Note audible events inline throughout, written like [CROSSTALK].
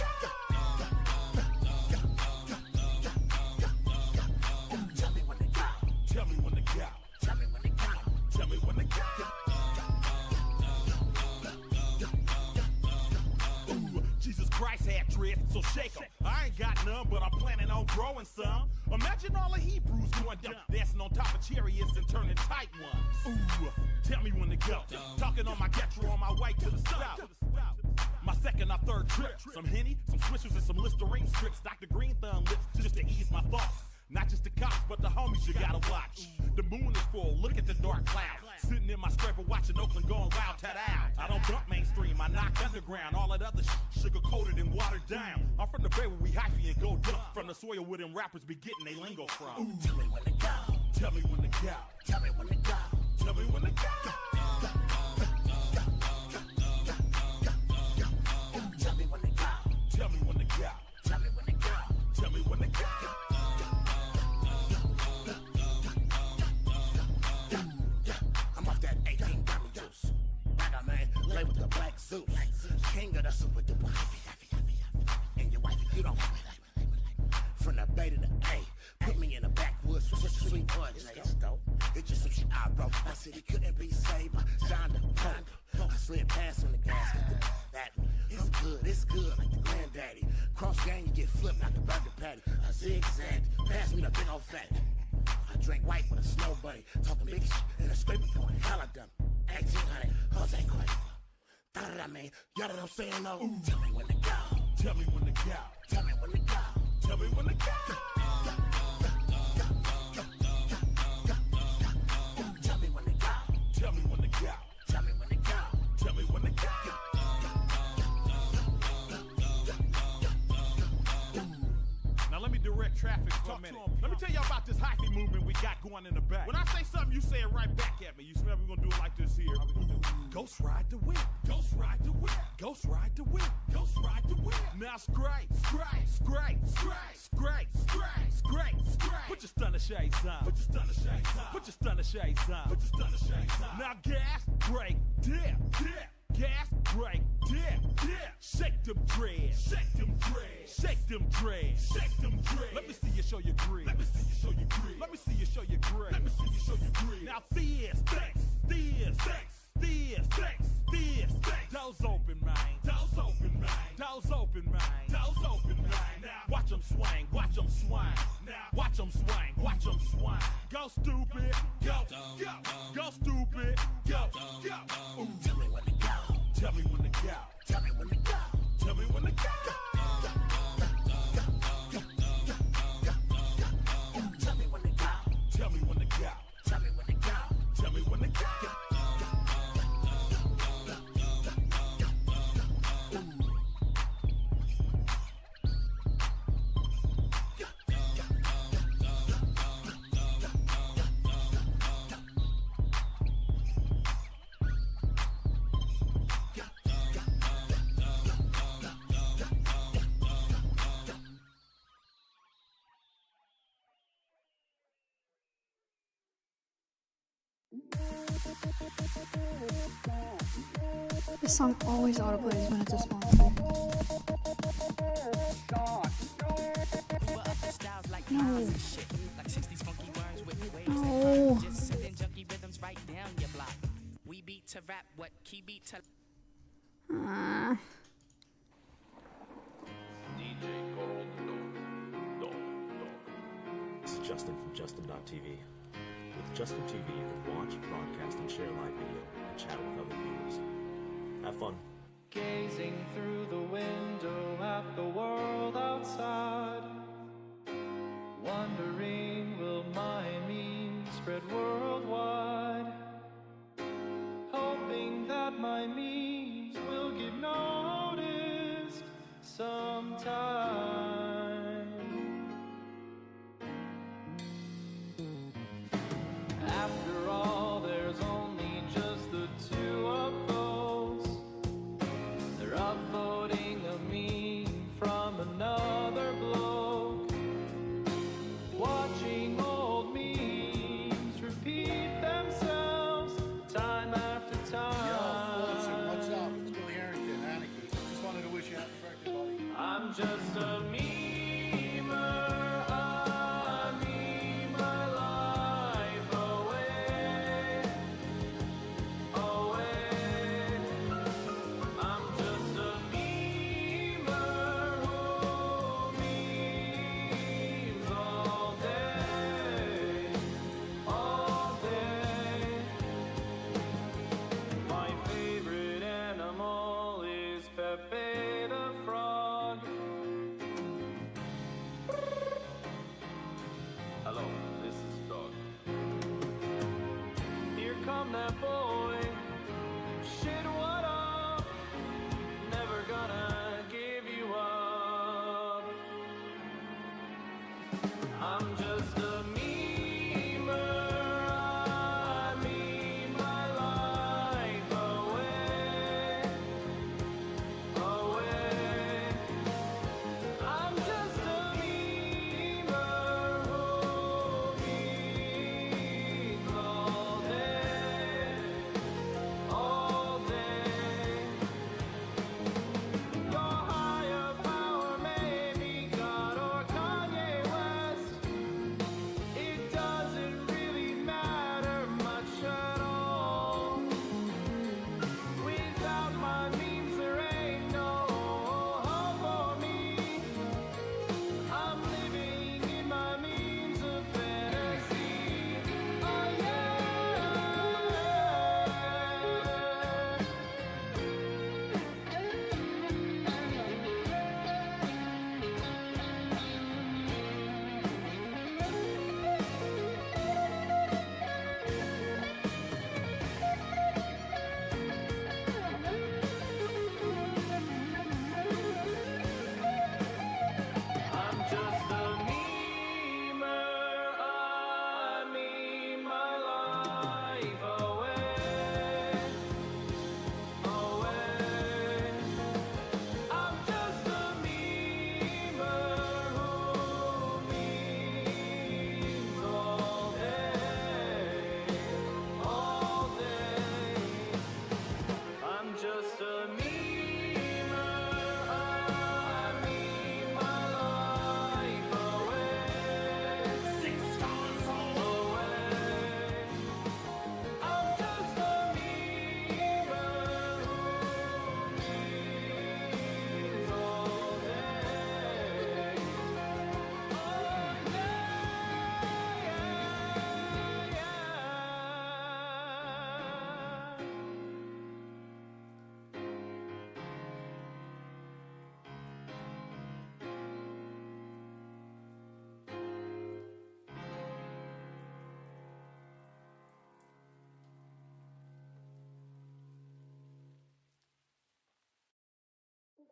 yeah. Soil where them rappers be getting they lingo from. Tell me when to go. Tell me when to go. Tell me when to go. I it couldn't be saved by Shonda, Honda. I slid past on the gas, hit the that It's good, it's good, like the granddaddy. Cross gang, you get flipped like the burger patty. A zigzag, pass me the big old fat. I drink white with a snow bunny, talking big shit and a scraper going hell I done. 1800, Jose Cuervo. Da da da man, y'all what I'm saying though? Tell me when to go. Tell me when to go. Tell me when to go. Tell me when to go. Traffic for a minute. Let me tell y'all about this hyphy movement we got going in the back. When I say something, you say it right back at me. You smell we're gonna do it like this here. Ghost ride the whip. Ghost ride the whip. Ghost ride the whip. Ghost ride the whip. Now scrape, scrape, scrape, scrape, scrape, scrape, scrape, scrape. Put your stunner shades on. Put your stunner shades on. Put your stunner shades on. Put your stunner shades on. Now gas, brake, dip, dip. Gas, brake, dip, dip. Shake them dreads. Shake them dreads. Shake them dreads. Shake them dreads. Let me see you show your grid. Let me see you show your grid. Let me see you show your grid. Let me see you show your. Now this, this, this, this, this, this, this. Doors open, man. Doors open, man. Doors open, man. Doors open, man. Watch them swing. Watch them swing. Now watch them swing. Watch them swing. Go stupid. Go. Go. Go stupid. Go. Go. Tell me when to go. Tell me when to go. Tell me when to go. Tell me when to go. This song always autoplays when it's a sponsor. No. No. Uh, is Justin from Justin.tv. With Justin TV, you can watch, broadcast, and share live video and chat with other viewers. Have fun. Gazing through the window at the world outside. Wondering, will my memes spread worldwide? Hoping that my memes will get noticed sometime.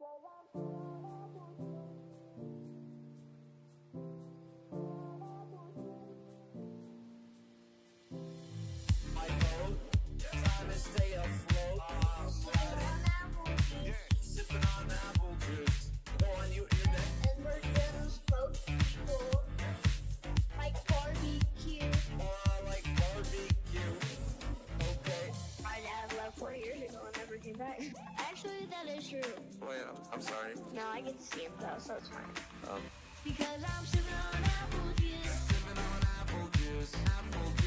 Well, Actually, that is true. Wait, I'm, I'm sorry. No, I get to see him though, so it's fine. Um, Because I'm sipping on apple juice. Sipping on apple juice. Apple juice.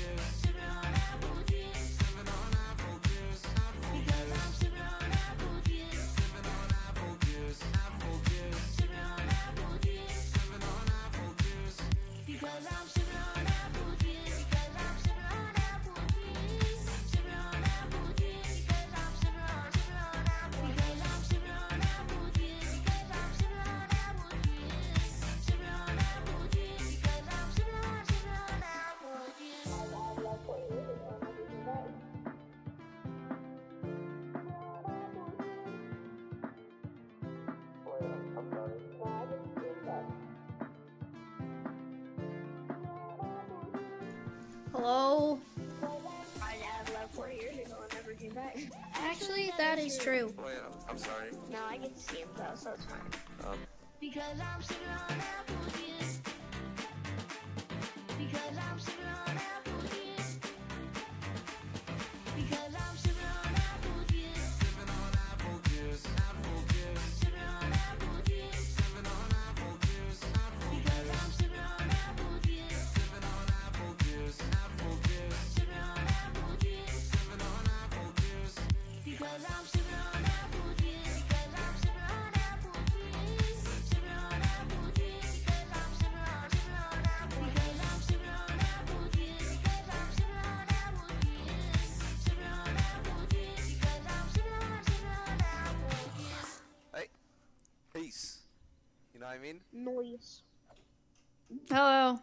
That is true. wait, I'm, I'm sorry. No, I get to see him though, so it's fine. Um, Because I'm sipping on apple juice. Because I'm sipping on Noise. Hello.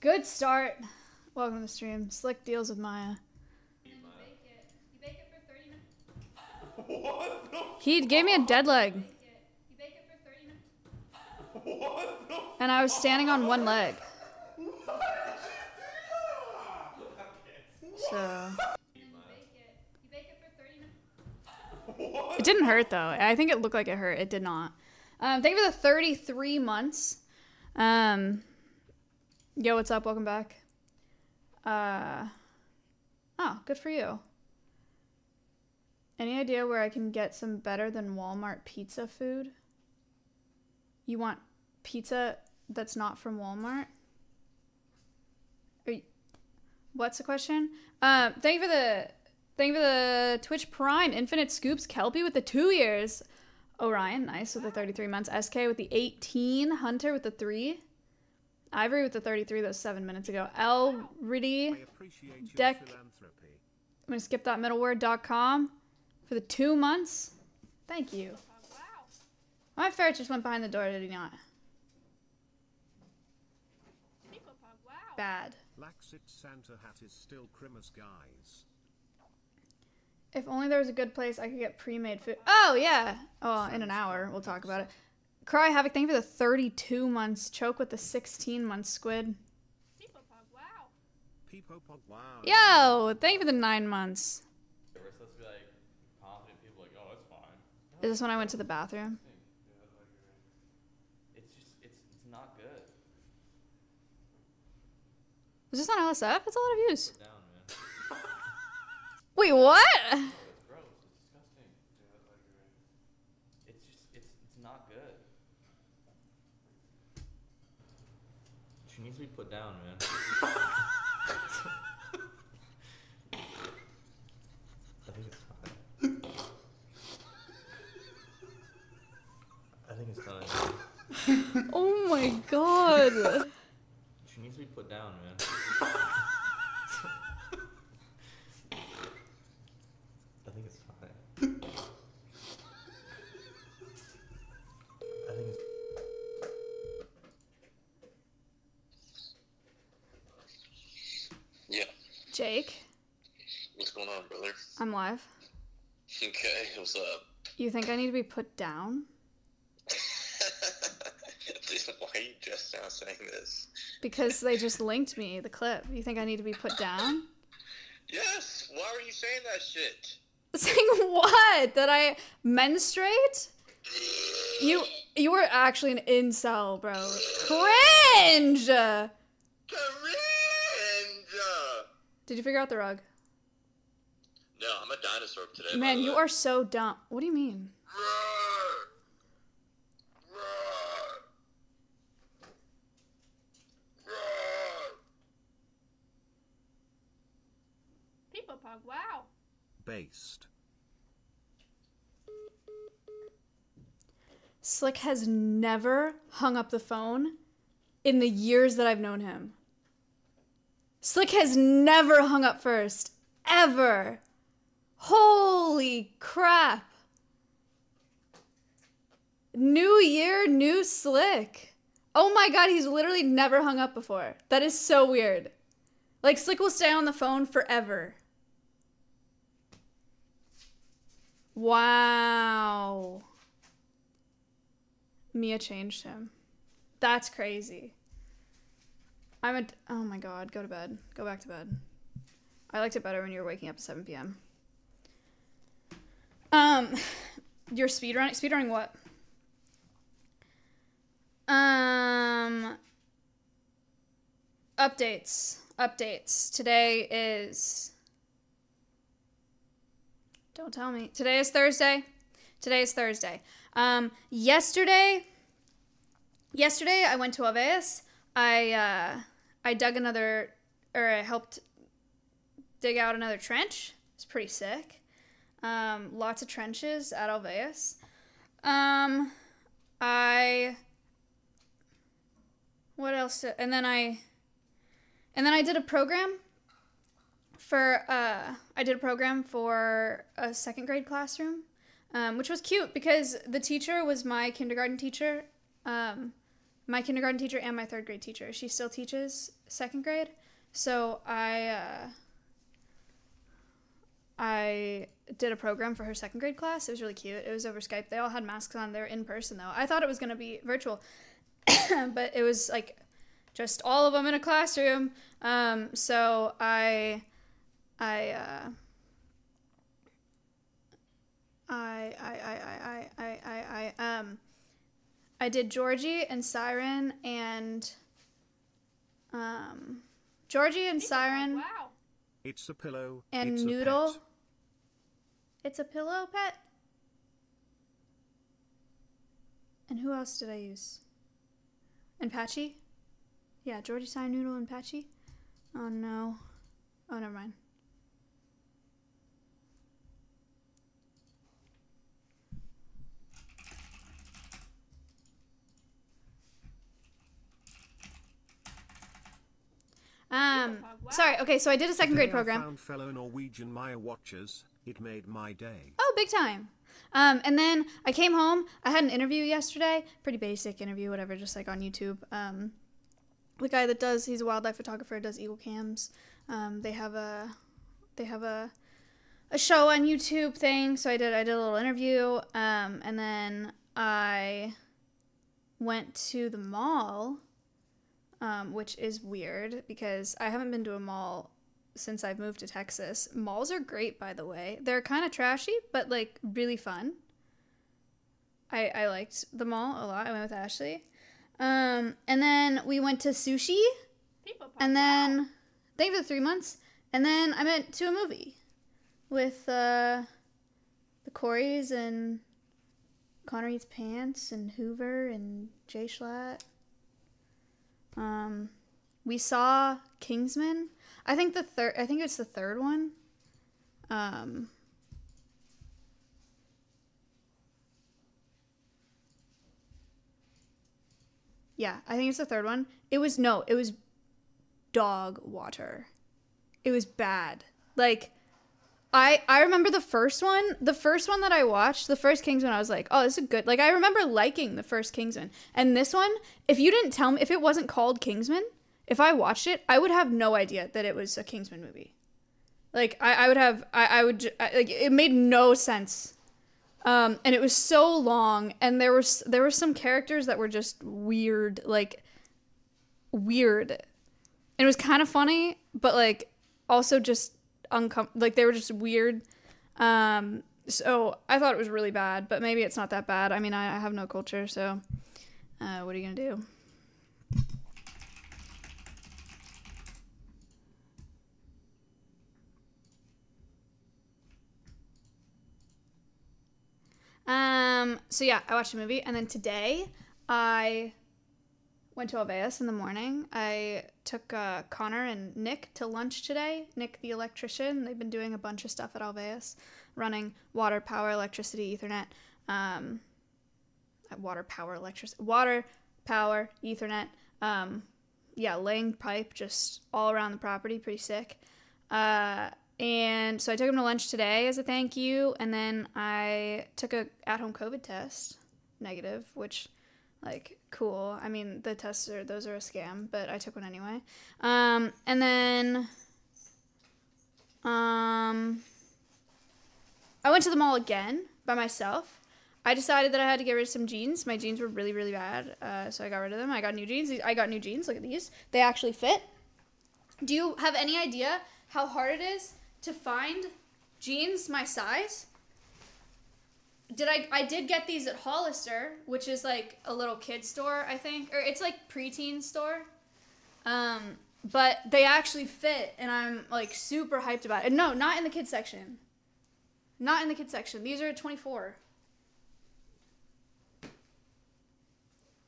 Good start. Welcome to the stream. Slick deals with Maya. He gave me a dead leg. And I was standing on one leg. So. It didn't hurt though. I think it looked like it hurt. It did not. Um, thank you for the 33 months. Um, yo, what's up? Welcome back. Uh, oh, good for you. Any idea where I can get some better than Walmart pizza food? You want pizza that's not from Walmart? You- what's the question? Um, thank you for the thank you for the Twitch Prime Infinite Scoops Kelpie with the two years. Orion, nice with the 33 months. SK with the 18. Hunter with the three. Ivory with the 33. That was seven minutes ago. L Riddy. Deck. I'm gonna skip that middle word. Dot com for the two months. Thank you. Oh, My ferret just went behind the door, did he not? Bad. Laxit Santa hat is still Christmas, guys. If only there was a good place I could get pre-made food. Oh yeah. Oh, in an hour we'll talk about it. Cry Havoc, thank you for the 32 months. Choke with the 16 months. Squid. Peepo Pog, wow. Yo, thank you for the nine months. We're supposed to be like confident people, like, oh, it's. Is this when I went to the bathroom? It's just, it's, it's not good. Was this on LSF? That's a lot of views. Down, man. Wait, what? It's gross. It's disgusting. It's just, it's, it's not good. She needs to be put down, man. I think it's fine. I think it's fine. Oh my god. She needs to be put down, man. I think it's fine. I think it's. Yeah. Jake, What's going on, brother? I'm live. Okay, what's up? You think I need to be put down? [LAUGHS] Why are you just now saying this? Because they just linked me the clip. You think I need to be put down? Yes. Why were you saying that shit? [LAUGHS] Saying what? That I menstruate? You you were actually an incel, bro. Cringe. Cringe. Did you figure out the rug? No, I'm a dinosaur today. Man, you are so dumb. What do you mean? People pug, wow. Based. Slick has never hung up the phone in the years that I've known him. Slick has never hung up first. Ever. Holy crap. New year, new Slick. Oh my god, he's literally never hung up before. That is so weird. Like, Slick will stay on the phone forever. Wow. Mia changed him. That's crazy. I'm a. Oh my god, go to bed. Go back to bed. I liked it better when you were waking up at 7 p.m. Um, [SIGHS] you're speedrunning. Speedrunning what? Um, updates. Updates. Today is. Don't tell me. Today is Thursday. Today is Thursday. Um, yesterday, yesterday I went to Alveus. I uh, I dug another, or I helped dig out another trench. It's pretty sick. Um, lots of trenches at Alveus. Um, I. What else? and then I. And then I did a program for. Uh, I did a program for a second grade classroom, um, which was cute because the teacher was my kindergarten teacher. Um, my kindergarten teacher and my third grade teacher. She still teaches second grade. So I. Uh, I did a program for her second grade class. It was really cute. It was over Skype. They all had masks on. They were in person though. I thought it was gonna be virtual, [COUGHS] but it was like just all of them in a classroom. Um, so I, I, uh, I, I, I, I, I, I, I, um, I did Georgie and Siren and, um, Georgie and Siren. Wow. It's a pillow. And it's Noodle. pet. It's a pillow pet. And who else did I use? And Patchy? Yeah, Georgie Sign Noodle and Patchy. Oh no. Oh, never mind. Um, sorry. Okay, so I did a second grade Today I program. found fellow Norwegian Maya watchers. It made my day. Oh, big time. Um, and then I came home. I had an interview yesterday, pretty basic interview, whatever, just like on YouTube. Um, the guy that does, he's a wildlife photographer, does eagle cams. Um, they have a, they have a, a show on YouTube thing. So I did, I did a little interview. Um, and then I went to the mall, um, which is weird because I haven't been to a mall since I've moved to Texas. Malls are great, by the way. They're kind of trashy, but like really fun. I I liked the mall a lot. I went with Ashley. Um, and then we went to sushi. And then thank you for the three months. And then I went to a movie with uh, the Coreys and Connor Eats Pants and Hoover and Jschlatt. Um, we saw Kingsman. I think the third. I think it's the third one. Um. Yeah, I think it's the third one. It was no, it was dog water. It was bad. Like I I remember the first one, the first one that I watched, the first Kingsman, I was like, "Oh, this is good." Like I remember liking the first Kingsman. And this one, if you didn't tell me if it wasn't called Kingsman, if I watched it, I would have no idea that it was a Kingsman movie. Like I, I would have I, I would I, like it made no sense Um, and it was so long, and there was there were some characters that were just weird, like weird. And it was kind of funny, but like also just uncomfortable. Like they were just weird. Um, so I thought it was really bad, but maybe it's not that bad. I mean, I, I have no culture, so uh, what are you gonna do? Um. So yeah, I watched a movie, and then today I went to Alveus in the morning. I took uh, Connor and Nick to lunch today. Nick, the electrician. They've been doing a bunch of stuff at Alveus, running water, power, electricity, Ethernet. Um, uh, water, power, electricity, water, power, Ethernet. Um, yeah, laying pipe just all around the property. Pretty sick. Uh, and so I took him to lunch today as a thank you, and then I took a at-home COVID test, negative, which, like, cool. I mean, the tests are those are a scam, but I took one anyway. Um, and then, um, I went to the mall again by myself. I decided that I had to get rid of some jeans. My jeans were really, really bad, uh, so I got rid of them. I got new jeans. I got new jeans. Look at these. They actually fit. Do you have any idea how hard it is to find jeans my size? Did I I did get these at Hollister, which is like a little kid store, I think, or it's like preteen store. Um, but they actually fit, and I'm like super hyped about it. And no, not in the kids section. Not in the kids section. These are 24.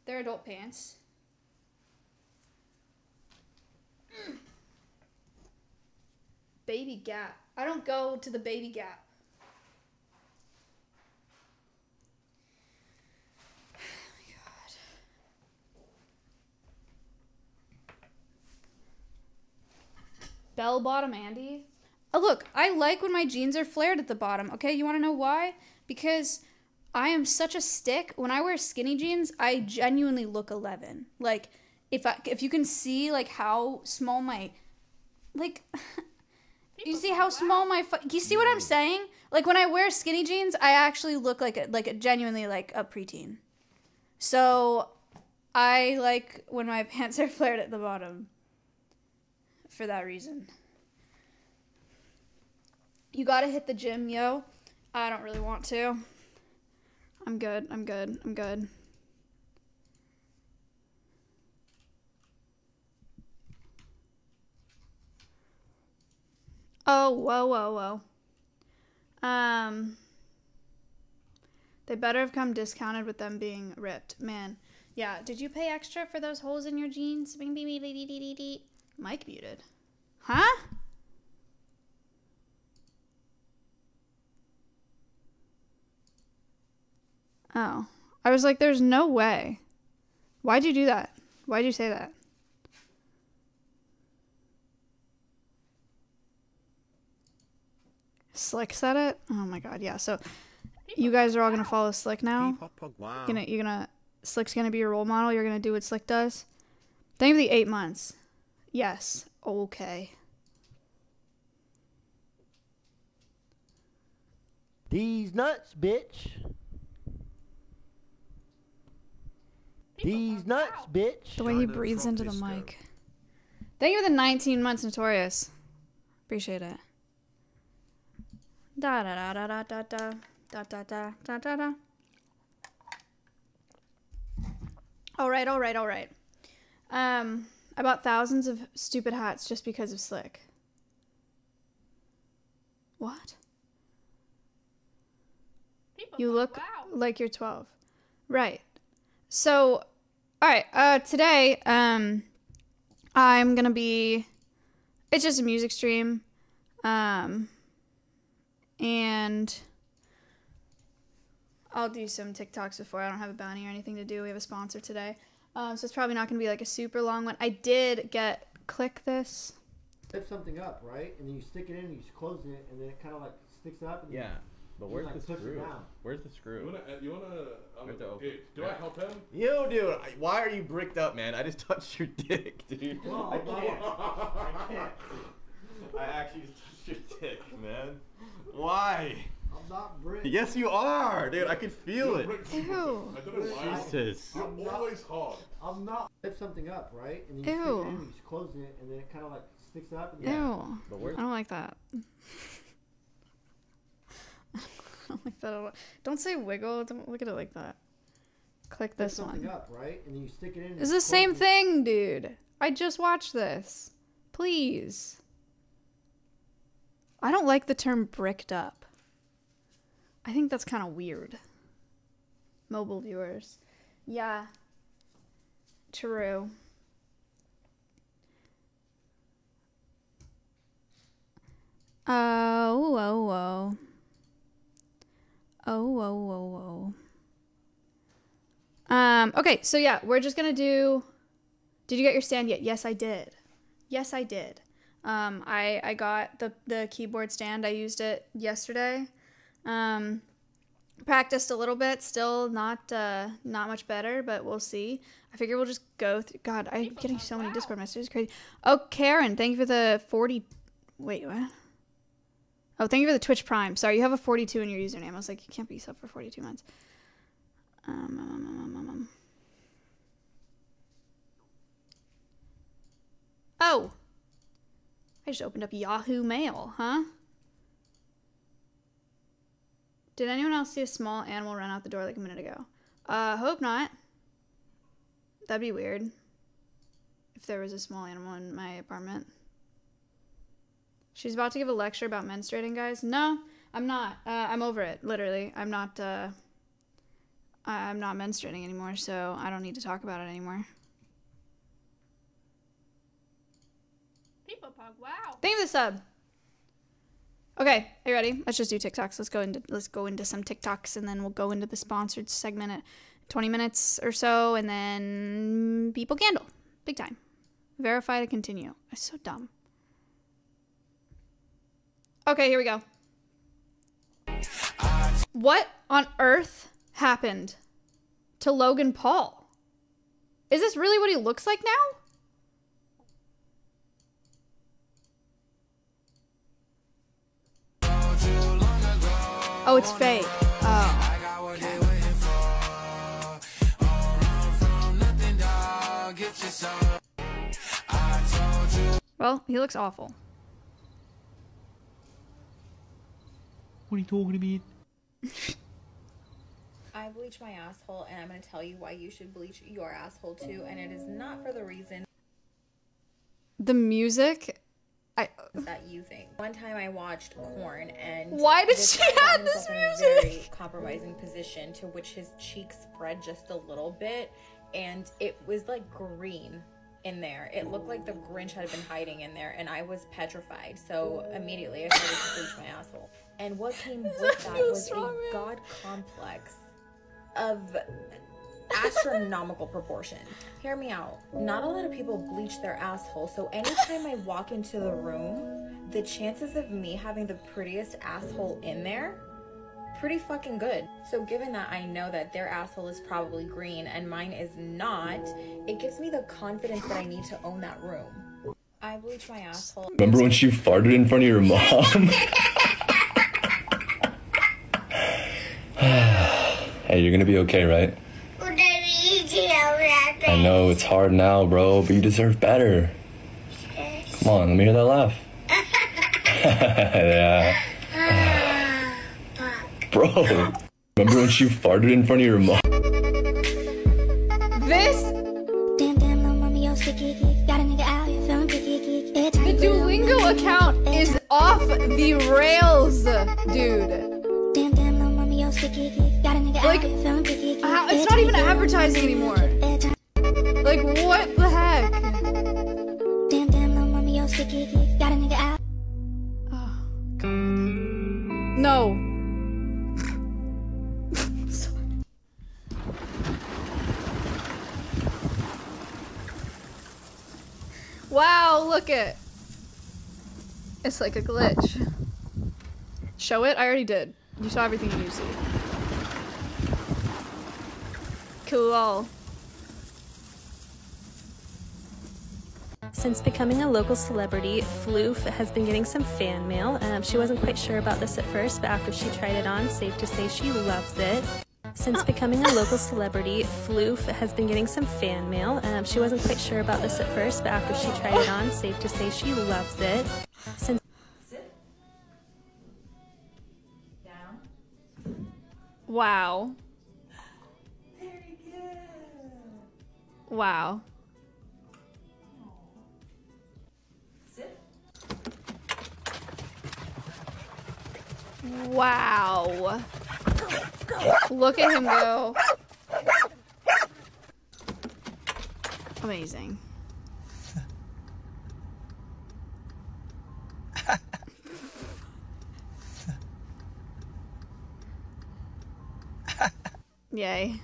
They're adult pants. Baby Gap. I don't go to the Baby Gap. Bell bottom Andy. Oh, look, I like when my jeans are flared at the bottom. Okay, you want to know why? Because I am such a stick. When I wear skinny jeans, I genuinely look 11. Like if I if you can see like how small my like [LAUGHS] you see how small my fu- you see what I'm saying? Like when I wear skinny jeans, I actually look like a, like a genuinely like a preteen. So I like when my [LAUGHS] pants are flared at the bottom. For that reason. You gotta hit the gym, yo. I don't really want to. I'm good. I'm good. I'm good. Oh, whoa, whoa, whoa. Um, they better have come discounted with them being ripped. Man, yeah. Did you pay extra for those holes in your jeans? Bing, bing, bing. Mic muted. Huh? Oh. I was like, there's no way. Why'd you do that? Why'd you say that? Slick said it? Oh my god, yeah. So you guys are all gonna follow Slick now? Wow. Gonna you're gonna Slick's gonna be your role model, you're gonna do what Slick does? Think of the eight months. Yes. Okay. These nuts, bitch. These nuts, bitch. The way he breathes into the mic. Thank you for the 19 months, Notorious. Appreciate it. Da da da da da da da da da da da da. All right, all right, all right. Um, I bought thousands of stupid hats just because of Slick. What? you look like you're 12. Right. So, all right. Uh, today, um, I'm gonna be. It's just a music stream, um, and I'll do some TikToks before. I don't have a bounty or anything to do. We have a sponsor today, um, so it's probably not gonna be like a super long one. I did get click this. Lift something up, right? And then you stick it in, and you close it, and then it kind of like sticks up. And Yeah, but where's like, the screw? Where's the screw? You wanna, uh, you wanna, I Where's don't the know, open- hey, do I help him? You dude, I- why are you bricked up, man? I just [LAUGHS] touched your dick, dude. Well, [LAUGHS] I can't. I can't. I actually just touched your dick, man. Why? I'm not brick. Yes, you are, dude. I can feel it. Ew. I don't know why. Jesus. I'm You're always hard. I'm not. Lift something up, right? And you Ew. it in, you close it, and then it kind of like sticks up. And Ew. But where- I don't like that. [LAUGHS] I don't like that at all. Don't say wiggle. Don't look at it like that. Click Lift this something one. up, right? And then you stick it in. It's the same it. thing, dude. I just watched this. Please. I don't like the term bricked up. I think that's kind of weird. Mobile viewers. Yeah. True. Oh, oh, oh. Oh, oh, oh, oh. Um, okay, so yeah, we're just gonna do. Did you get your stand yet? Yes, I did. Yes, I did. Um, I I got the the keyboard stand. I used it yesterday. Um, practiced a little bit. Still not uh not much better, but we'll see. I figure we'll just go through. God, I'm getting so many Discord messages. Crazy. Oh, Karen, thank you for the forty. Wait, what? Oh, thank you for the Twitch Prime. Sorry, you have a 42 in your username. I was like, you can't be sub for 42 months. Um, um, um, um, um, um. Oh! I just opened up Yahoo Mail, huh? Did anyone else see a small animal run out the door like a minute ago? Uh, hope not. That'd be weird. If there was a small animal in my apartment. She's about to give a lecture about menstruating, guys. No, I'm not. Uh, I'm over it. Literally, I'm not. Uh, I'm not menstruating anymore, so I don't need to talk about it anymore. People pug. Wow. Thank you for the sub. Okay, are you ready? Let's just do TikToks. Let's go into let's go into some TikToks, and then we'll go into the sponsored segment at 20 minutes or so, and then people candle, big time. Verify to continue. It's so dumb. Okay, here we go. What on earth happened to Logan Paul? Is this really what he looks like now? Oh, it's fake. Oh. Well, he looks awful. What are you talking about? I bleach my asshole, and I'm going to tell you why you should bleach your asshole too. And it is not for the reason The music, I that you think. One time I watched Corn, and Why did she add this himself in a music? very compromising position to which his cheeks spread just a little bit, and it was like green in there. It looked like the Grinch had been hiding in there, and I was petrified. So immediately I started to bleach my asshole. And what came [LAUGHS] with that was strong, a god complex of astronomical proportion. Hear me out. Not a lot of people bleach their asshole, so anytime I walk into the room, the chances of me having the prettiest asshole in there pretty fucking good. So given that I know that their asshole is probably green and mine is not, it gives me the confidence that I need to own that room. I bleach my asshole. Remember when she farted in front of your mom? [LAUGHS] [SIGHS] hey, you're gonna be okay, right? I know it's hard now, bro, but you deserve better. Come on, let me hear that laugh. yeah. [LAUGHS] Bro, remember when she farted in front of your mom? This. The Duolingo account is off the rails, dude. Like, how, it's not even advertising anymore. Like, what the heck? Oh, God. No. [LAUGHS] wow, look it. It's like a glitch. Show it? I already did. You saw everything you see. Cool. Since becoming a local celebrity, Floof has been getting some fan mail. Um, she wasn't quite sure about this at first, but after she tried it on, safe to say she loves it. Since becoming a local celebrity, Floof has been getting some fan mail. Um, she wasn't quite sure about this at first, but after she tried it on, safe to say she loves it. Since Wow. Wow. Wow. Look at him go. Amazing. Yay.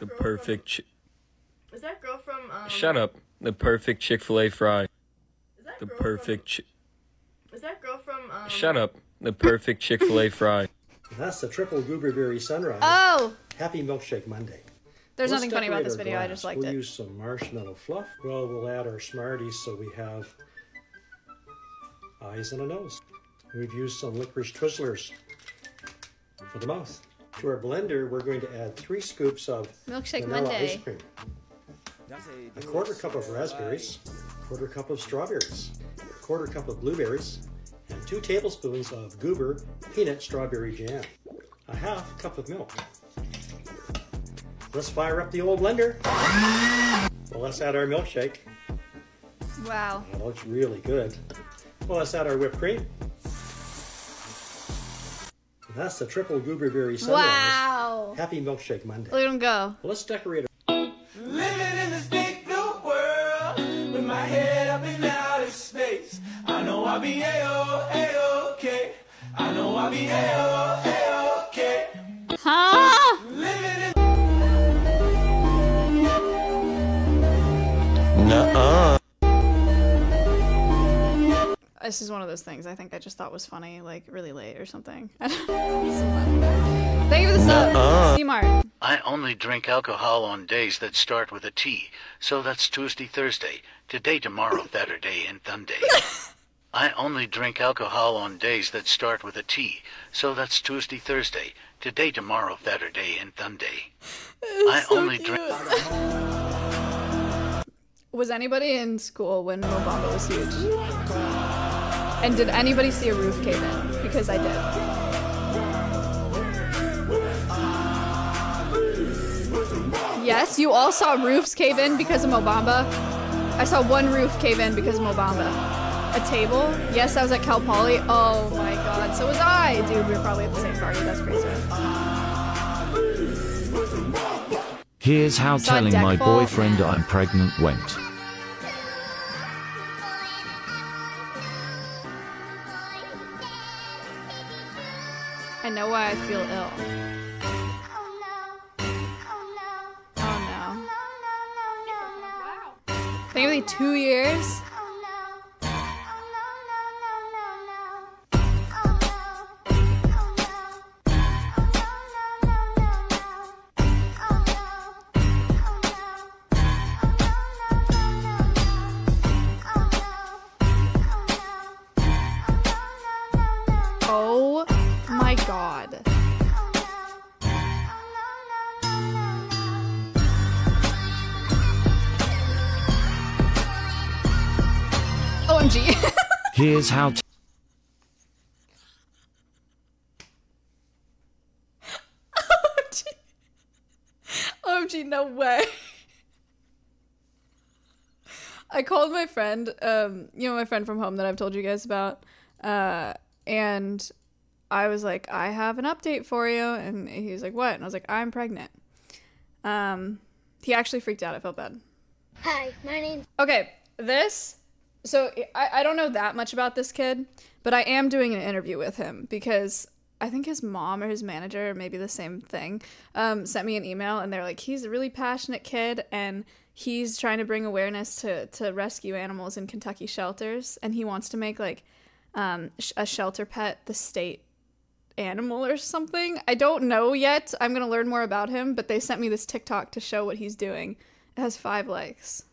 The perfect. Chi- Is that girl from um Shut up. The perfect Chick Fil A fry. The perfect. Chi- Is that girl from um Shut up. The perfect Chick Fil A fry. That's the triple gooberberry sunrise. Oh! Happy Milkshake Monday. There's Let's nothing funny about this our video, I just liked it. we'll use some marshmallow fluff. Well, we'll add our Smarties so we have eyes and a nose. We've used some licorice Twizzlers for the mouth. To our blender, we're going to add three scoops of Milkshake vanilla Monday. ice cream, a quarter cup of raspberries, a quarter cup of strawberries, a quarter cup of blueberries, and two tablespoons of goober peanut strawberry jam, a half cup of milk. Let's fire up the old blender. Well, let's add our milkshake. Wow. That looks really good. Well, let's add our whipped cream. That's the triple gooberberry sunrise. Wow. Happy Milkshake Monday. Let at him go. Well, let's decorate Living in this big blue world with my head up in outer space. I know I'll be a-oh, a-okay. I know I'll be a-oh, a-okay. Huh? Living in Nuh-uh. This is one of those things I think I just thought was funny, like really late or something. [LAUGHS] Thank you for the sub. C-Mart. I only drink alcohol on days that start with a T, so that's Tuesday, Thursday, today, tomorrow, Saturday, and Sunday. [LAUGHS] I only drink alcohol on days that start with a T, so that's Tuesday, Thursday, today, tomorrow, Saturday, and Sunday. I only drink. Was anybody in school when Mo Bamba was huge? And did anybody see a roof cave in? Because I did. Yes, you all saw roofs cave in because of Mo Bamba. I saw one roof cave in because of Mo Bamba. A table? Yes, I was at Cal Poly. Oh my god, so was I! Dude, we were probably at the same party. That's crazy. Here's how telling my deckfall. boyfriend I'm pregnant went. I know why I feel ill. Oh no. Oh Maybe two years? Here's how t- [LAUGHS] OMG, no way. I called my friend, um, you know, my friend from home that I've told you guys about, uh, and I was like, I have an update for you. And he was like, What? And I was like, I'm pregnant. Um, he actually freaked out. I felt bad. Hi, my name's Okay, this. So I, I don't know that much about this kid, but I am doing an interview with him because I think his mom or his manager, or maybe the same thing, um, sent me an email and they're like, he's a really passionate kid and he's trying to bring awareness to, to rescue animals in Kentucky shelters and he wants to make like um, a shelter pet the state animal or something. I don't know yet. I'm going to learn more about him, but they sent me this TikTok to show what he's doing. It has five likes.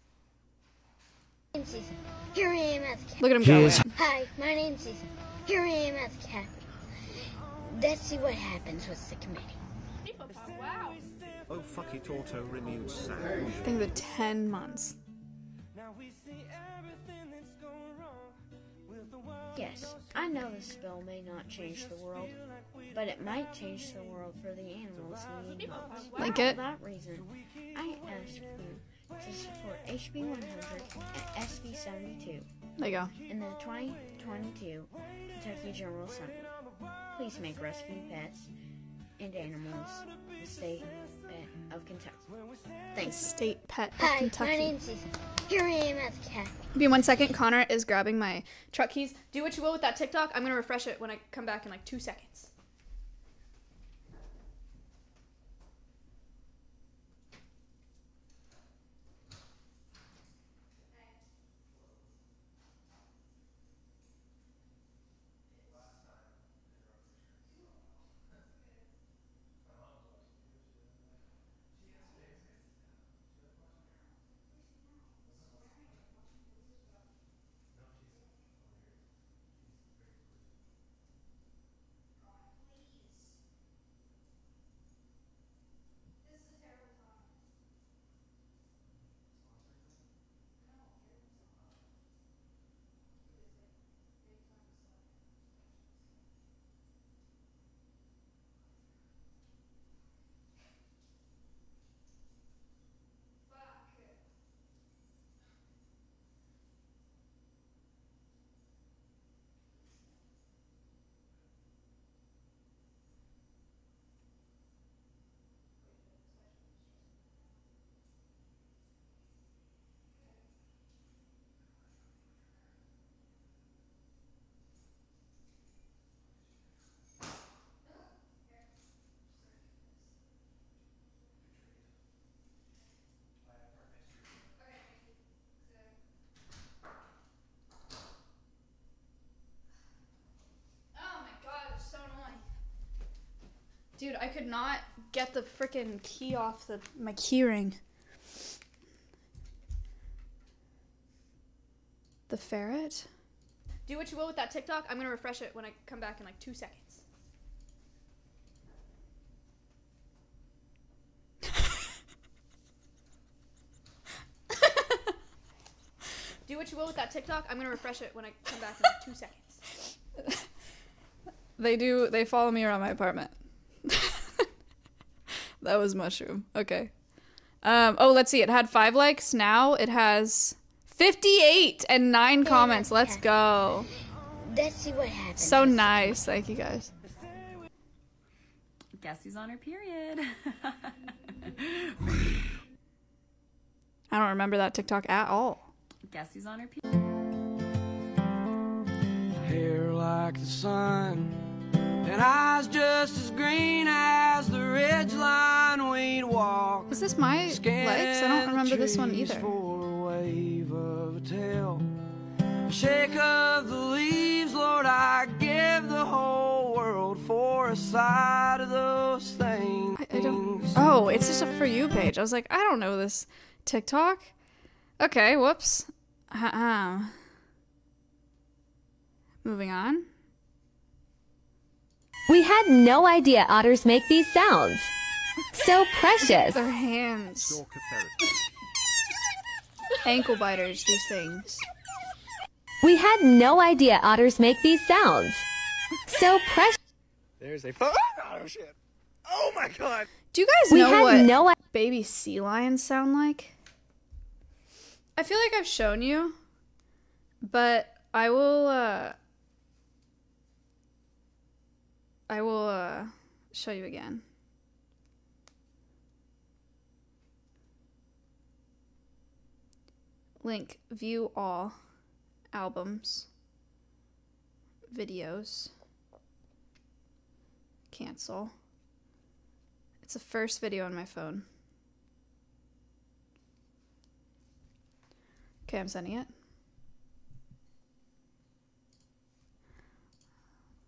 Name's Ethan. Here I am at the Capitol. Look at him go. Hi, my name's Ethan. Here I am at the Capitol. Let's see what happens with the committee. Wow. Oh fuck it auto renewed sound. I think the 10 months. Yes, I know this bill may not change the world, but it might change the world for the animals needing homes. Like For it? that reason, I ask you to support HB 100 and SB 72 There you go. in the 2022 Kentucky General Assembly. Please make rescue pets and animals the state pet of Kentucky. Thanks. State pet of Hi, my Kentucky. name's Ethan. Here I am at the Capitol. Give me one second. Connor is grabbing my truck keys. Do what you will with that TikTok. I'm gonna refresh it when I come back in like two seconds. Not get the freaking key off the my key ring. The ferret? Do what you will with that TikTok. I'm gonna refresh it when I come back in like two seconds. Do what you will with that TikTok. I'm gonna refresh it when I come back in like two seconds. [LAUGHS] They do. They follow me around my apartment. That was mushroom. Okay. Um. Oh, let's see. It had five likes. Now it has fifty-eight and nine comments. Let's go. Let's see what happens. So nice. Thank you guys. Guess who's on her period? [LAUGHS] I don't remember that TikTok at all. Guess who's on her period? Hair like the sun, and eyes just as green as the ridge line we'd walk. Is this my likes? I don't remember this one either. A wave of a tail, shake of the leaves, Lord, I give the whole world for a sight of those things. I don't. Oh, it's just a for you page. I was like, I don't know this TikTok. Okay, whoops. Uh-uh. Moving on. We had no idea otters make these sounds. So [LAUGHS] precious. Their hands. Ankle biters, these things. We had no idea otters make these sounds. So precious. There's a [LAUGHS] oh shit. Oh my god. Do you guys We know had what no baby sea lions sound like? I feel like I've shown you, but I will. uh I will uh show you again. Link view all albums, videos, cancel. It's the first video on my phone. Okay, I'm sending it.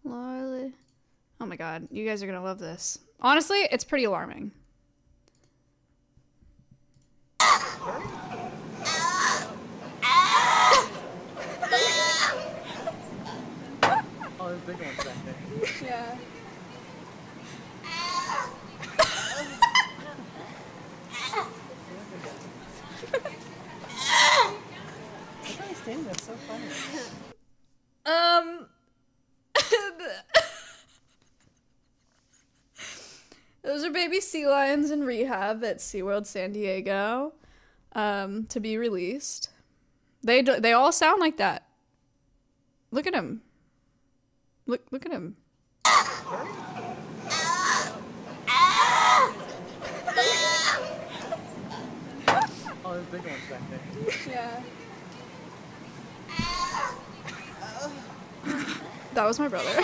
Lolly. Oh my god, you guys are gonna love this. Honestly, it's pretty alarming. yeah. Um, [LAUGHS] Those are baby sea lions in rehab at SeaWorld San Diego um, to be released. They do, they all sound like that. Look at him. Look look at him. [LAUGHS] Yeah. That was my brother.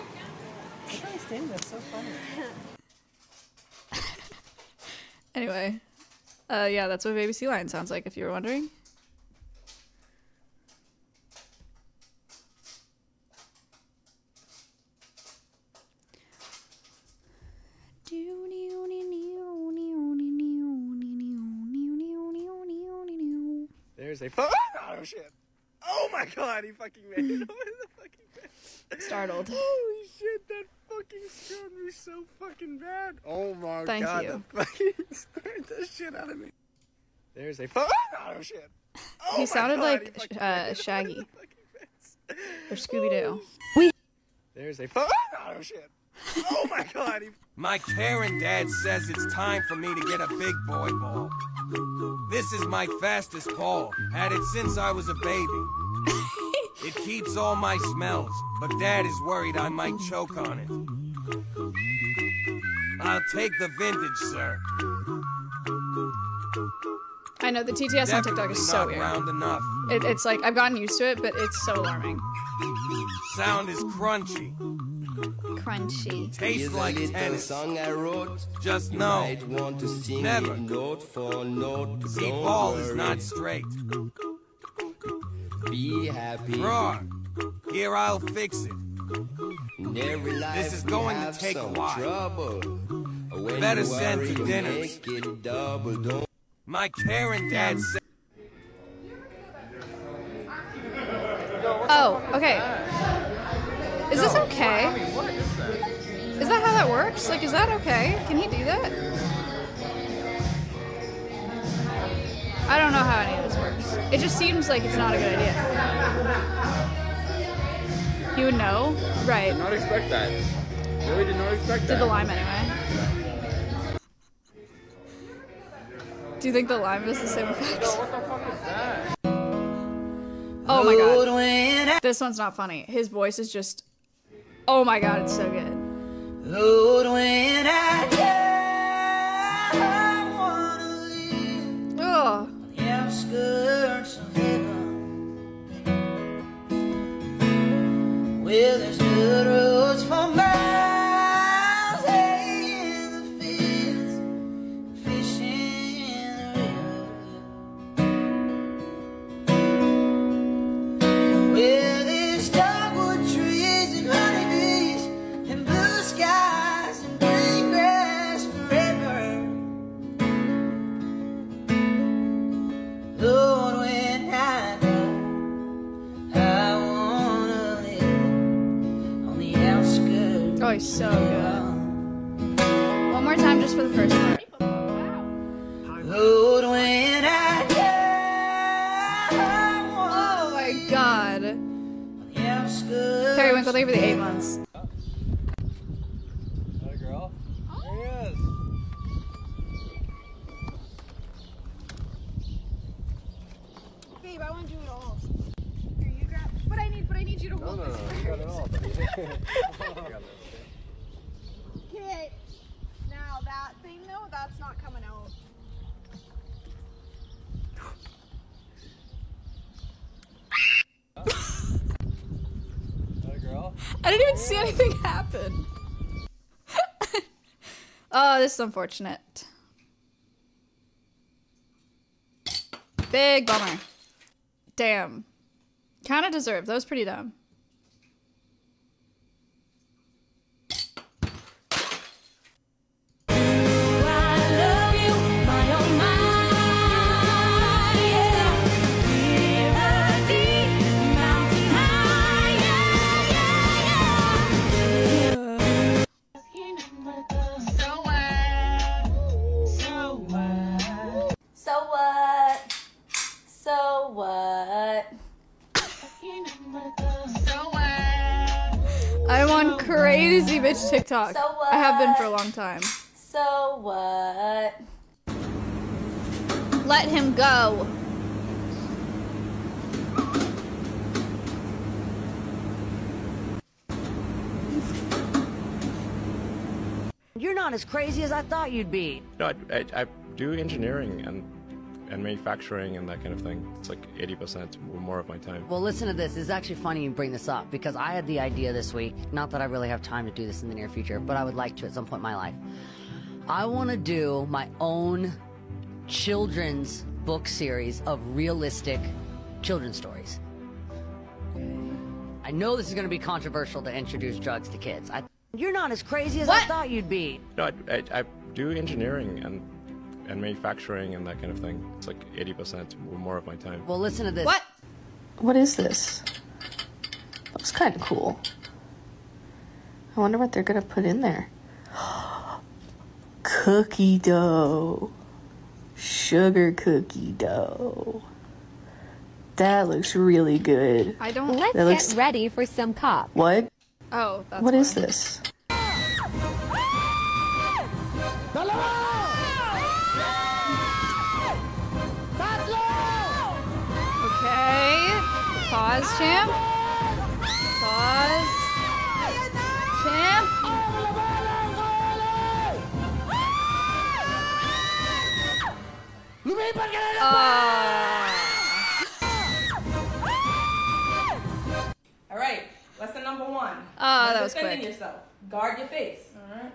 [LAUGHS] Look how he's standing there, so funny. [LAUGHS] Anyway, uh, yeah, that's what baby sea lion sounds like. If you were wondering. There's a phone. [LAUGHS] Oh shit! Oh my god, he fucking made it [LAUGHS] over the fucking fence. [LAUGHS] [LAUGHS] Startled. Holy shit, that fucking scared me so fucking bad. Oh my Thank god, you. that fucking scared the shit out of me. There's a phone. Oh shit! Oh he sounded God, like he uh, made it over Shaggy the fucking fence. or Scooby Doo. We. There's a phone. Oh shit! Oh my god, My Karen dad says it's time for me to get a big boy ball. This is my fastest ball. Had it since I was a baby. It keeps all my smells, but dad is worried I might choke on it. I'll take the vintage, sir. I know the TTS on TikTok is so Definitely weird. round enough. It, it's like I've gotten used to it, but it's so alarming. Sound is crunchy. Crunchy. Tastes like tennis. song I wrote. Just know. want to sing Never. it note for note. See, Don't ball is not straight. Be happy. Raw. Here I'll fix it. In every life This is going to take a while. Trouble. When Better you send worry, to you dinners. Make it My Karen dad said. Oh, okay. Is this okay? Is that how that works? Like, is that okay? Can he do that? I don't know how any of this works. It just seems like it's not a good idea. He would know? Right. Did not expect that. Really did not expect that. Did the lime anyway. Do you think the lime has the same effect? What the fuck is that? Oh my god. This one's not funny. His voice is just. Oh my god, it's so good. Lord, when I die, I want to live Oh. the outskirts of heaven, where there's good roads for miles, Oh, he's so good. One more time just for the first part. Lord, when I Oh my god. the outskirts. Periwinkle, thank you for the eight months. That girl? There he is. Babe, I want to do it all. Here, you grab. But I need, but I need you to No, hold no, no. this You got it all, [LAUGHS] [LAUGHS] buddy. Okay. Now that thing though, that's not coming out. That girl? I didn't even see anything happen. [LAUGHS] oh, this is unfortunate. Big bummer. Damn. Kind of deserved. That was pretty dumb. So what? So what? I'm on crazy bitch TikTok. So what? I have been for a long time. So what? Let him go. You're not as crazy as I thought you'd be. No, I, I, I do engineering and and manufacturing and that kind of thing. It's like 80% or more of my time. Well, listen to this. It's actually funny you bring this up because I had the idea this week. Not that I really have time to do this in the near future, but I would like to at some point in my life. I want to do my own children's book series of realistic children's stories. I know this is going to be controversial to introduce drugs to kids. I, you're not as crazy as I thought you'd be. No, I, I, I do engineering and and manufacturing and that kind of thing. It's like 80% or more of my time. Well, listen to this. What? What is this? Looks kind of cool. I wonder what they're gonna put in there. [GASPS] cookie dough. Sugar cookie dough. That looks really good. I don't. Let's That looks- get ready for some cop. What? Oh, that's What is this? Pause, champ. Pause. Champ. All right, lesson number one. Ah, When that was defending quick. yourself. Guard your face.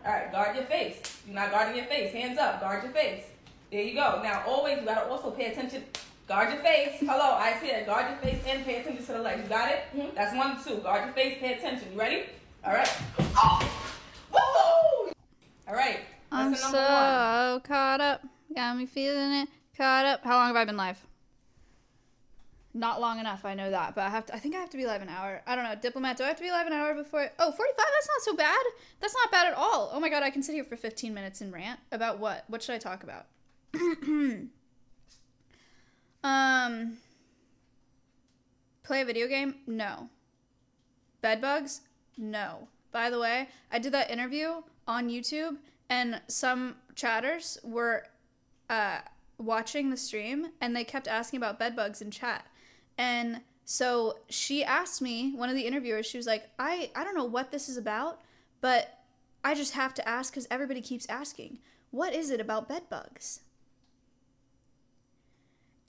All right, guard your face. You're not guarding your face. Hands up. Guard your face. There you go. Now, always you gotta also pay attention. Guard your face. Hello, I see it. Guard your face and pay attention to the legs. You got it? Mm-hmm. That's one, two. Guard your face. Pay attention. You ready? All right. Oh! Woo! All right. I'm so one. caught up. Got me feeling it. Caught up. How long have I been live? Not long enough, I know that, but I have to. I think I have to be live an hour. I don't know, diplomat. Do I have to be live an hour before? Oh, 45. That's not so bad. That's not bad at all. Oh my god, I can sit here for 15 minutes and rant about what? What should I talk about? [CLEARS THROAT] Hmm. Um, play a video game? No. Bed bugs? No. By the way, I did that interview on YouTube, and some chatters were uh, watching the stream, and they kept asking about bed bugs in chat. And so she asked me, one of the interviewers, she was like, I, I don't know what this is about, but I just have to ask because everybody keeps asking, what is it about bed bugs?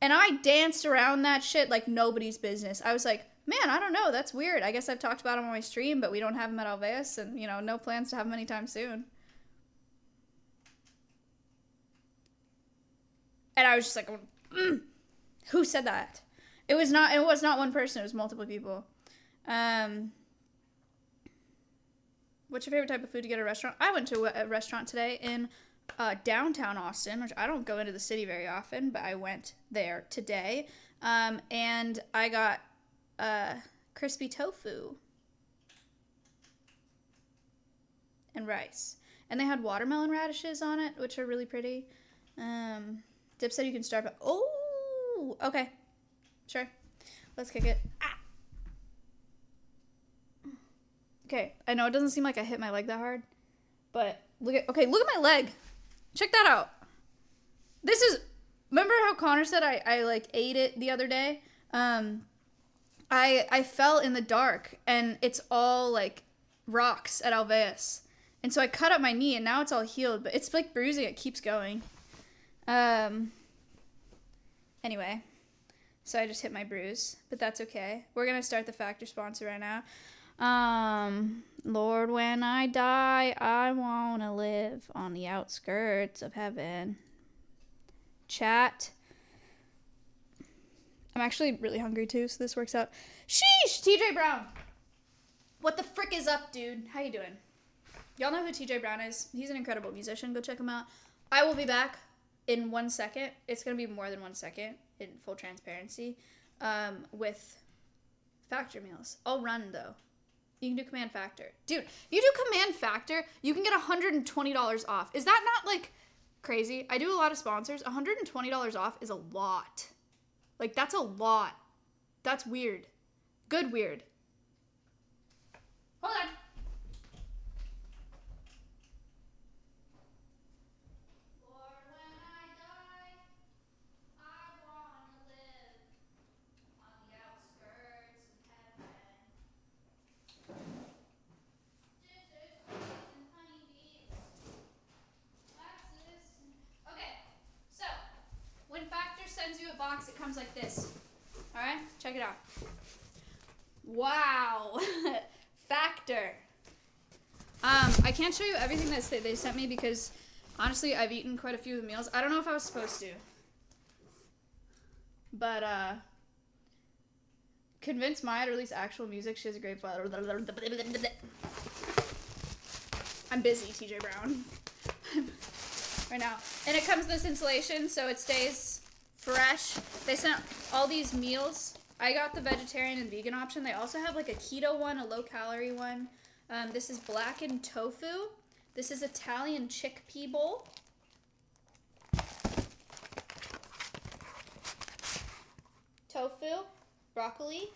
And I danced around that shit like nobody's business. I was like, man, I don't know. That's weird. I guess I've talked about them on my stream, but we don't have them at Alveus, and, you know, no plans to have them anytime soon. And I was just like, mm, who said that? It was not. It was not one person. It was multiple people. Um, what's your favorite type of food to get at a restaurant? I went to a restaurant today in uh, downtown Austin, which I don't go into the city very often, but I went there today, um, and I got uh, crispy tofu and rice, and they had watermelon radishes on it, which are really pretty. Um, Dip said you can start. But oh, okay, sure. Let's kick it. Ah. Okay, I know it doesn't seem like I hit my leg that hard, but look at okay, look at my leg. Check that out. This is remember how Connor said I, I like ate it the other day? Um I I fell in the dark and it's all like rocks at Alveus. And so I cut up my knee and now it's all healed, but it's like bruising, it keeps going. Um anyway. So I just hit my bruise, but that's okay. We're gonna start the factor sponsor right now. Um, Lord, when I die, I wanna live on the outskirts of heaven. Chat. I'm actually really hungry too, so this works out. Sheesh, TJ Brown. What the frick is up, dude? How you doing? Y'all know who TJ Brown is. He's an incredible musician. Go check him out. I will be back in one second. It's gonna be more than one second in full transparency. Um, with factor meals. I'll run though. You can do command factor. Dude, if you do command factor, you can get $120 off. Is that not like crazy? I do a lot of sponsors. $120 off is a lot. Like that's a lot. That's weird. Good weird. Hold on. Okay, so when Factor sends you a box, it comes like this. All right, check it out. Wow, [LAUGHS] Factor. Um, I can't show you everything that they- sent me because honestly, I've eaten quite a few of the meals. I don't know if I was supposed to, but uh, convince Maya to release actual music. She has a great. I'm busy, TJ Brown. [LAUGHS] right now. And it comes this insulation, so it stays fresh. They sent all these meals. I got the vegetarian and vegan option. They also have like a keto one, a low calorie one. Um, this is blackened tofu. This is Italian chickpea bowl. Tofu, broccoli,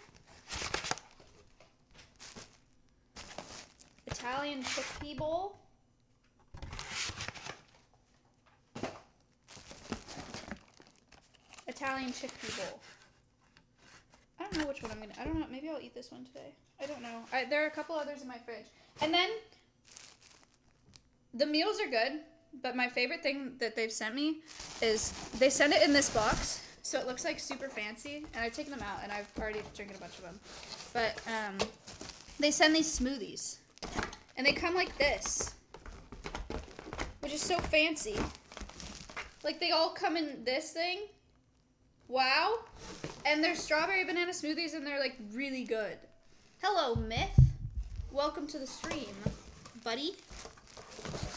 Italian chickpea bowl. Italian chickpea bowl. I don't know which one I'm gonna. I don't know. Maybe I'll eat this one today. I don't know. I, there are a couple others in my fridge. And then the meals are good, but my favorite thing that they've sent me is they send it in this box, so it looks like super fancy. And I've taken them out, and I've already drinking a bunch of them. But um, they send these smoothies, and they come like this, which is so fancy. Like they all come in this thing. Wow. And they're strawberry banana smoothies and they're like really good. Hello, Myth. Welcome to the stream, buddy.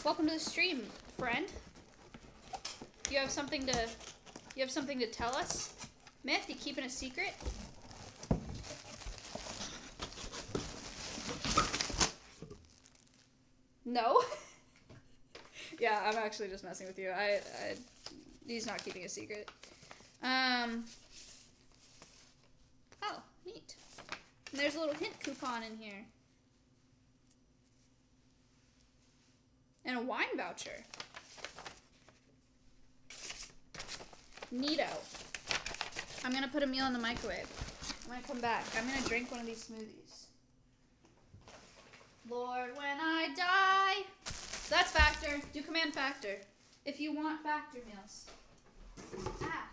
Welcome to the stream, friend. You have something to you have something to tell us? Myth, you keeping a secret? No. [LAUGHS] yeah, I'm actually just messing with you. I, I he's not keeping a secret. Um. Oh, neat. And there's a little hint coupon in here. And a wine voucher. Neato. I'm gonna put a meal in the microwave. I'm gonna come back. I'm gonna drink one of these smoothies. Lord, when I die. That's factor. Do command factor. If you want factor meals. Ah.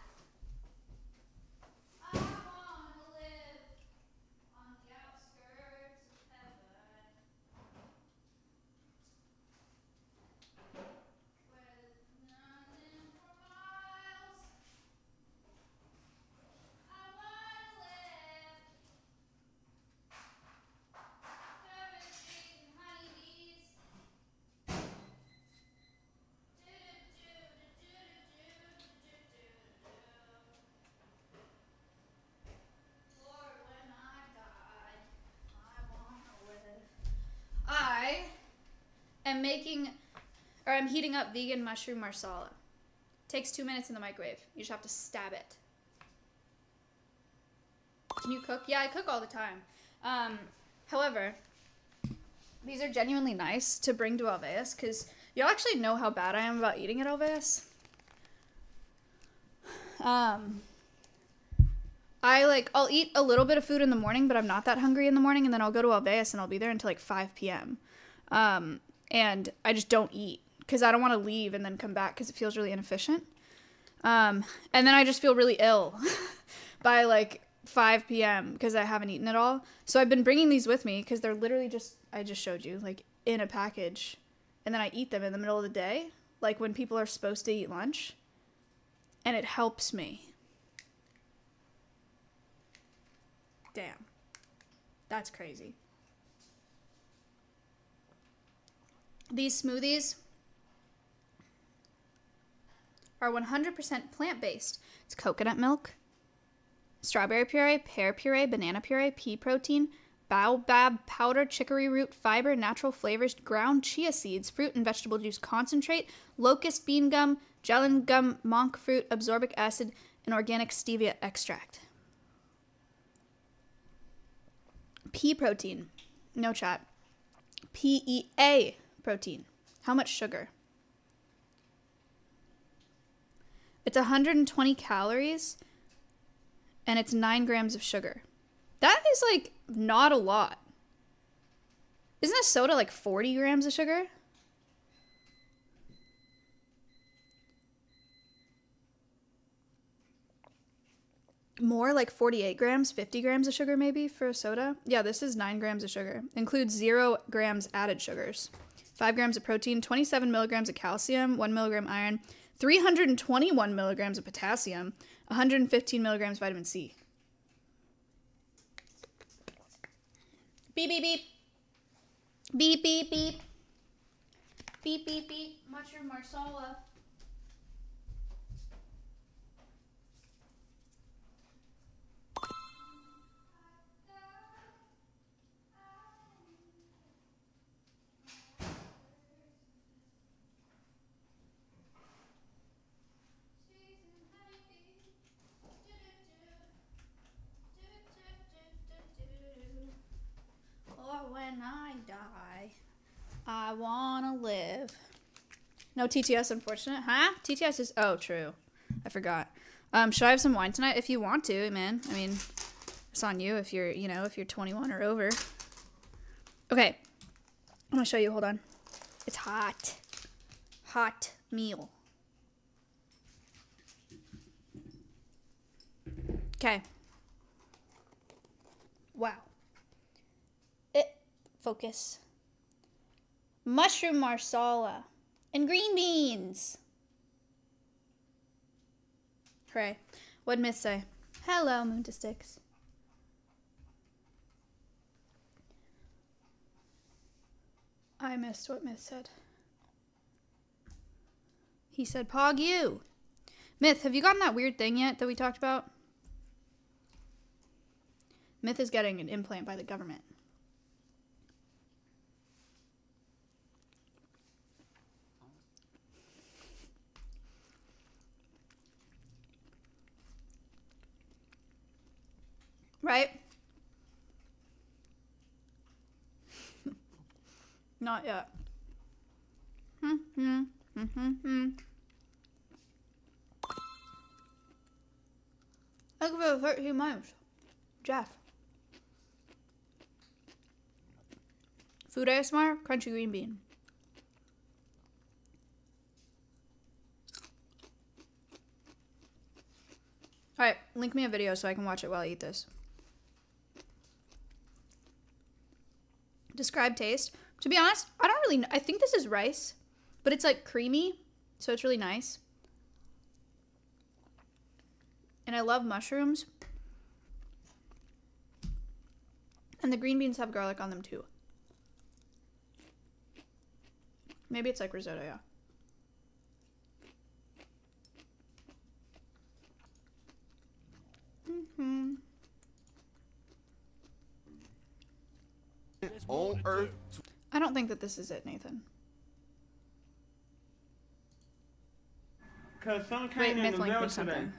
Am making, or I'm heating up vegan mushroom marsala. Takes two minutes in the microwave. You just have to stab it. Can you cook? Yeah, I cook all the time. Um, however, these are genuinely nice to bring to Alveus because you'll actually know how bad I am about eating at Alveus. Um, I like I'll eat a little bit of food in the morning, but I'm not that hungry in the morning, and then I'll go to Alveus and I'll be there until like 5 p.m. Um, and I just don't eat because I don't want to leave and then come back because it feels really inefficient. Um, and then I just feel really ill [LAUGHS] by like 5 p.m. because I haven't eaten at all. So I've been bringing these with me because they're literally just I just showed you like in a package, and then I eat them in the middle of the day, like when people are supposed to eat lunch, and it helps me. Damn. That's crazy. These smoothies are 100% plant based. It's coconut milk, strawberry puree, pear puree, banana puree, pea protein, baobab powder, chicory root fiber, natural flavors, ground chia seeds, fruit and vegetable juice concentrate, locust bean gum, gellan gum, monk fruit, absorbic acid, and organic stevia extract. Pea protein. No chat. PEA protein. How much sugar? It's 120 calories and it's 9 grams of sugar. That is like not a lot. Isn't a soda like 40 grams of sugar? More like 48 grams, 50 grams of sugar maybe for a soda. Yeah, this is 9 grams of sugar. Includes 0 grams added sugars. 5 grams of protein, 27 milligrams of calcium, 1 milligram iron, 321 milligrams of potassium, 115 milligrams vitamin C. Beep, beep, beep. Beep, beep, beep. Beep, beep, beep. Mushroom marsala. I wanna live. No TTS, unfortunate. Huh? TTS is. Oh, true. I forgot. Um, should I have some wine tonight? If you want to, man. I mean, it's on you if you're, you know, if you're 21 or over. Okay. I'm gonna show you. Hold on. It's hot. Hot meal. Okay. Wow. It focus. Mushroom marsala and green beans. Hooray. What'd Myth say? Hello, Moon to Sticks. I missed what Myth said. He said, Pog you. Myth, have you gotten that weird thing yet that we talked about? Myth is getting an implant by the government. Right? [LAUGHS] Not yet. Hmm, hmm, hmm, hmm, hmm. Look for 13 months. Jeff. Food ASMR, crunchy green bean. Alright, link me a video so I can watch it while I eat this. Describe taste. To be honest, I don't really know. I think this is rice, but it's like creamy, so it's really nice. And I love mushrooms. And the green beans have garlic on them too. Maybe it's like risotto, yeah. Mm-hmm. On Earth. I don't think that this is it, Nathan. Cause some Wait, came in Myth the linked mail me today. something.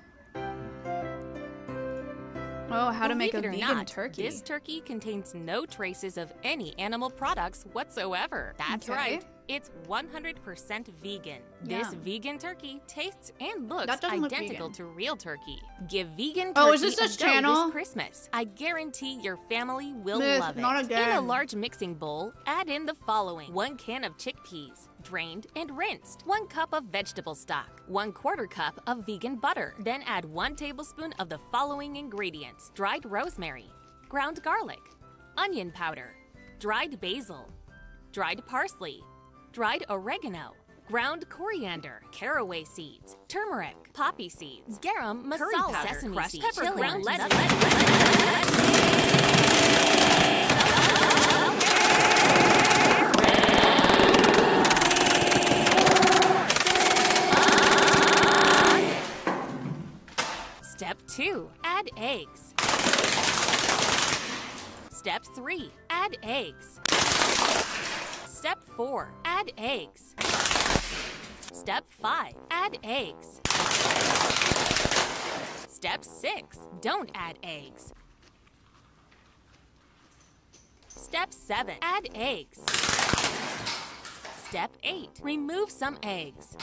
Oh, how to make a it or vegan not, turkey. This turkey contains no traces of any animal products whatsoever. That's Okay. right. It's 100% vegan. This vegan turkey tastes and looks doesn't look identical to real turkey. Give vegan turkey Oh, is this a this go channel? this Christmas. I guarantee your family will Myth, love it. not In a large mixing bowl, add in the following: one can of chickpeas, drained and rinsed, one cup of vegetable stock, one quarter cup of vegan butter. Then add one tablespoon of the following ingredients: dried rosemary, ground garlic, onion powder, dried basil, dried parsley, dried oregano. Ground coriander, caraway seeds, turmeric, poppy seeds, garam, Curry masala, powder, sesame crushed seeds, peppercorns, ground lettuce. Step 2. Add eggs. Step 3. Add eggs. Step 4. Add eggs. Step 5. Add eggs. Step 6. Don't add eggs. Step 7. Add eggs. Step 8. Remove some eggs.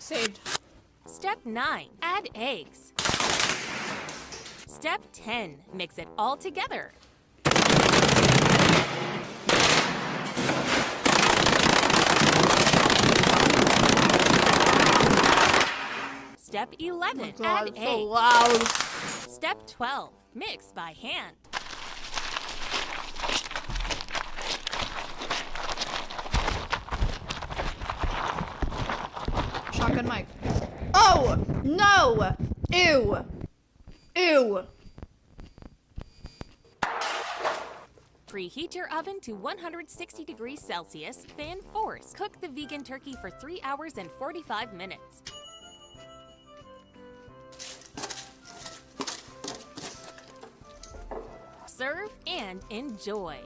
Saved. Step 9. Add eggs. Step 10. Mix it all together. Step 11. God, Add eggs. so loud. Step 12. Mix by hand. Shotgun mic. Oh no! Ew! Ew! Preheat your oven to 160 degrees Celsius, fan force. Cook the vegan turkey for 3 hours and 45 minutes. Serve and enjoy.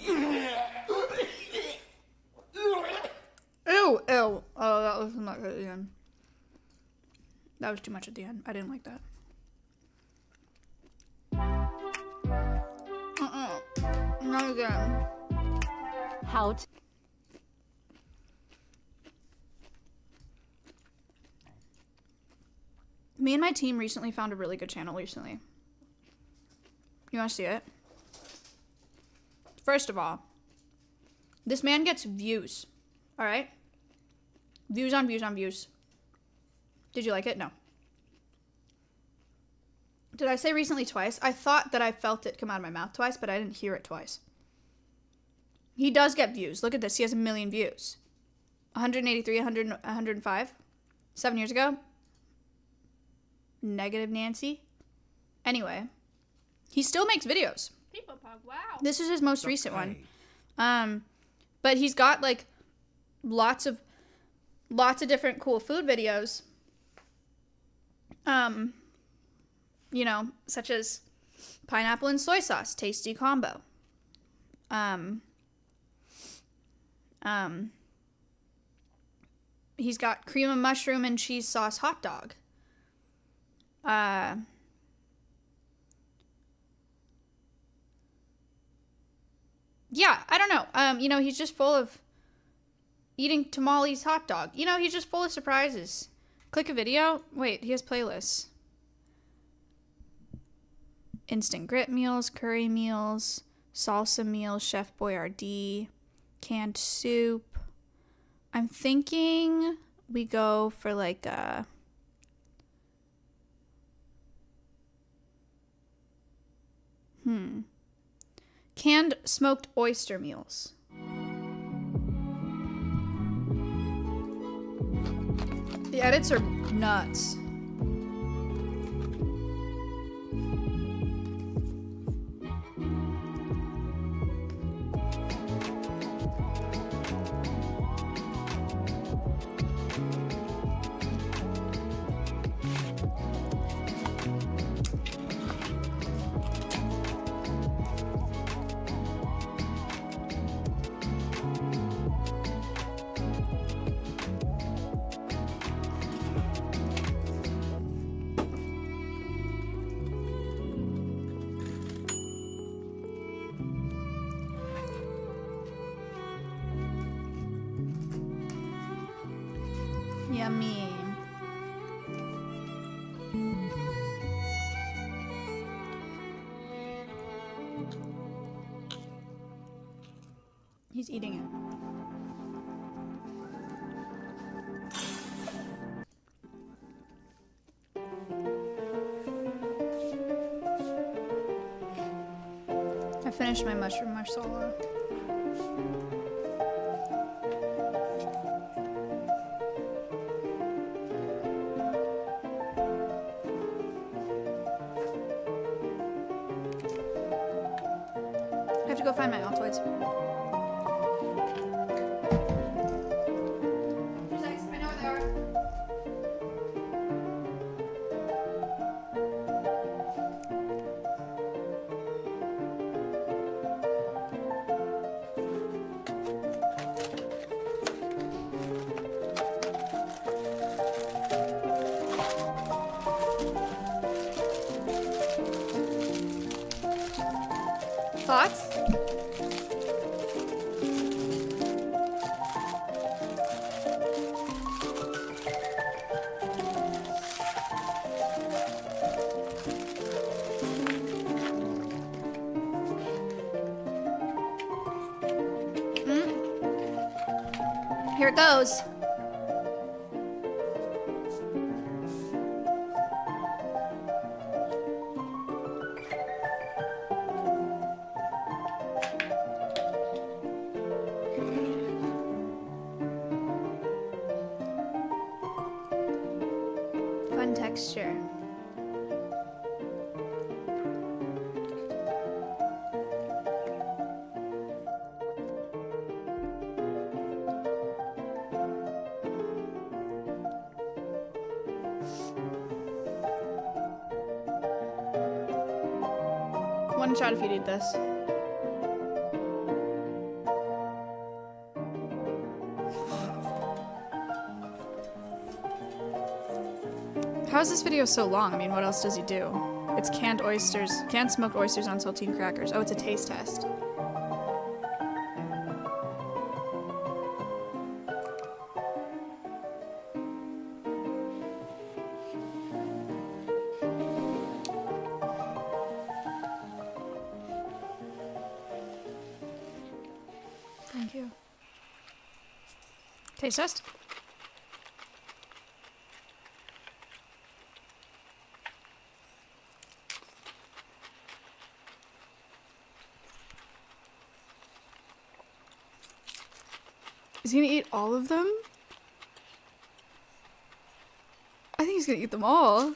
Ew! Ew! Oh, that was not good at the end. That was too much at the end. I didn't like that. Uh-uh. Not again. How to Me and my team recently found a really good channel recently. You want to see it? First of all, this man gets views. All right? Views on views on views. Did you like it? No. Did I say recently twice? I thought that I felt it come out of my mouth twice, but I didn't hear it twice. He does get views. Look at this. He has a million views. 183, 100, 105. Seven years ago. Negative Nancy. Anyway, he still makes videos. People pop. Wow. This is his most recent one. Um, but he's got like lots of lots of different cool food videos. Um, you know, such as pineapple and soy sauce, tasty combo. Um, um, he's got cream of mushroom and cheese sauce hot dog. Uh, yeah, I don't know. Um, you know, he's just full of eating tamales hot dog. You know, he's just full of surprises. Click a video. Wait, he has playlists. Instant grit meals, curry meals, salsa meals, Chef Boyardee, canned soup. I'm thinking we go for like a Hmm. Canned smoked oyster meals. The edits are nuts. I finished my mushroom marsala. This. How is this video so long? I mean, what else does he do? It's canned oysters, canned smoked oysters on saltine crackers. Oh, it's a taste test. Is he gonna eat all of them? I think he's gonna eat them all.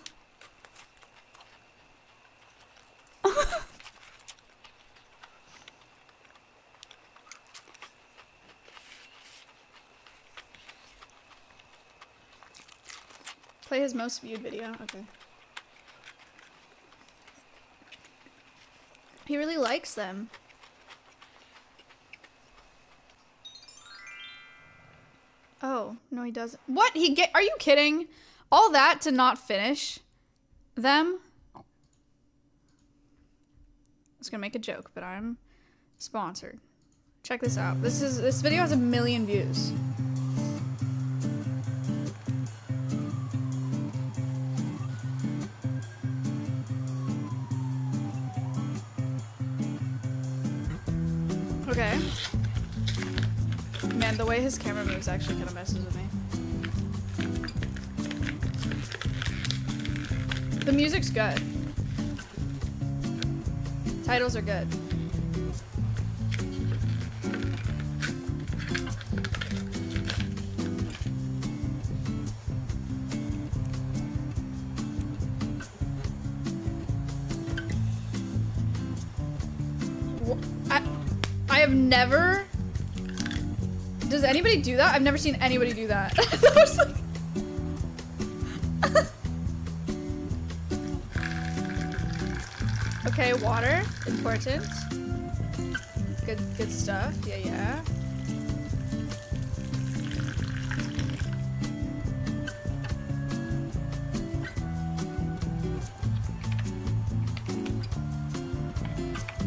His most viewed video. Okay. He really likes them. Oh, no he doesn't. What? He get Are you kidding? All that to not finish them? I was going to make a joke, but I'm sponsored. Check this out. This is this video has a million views. Way his camera moves actually kind of messes with me. The music's good. Titles are good. Do that? I've never seen anybody do that. [LAUGHS] [LAUGHS] Okay, water, important. Good, good stuff. Yeah, yeah.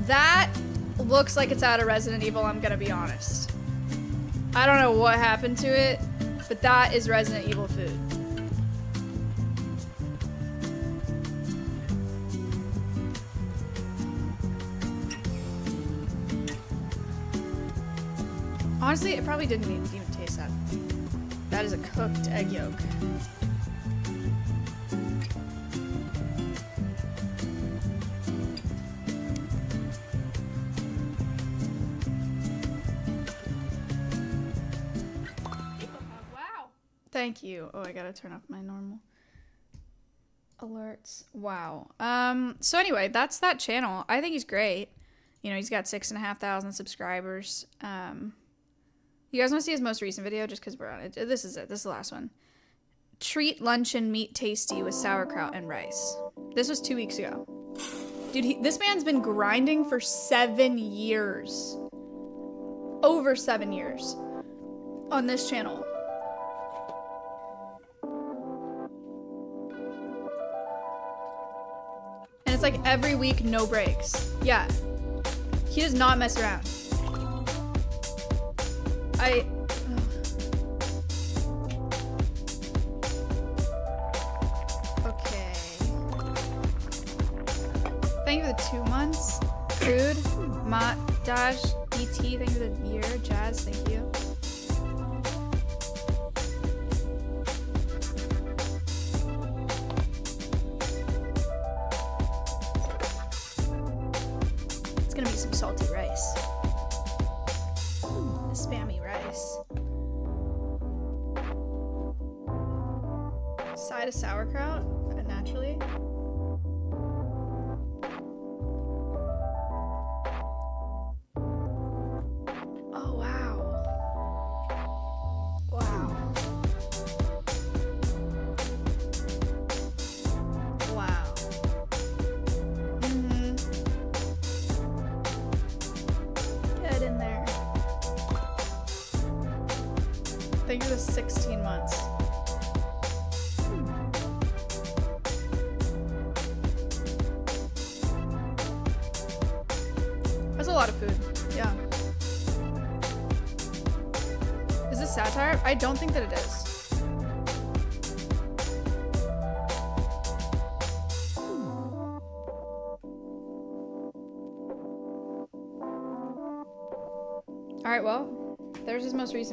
That looks like it's out of Resident Evil, I'm gonna be honest. I don't know what happened to it, but that is Resident Evil food. Honestly, it probably didn't even taste that. That is a cooked egg yolk. Thank you. Oh, I gotta turn off my normal alerts. Wow. Um. So anyway, that's that channel. I think he's great. You know, he's got six and a half thousand subscribers. Um. You guys want to see his most recent video? Just because we're on it. This is it. This is the last one. Treat luncheon meat tasty with sauerkraut and rice. This was two weeks ago. Dude, he, this man's been grinding for seven years. Over seven years. On this channel. Like every week, no breaks. Yeah. He does not mess around. I. Okay. Thank you for the two months. Food. Mott Dash DT. Thank you for the year. Jazz. Thank you.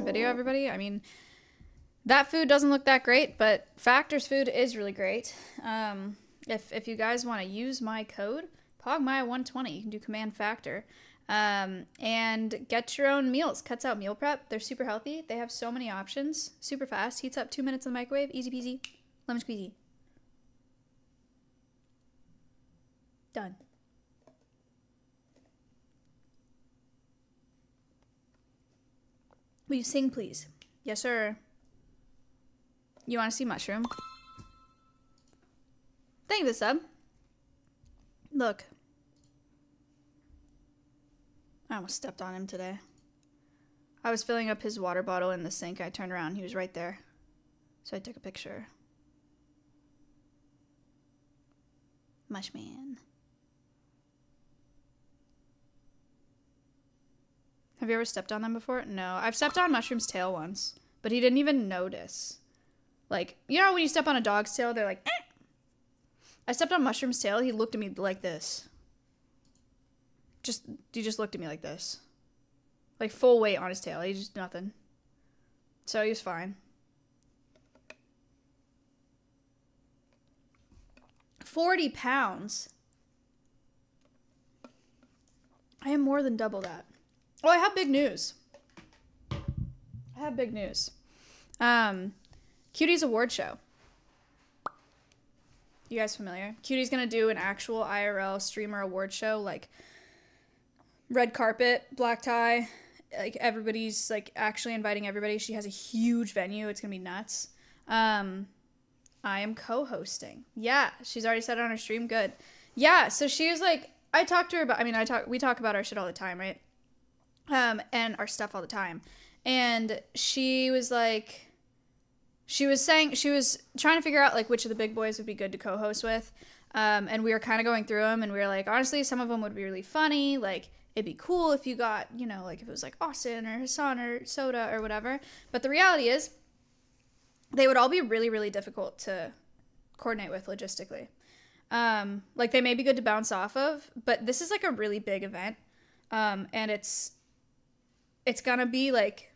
Video, everybody. I mean, that food doesn't look that great, but Factor's food is really great. Um, if, if you guys want to use my code, POGMAIA120, you can do Command Factor. Um, and get your own meals. Cuts out meal prep. They're super healthy. They have so many options. Super fast. Heats up two minutes in the microwave. Easy peasy. Lemon squeezy. Done. Will you sing, please? Yes, sir. You want to see mushroom? Thank the sub. Look. I almost stepped on him today. I was filling up his water bottle in the sink. I turned around. He was right there. So I took a picture. Mushman. Have you ever stepped on them before? No. I've stepped on Mushroom's tail once, but he didn't even notice. Like, you know when you step on a dog's tail, they're like, eh. I stepped on Mushroom's tail. He looked at me like this. Just, he just looked at me like this. Like full weight on his tail. He just nothing. So he was fine. Forty pounds. I am more than double that. Oh, I have big news. I have big news. Um, QT's award show. You guys familiar? QT's gonna do an actual IRL streamer award show, like red carpet, black tie, like everybody's like actually inviting everybody. She has a huge venue. It's gonna be nuts. Um, I am co-hosting. Yeah, she's already said it on her stream. Good. Yeah, so she was like, I talked to her about. I mean, I talk. We talk about our shit all the time, right? Um, and our stuff all the time. And she was like, she was saying she was trying to figure out like which of the big boys would be good to co-host with. Um, and we were kind of going through them, and we were like, honestly, some of them would be really funny. Like, it'd be cool if you got, you know, like if it was like Austin or Hasan or Soda or whatever. But the reality is, they would all be really, really difficult to coordinate with logistically. Um, like they may be good to bounce off of, but this is like a really big event, um, and it's it's gonna be like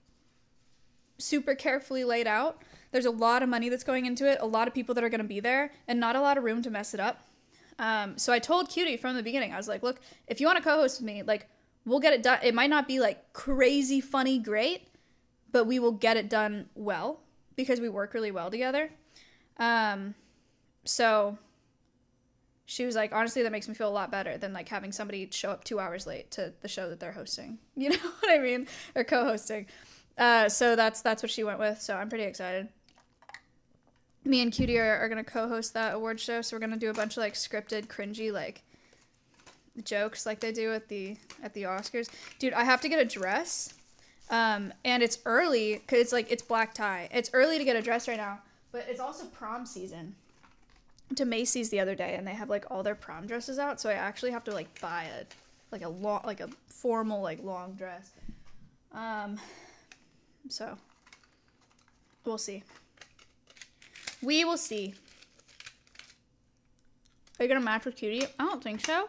super carefully laid out. There's a lot of money that's going into it, a lot of people that are gonna be there, and not a lot of room to mess it up. Um, so I told QT from the beginning, I was like, look, if you want to co-host with me, like we'll get it done. It might not be like crazy funny, great, but we will get it done well because we work really well together. Um, so she was like, honestly, that makes me feel a lot better than like having somebody show up two hours late to the show that they're hosting. [LAUGHS] You know what I mean? Or co-hosting. Uh, so that's that's what she went with. So I'm pretty excited. Me and QT are, are gonna co-host that award show. So we're gonna do a bunch of like scripted, cringy like jokes like they do at the at the Oscars. Dude, I have to get a dress. Um, and it's early because it's like it's black tie. It's early to get a dress right now, but it's also prom season. To Macy's the other day, and they have like all their prom dresses out, so I actually have to like buy a like a long, like a formal, like long dress. Um, so we'll see. We will see. Are you gonna match with QT? I don't think so.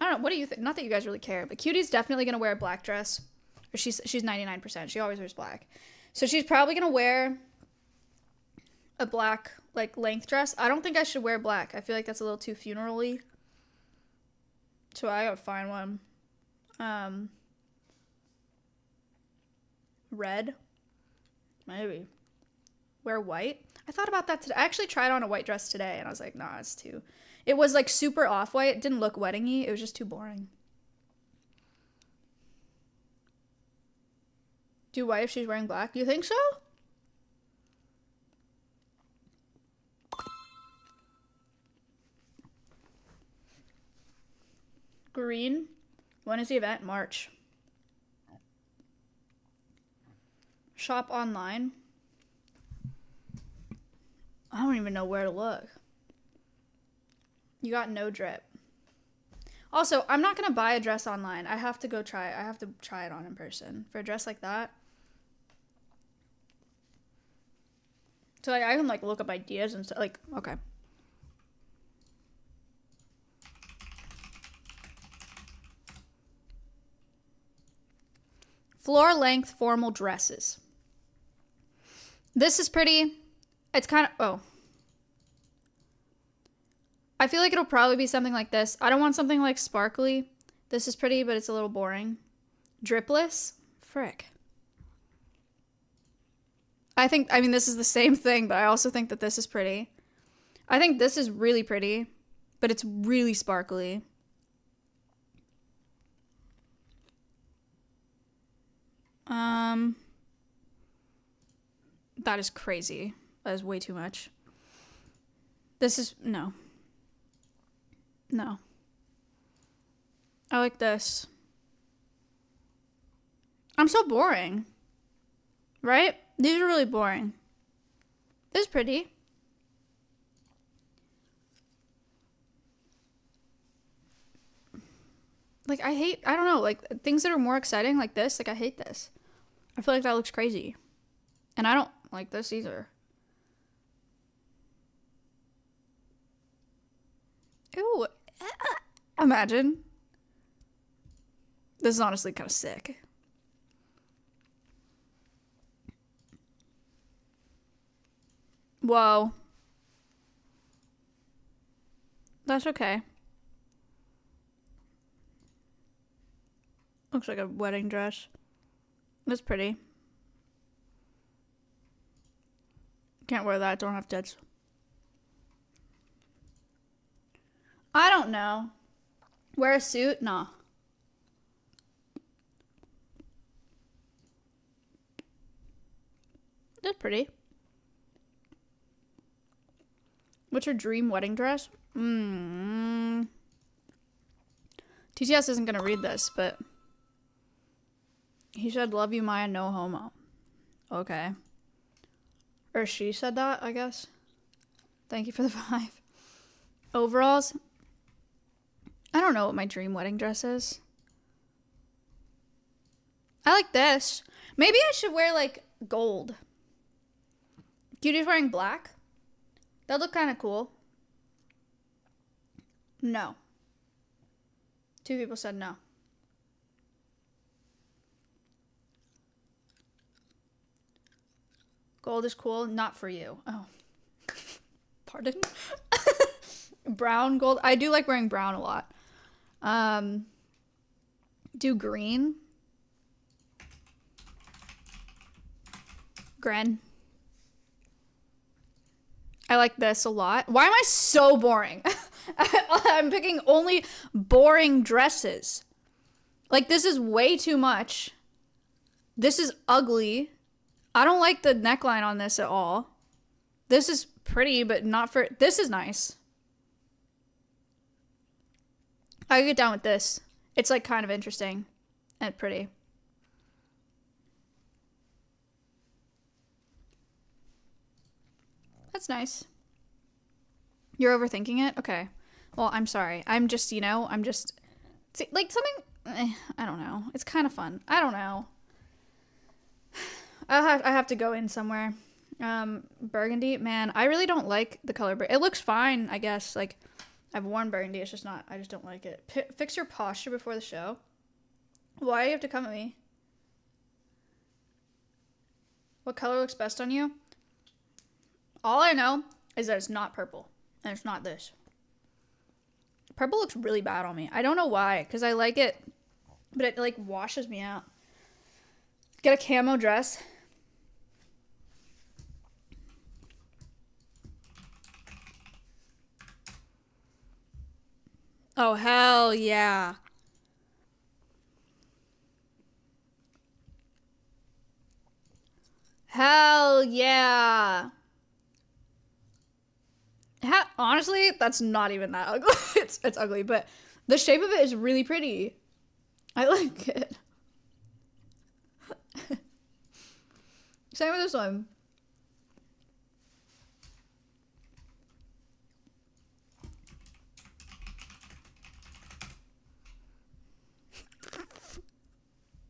I don't know. What do you think? Not that you guys really care, but QT's definitely gonna wear a black dress. Or she's she's ninety nine percent. She always wears black, so she's probably gonna wear a black like length dress. I don't think I should wear black. I feel like that's a little too funeral-y. So I gotta find one. Um, red, maybe. Wear white. I thought about that today. I actually tried on a white dress today, and I was like, nah, it's too. It was like super off white. It didn't look weddingy. It was just too boring. Do white if she's wearing black? You think so? Green. When is the event? March. Shop online. I don't even know where to look. You got no drip. Also, I'm not gonna buy a dress online. I have to go try. it. I have to try it on in person for a dress like that. So like, I can like look up ideas and stuff. Like, okay. Floor length formal dresses. This is pretty. It's kind of oh. I feel like it'll probably be something like this. I don't want something like sparkly. This is pretty, but it's a little boring. Dripless? Frick. I think, I mean, this is the same thing, but I also think that this is pretty. I think this is really pretty, but it's really sparkly. Um, that is crazy. That is way too much. This is, no. No. I like this. I'm so boring. Right? These are really boring. This is pretty. Like, I hate, I don't know, like, things that are more exciting, like this, like, I hate this. I feel like that looks crazy. And I don't like this either. Ew. Uh, imagine. This is honestly kind of sick. Whoa. That's okay. Looks like a wedding dress. That's pretty. Can't wear that, don't have tits. I don't know. Wear a suit? Nah. That's pretty. What's your dream wedding dress? Mm. TTS isn't gonna read this, but he said, "Love you, Maya, no homo." Okay. Or she said that, I guess. Thank you for the [LAUGHS] five. Overalls. I don't know what my dream wedding dress is. I like this. Maybe I should wear like gold. QT's wearing black. That look kind of cool. No. Two people said no. Gold is cool, not for you. Oh. [LAUGHS] Pardon? [LAUGHS] brown, gold. I do like wearing brown a lot. Um do green. Gren. I like this a lot. Why am I so boring? [LAUGHS] I'm picking only boring dresses. Like, this is way too much. This is ugly. I don't like the neckline on this at all. This is pretty, but not for. This is nice. I get down with this. It's like kind of interesting and pretty. That's nice. You're overthinking it? Okay. Well, I'm sorry. I'm just, you know, I'm just See, like something. eh, I don't know. It's kind of fun. I don't know. I have I have to go in somewhere. Um, burgundy, man, I really don't like the color. It looks fine, I guess. Like I've worn burgundy. It's just not. I just don't like it. P- fix your posture before the show. Why do you have to come at me? What color looks best on you? All I know is that it's not purple, and it's not this. Purple looks really bad on me. I don't know why, because I like it, but it like washes me out. Get a camo dress. Oh, hell yeah. Hell yeah. Honestly, that's not even that ugly. [LAUGHS] it's it's ugly, but the shape of it is really pretty. I [LAUGHS] like it. Same with this one.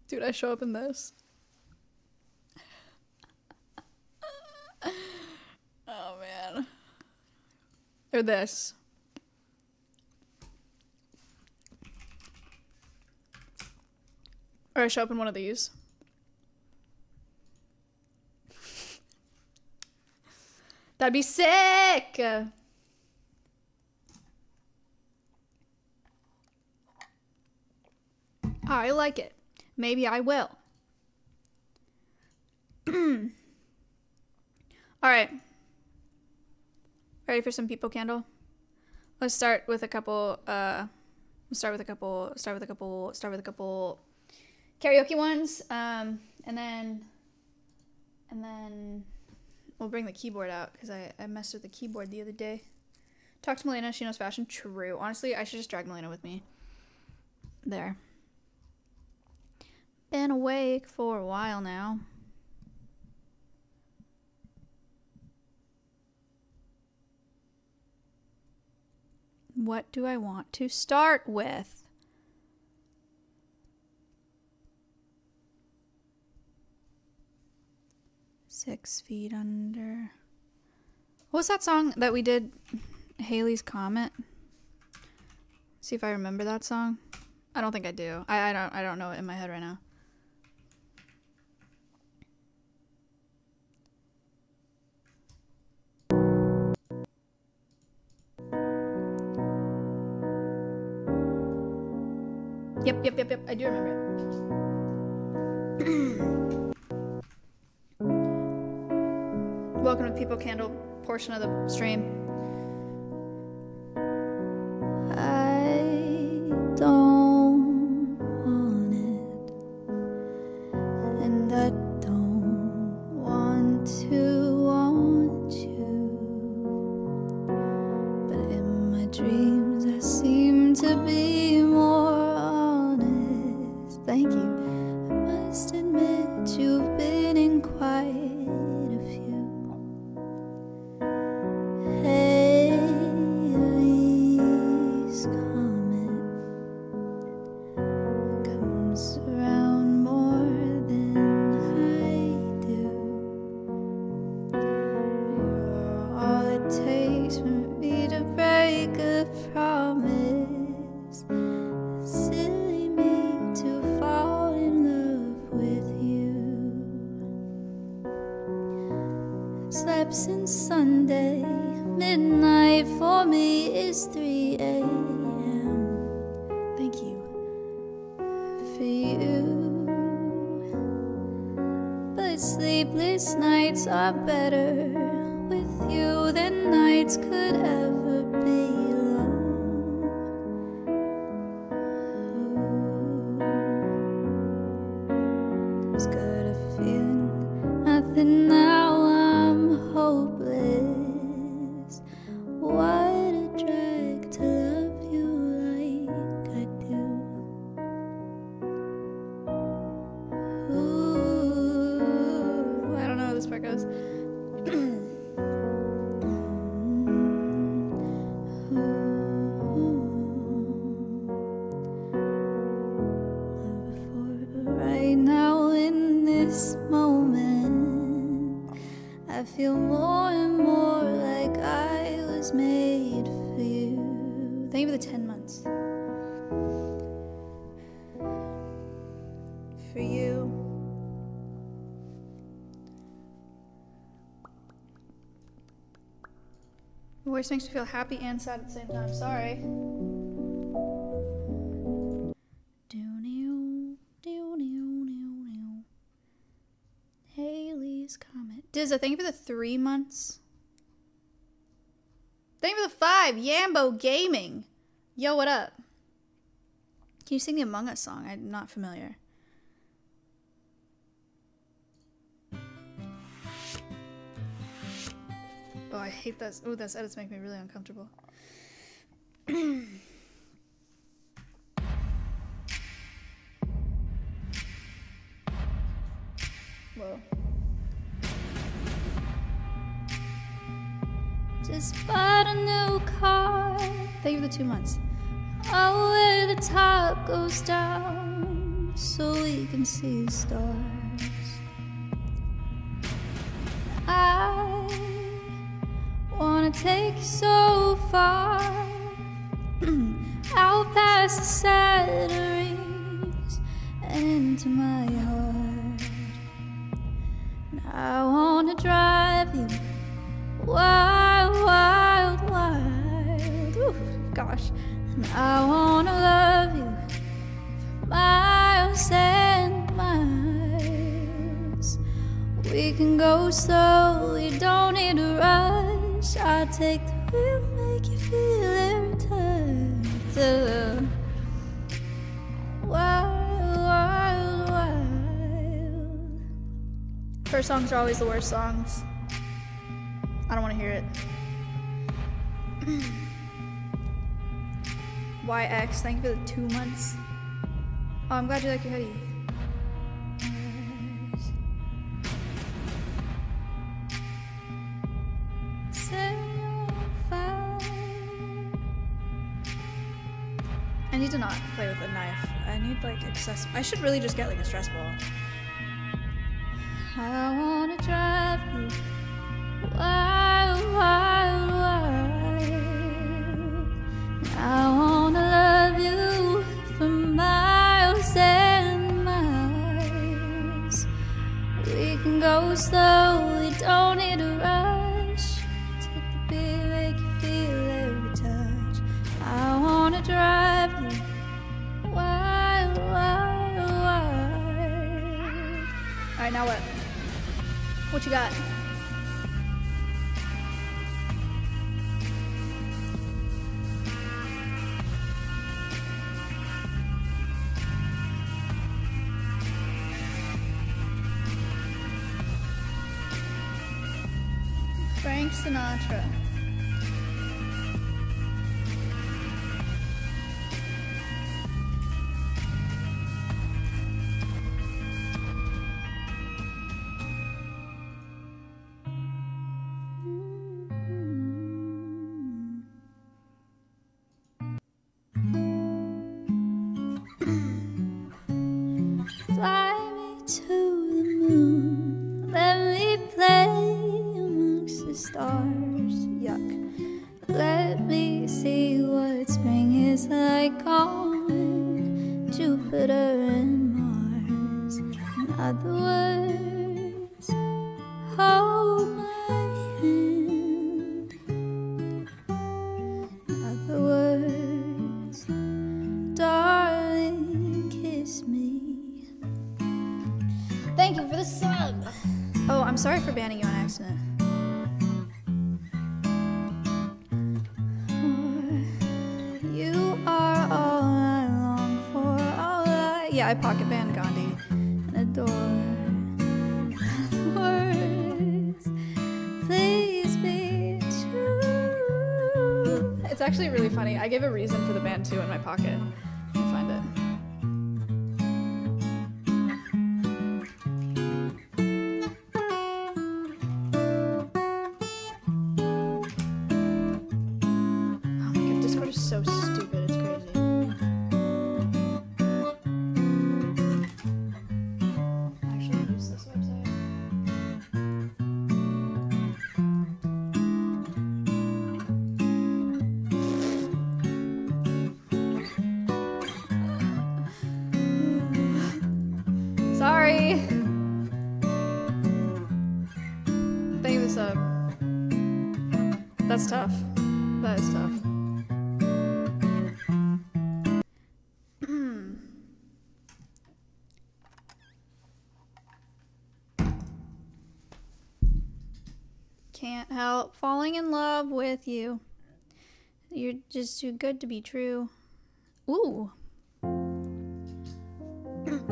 Dude, I show up in this. oh man. Or this. Or I show up in one of these. That'd be sick! I like it. Maybe I will. [CLEARS THROAT] Alright. Ready for some people candle? Let's start with a couple uh let's start with a couple start with a couple start with a couple karaoke ones. Um and then and then we'll bring the keyboard out because I, I messed with the keyboard the other day. Talk to Melina, she knows fashion. True. Honestly, I should just drag Melina with me. There. Been awake for a while now. What do I want to start with? Six feet under. What was that song that we did? Haley's Comet. See if I remember that song. I don't think I do. I, I don't. I don't know it in my head right now. Yep, yep, yep, yep. I do remember it. [CLEARS THROAT] Welcome to People Candle portion of the stream. I don't Voice makes me feel happy and sad at the same time. Sorry. Haley's comment. Dizza, thank you for the three months. Thank you for the five. Yambo Gaming. Yo, what up? Can you sing the Among Us song? I'm not familiar. I hate this. Oh, those edits make me really uncomfortable. Whoa. Just bought a new car. Thank you for the two months. Oh, where the top goes down so we can see stars. Take you so far [CLEARS THROAT] out past the sad and into my heart. And I wanna drive you wild, wild, wild. Ooh, gosh. And I wanna love you for miles and miles. We can go slow, you don't need to rush. I'll take the wheel, make you feel every time. Wild, wild, wild. First songs are always the worst songs. I don't want to hear it. [CLEARS THROAT] YX, thank you for the two months. Oh, I'm glad you like your hoodie. Need like access. I should really just get like a stress ball. I wanna drive you wild, wild, wild. I wanna love you for miles and miles. We can go don't right, now what? What you got? Frank Sinatra. You. You're just too good to be true. Ooh. [CLEARS THROAT]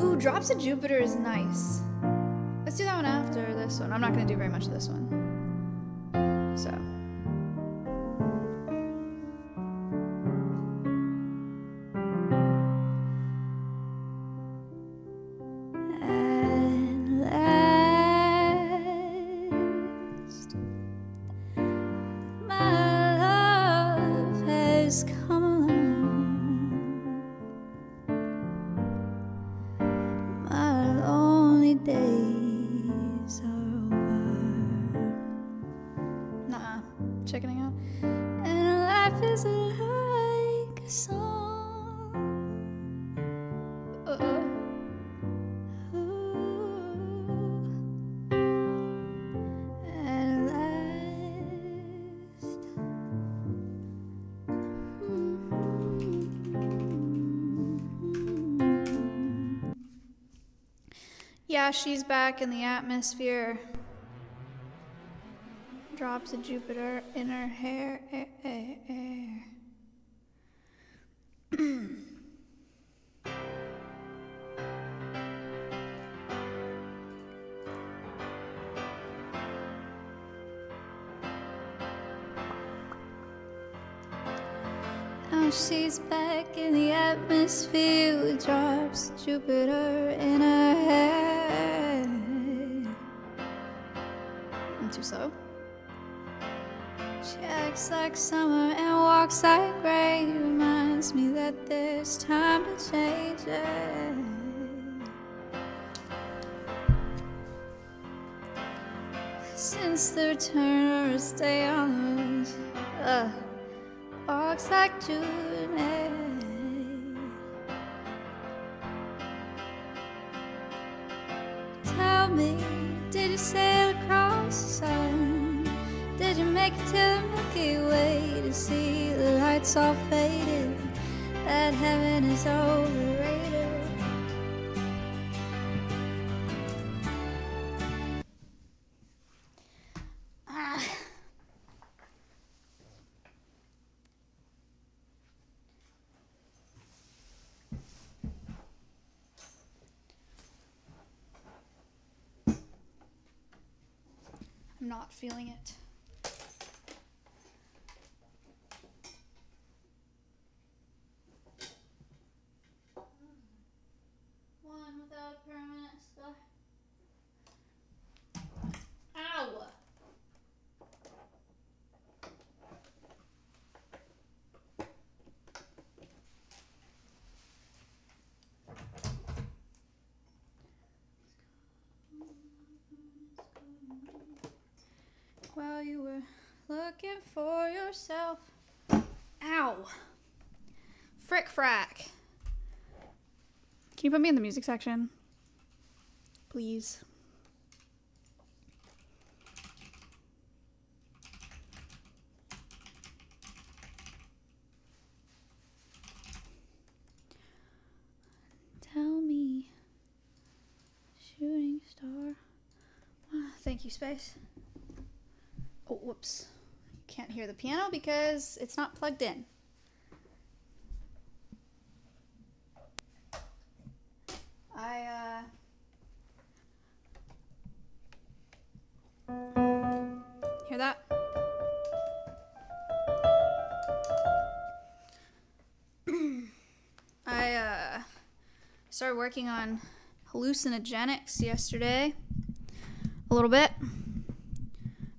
Ooh, Drops of Jupiter is nice. Let's do that one after this one. I'm not going to do very much of this one. So. She's back in the atmosphere. Drops of Jupiter in her hair. eh, eh, eh. Now she's back in the atmosphere drops of Jupiter in her Slow. She acts like summer and walks like rain. Reminds me that there's time to change it. Since the return of stay on uh, walks like June. Not feeling it. One without permanent scar. Ow! While you were looking for yourself. Ow! Frick frack. Can you put me in the music section? Please. Tell me, shooting star. Ah, thank you, Space. Whoops. Can't hear the piano because it's not plugged in. I, uh. Hear that? [CLEARS THROAT] I, uh. Started working on hallucinogenics yesterday. A little bit.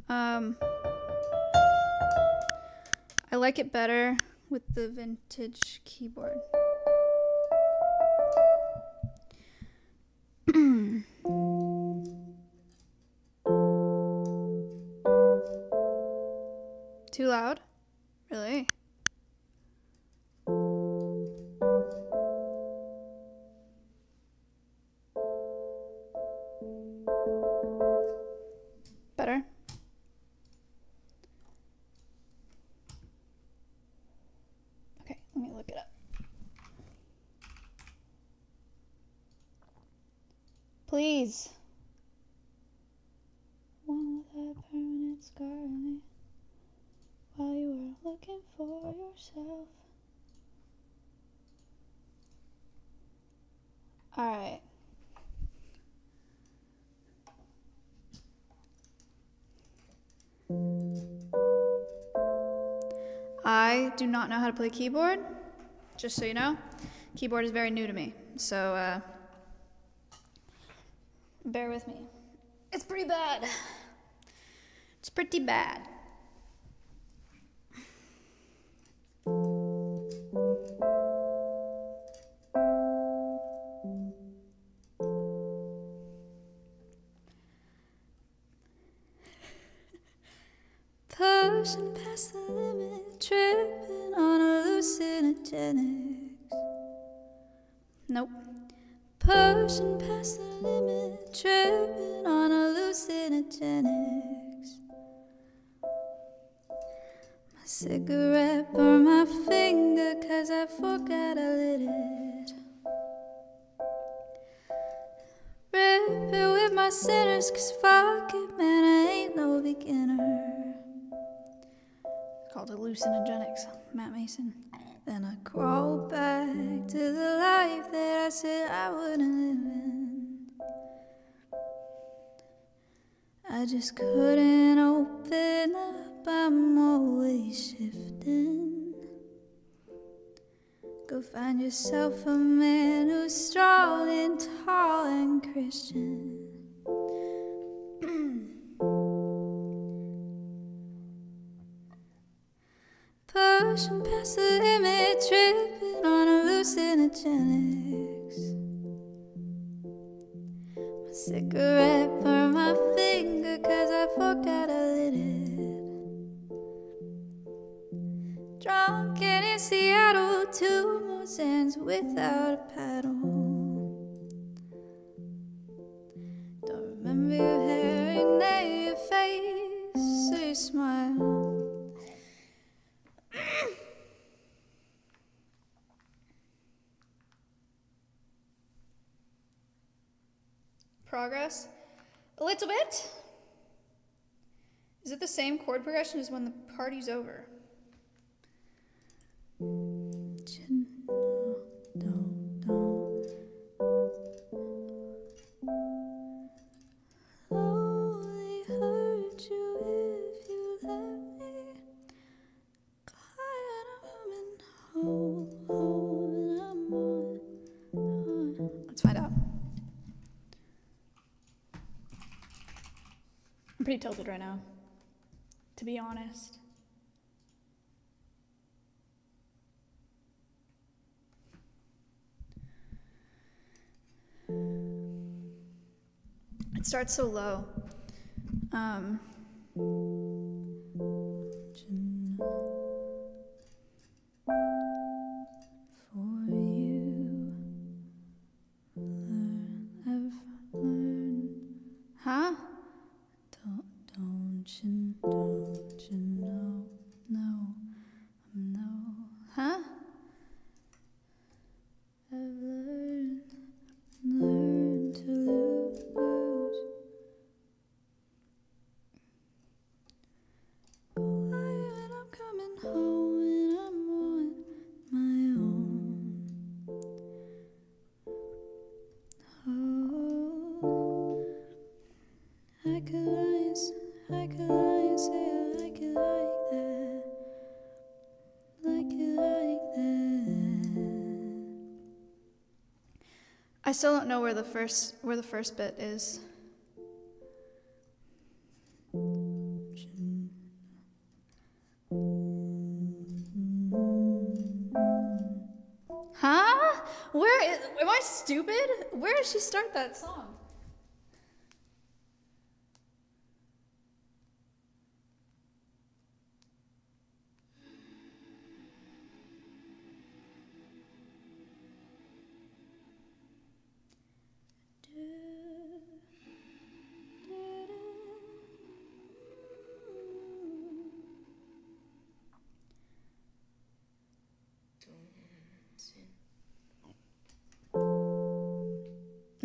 Um. I like it better with the vintage keyboard. [CLEARS THROAT] how to play keyboard, just so you know. Keyboard is very new to me, so uh, bear with me. It's pretty bad. It's pretty bad. Cigarette burned my finger cause I forgot I lit it. Rip it with my sinners cause fuck it, man, I ain't no beginner called hallucinogenics, Matt Maeson. Then I crawled back to the life that I said I wouldn't live in. I just couldn't open up, I'm always shifting. Go find yourself a man who's strong and tall and Christian. [CLEARS THROAT] Pushing past the limit, tripping on hallucinogenics. My cigarette burned my finger cause I forgot I lit it. Drunk and in Seattle, two more sands without a paddle. Don't remember your hair and your face or your smile. Progress? A little bit. Is it the same chord progression as when the party's over? Starts so low. Um, first where the first bit is. Huh? Where is, am I stupid? Where did she start that song?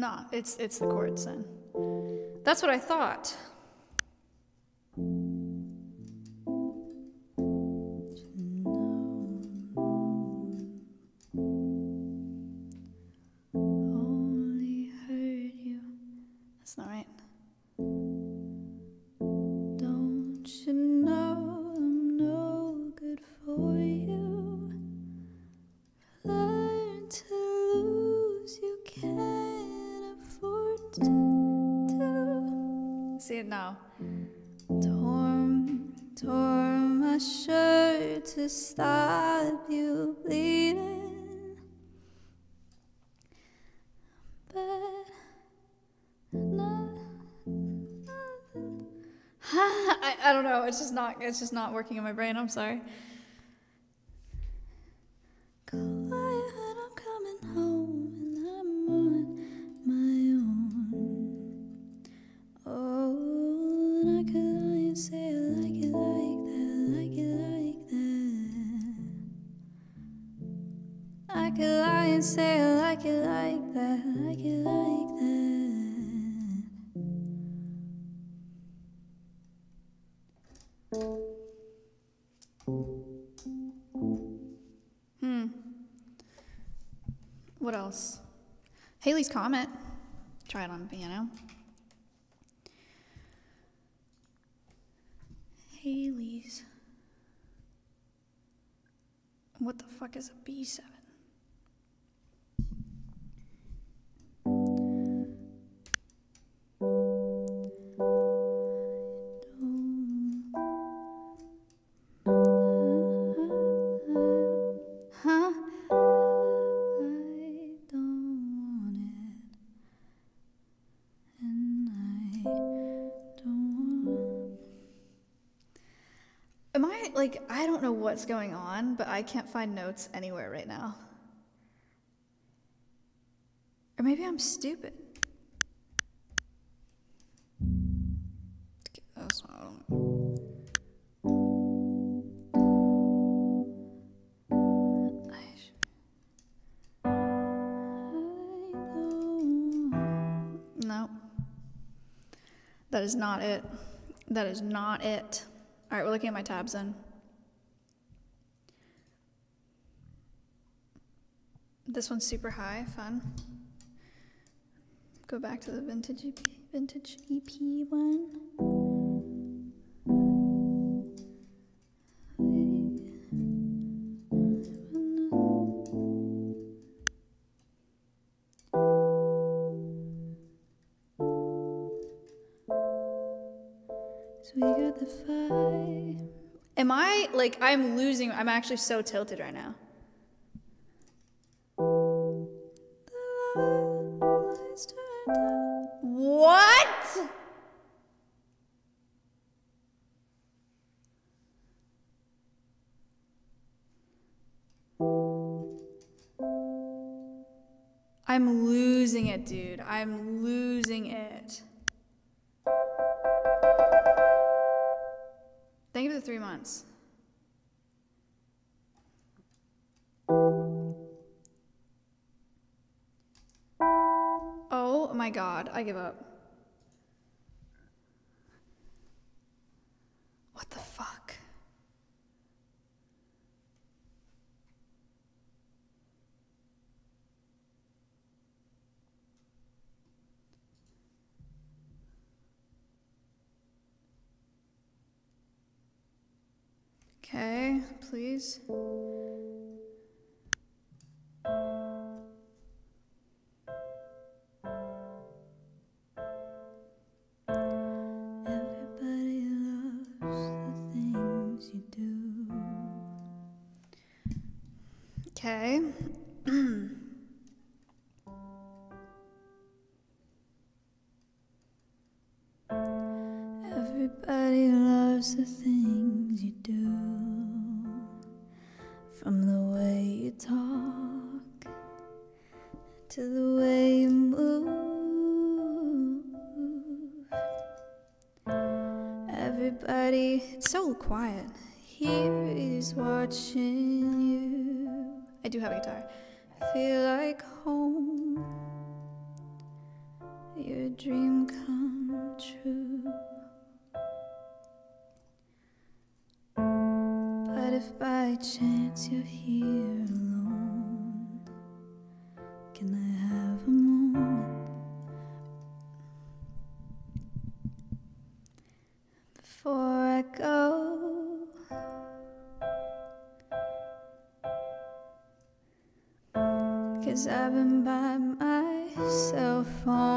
Nah, it's it's the chords then. That's what I thought. It's just not. Working in my brain. I'm sorry. On piano. Haley's. What the fuck is a B7? What's going on, but I can't find notes anywhere right now. Or maybe I'm stupid. No. That is not it. That is not it. All right, we're looking at my tabs then. This one's super high, fun. Go back to the vintage EP, vintage EP one. Am I like I'm losing? I'm actually so tilted right now. Dude. I'm losing it. Thank you for the three months. Oh my god, I give up. What the fuck? Okay, please. Have a guitar. I feel like home. your dream I've been by myself all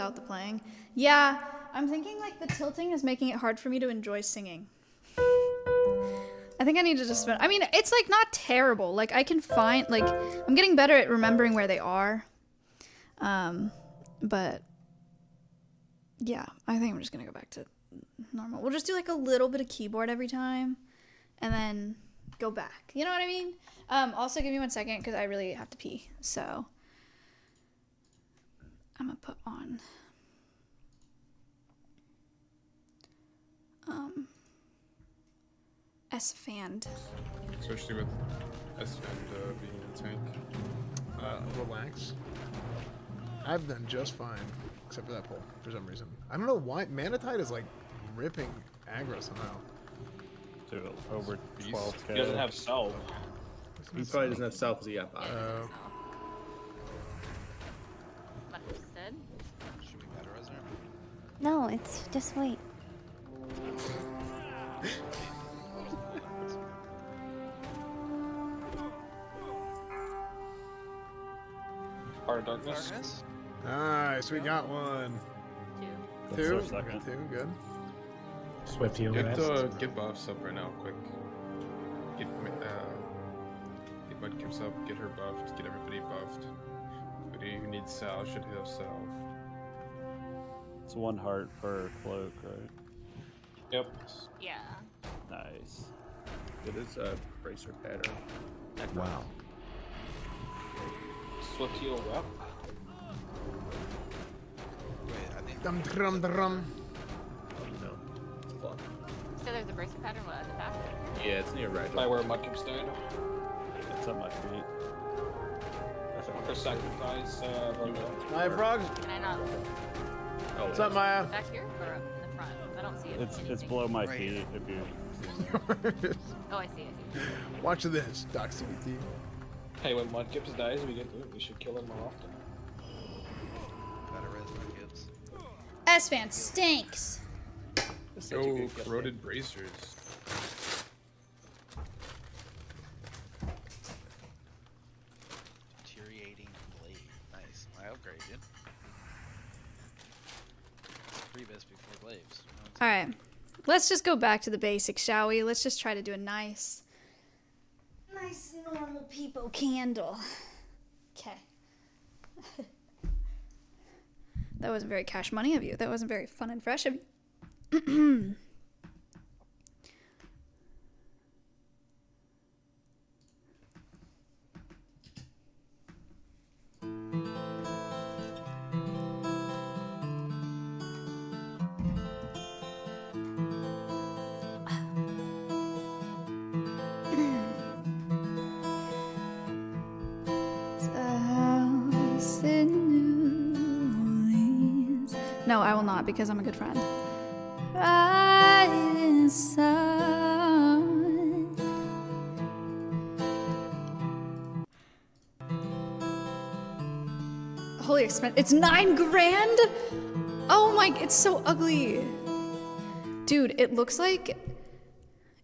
without the playing? Yeah, I'm thinking like the tilting is making it hard for me to enjoy singing. I think I need to just spend. I mean, it's like not terrible. Like I can find like I'm getting better at remembering where they are. Um, but yeah, I think I'm just gonna go back to normal. We'll just do like a little bit of keyboard every time, and then go back. You know what I mean? Um, also, give me one second because I really have to pee. So I'm gonna put on. Um, S fand. Especially with S and uh, being in the tank. Uh, relax. I've done just fine, except for that pull, for some reason. I don't know why. Manatide is like ripping aggro somehow. Dude, over 12 He doesn't have self. He probably doesn't have self because he got bot. Uh, No, it's just wait. Heart of darkness. Nice, we got one. Two. Two. That's. Two, good. Swift heal Get, rest. uh, get buffs up right now, quick. Get, uh, get Mudkips up, get her buffed, get everybody buffed. Everybody who needs Sal should heal Sal. It's one heart per cloak, right? Yep. Yeah. Nice. It is a bracer pattern. Wow. Swift heal up. Wait, I think. Dum drum drum. No. It's. So there's a bracer pattern what, at the back. Yeah, it's near right. By where Mudkips died. It's at my feet. For sacrifice, uh, Rojo. Maya Frog. Can I not? Oh, What's up, Maya? Back here or up in the front? I don't see it. It's it's below my Right. feet if you. Oh, I see. I see. Watch this, Doc CBT. Hey, when Mudkips dies, we get we should kill him more often. Better res Mudkips. S fan stinks. Such a Yo, good oh, guess, corroded eh? bracers. Deteriorating blade. Nice. I upgraded. Rebus before glaives. All right, let's just go back to the basics, shall we? Let's just try to do a nice, nice normal people candle. Okay. [LAUGHS] that wasn't very cash money of you. That wasn't very fun and fresh of you. [CLEARS THROAT] No, I will not because I'm a good friend. Rising sun. Holy expense! It's nine grand. Oh my! It's so ugly, dude. It looks like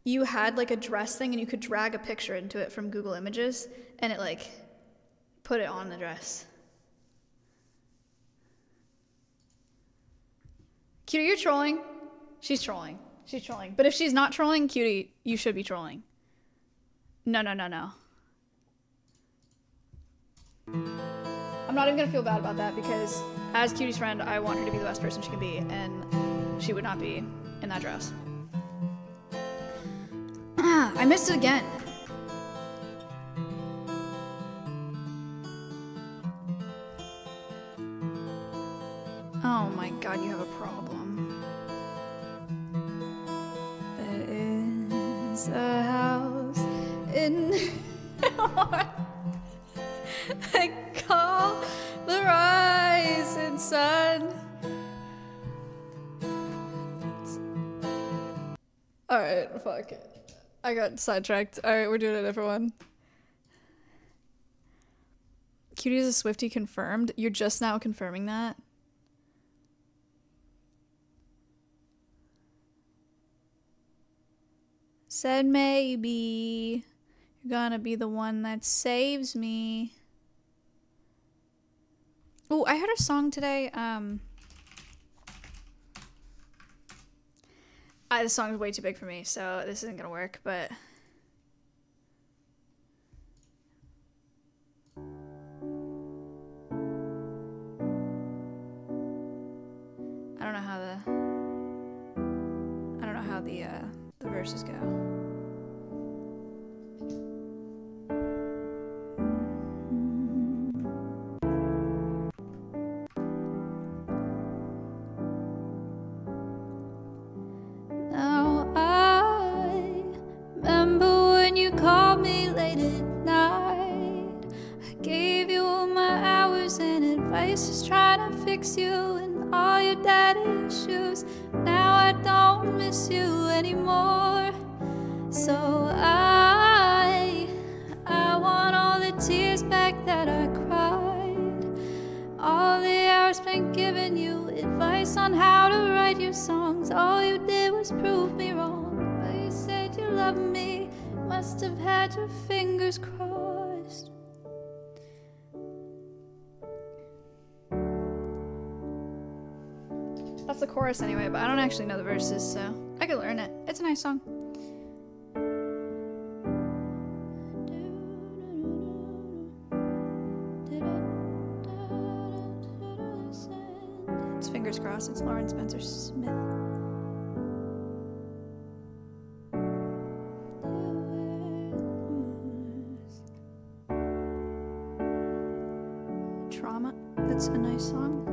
you had like a dress thing and you could drag a picture into it from Google Images and it like put it on the dress. Cutie, you're trolling. She's trolling. She's trolling. But if she's not trolling, Cutie, you should be trolling. No, no, no, no. I'm not even gonna feel bad about that because as Cutie's friend, I want her to be the best person she can be, and she would not be in that dress. Ah, [CLEARS THROAT] I missed it again. Oh my god, you have a problem. A house in [LAUGHS] I call the rising sun. Alright, fuck it. I got sidetracked. Alright, we're doing a different one. Cutie is a Swifty confirmed. You're just now confirming that? Said maybe you're gonna be the one that saves me. Oh, I heard a song today. Um, I, this song is way too big for me, so this isn't gonna work. But I don't know how the I don't know how the uh, the verses go. Advice on how to write your songs. All you did was prove me wrong. But you said you loved me, must have had your fingers crossed. That's the chorus anyway, but I don't actually know the verses, so I could learn it. It's a nice song. It's. Lauren Spencer Smith. Trauma. That's a nice song.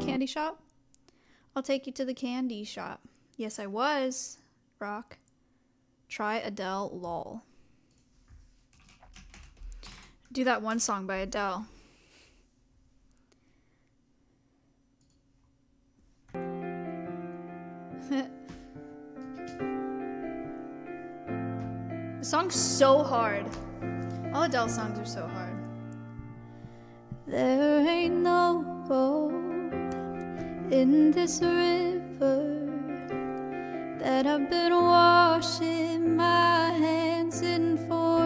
Candy shop? I'll take you to the candy shop. Yes, I was. Rock. Try Adele lol. Do that one song by Adele. [LAUGHS] the song's so hard. All Adele songs are so hard. There ain't no gold in this river that I've been washing my hands in forever.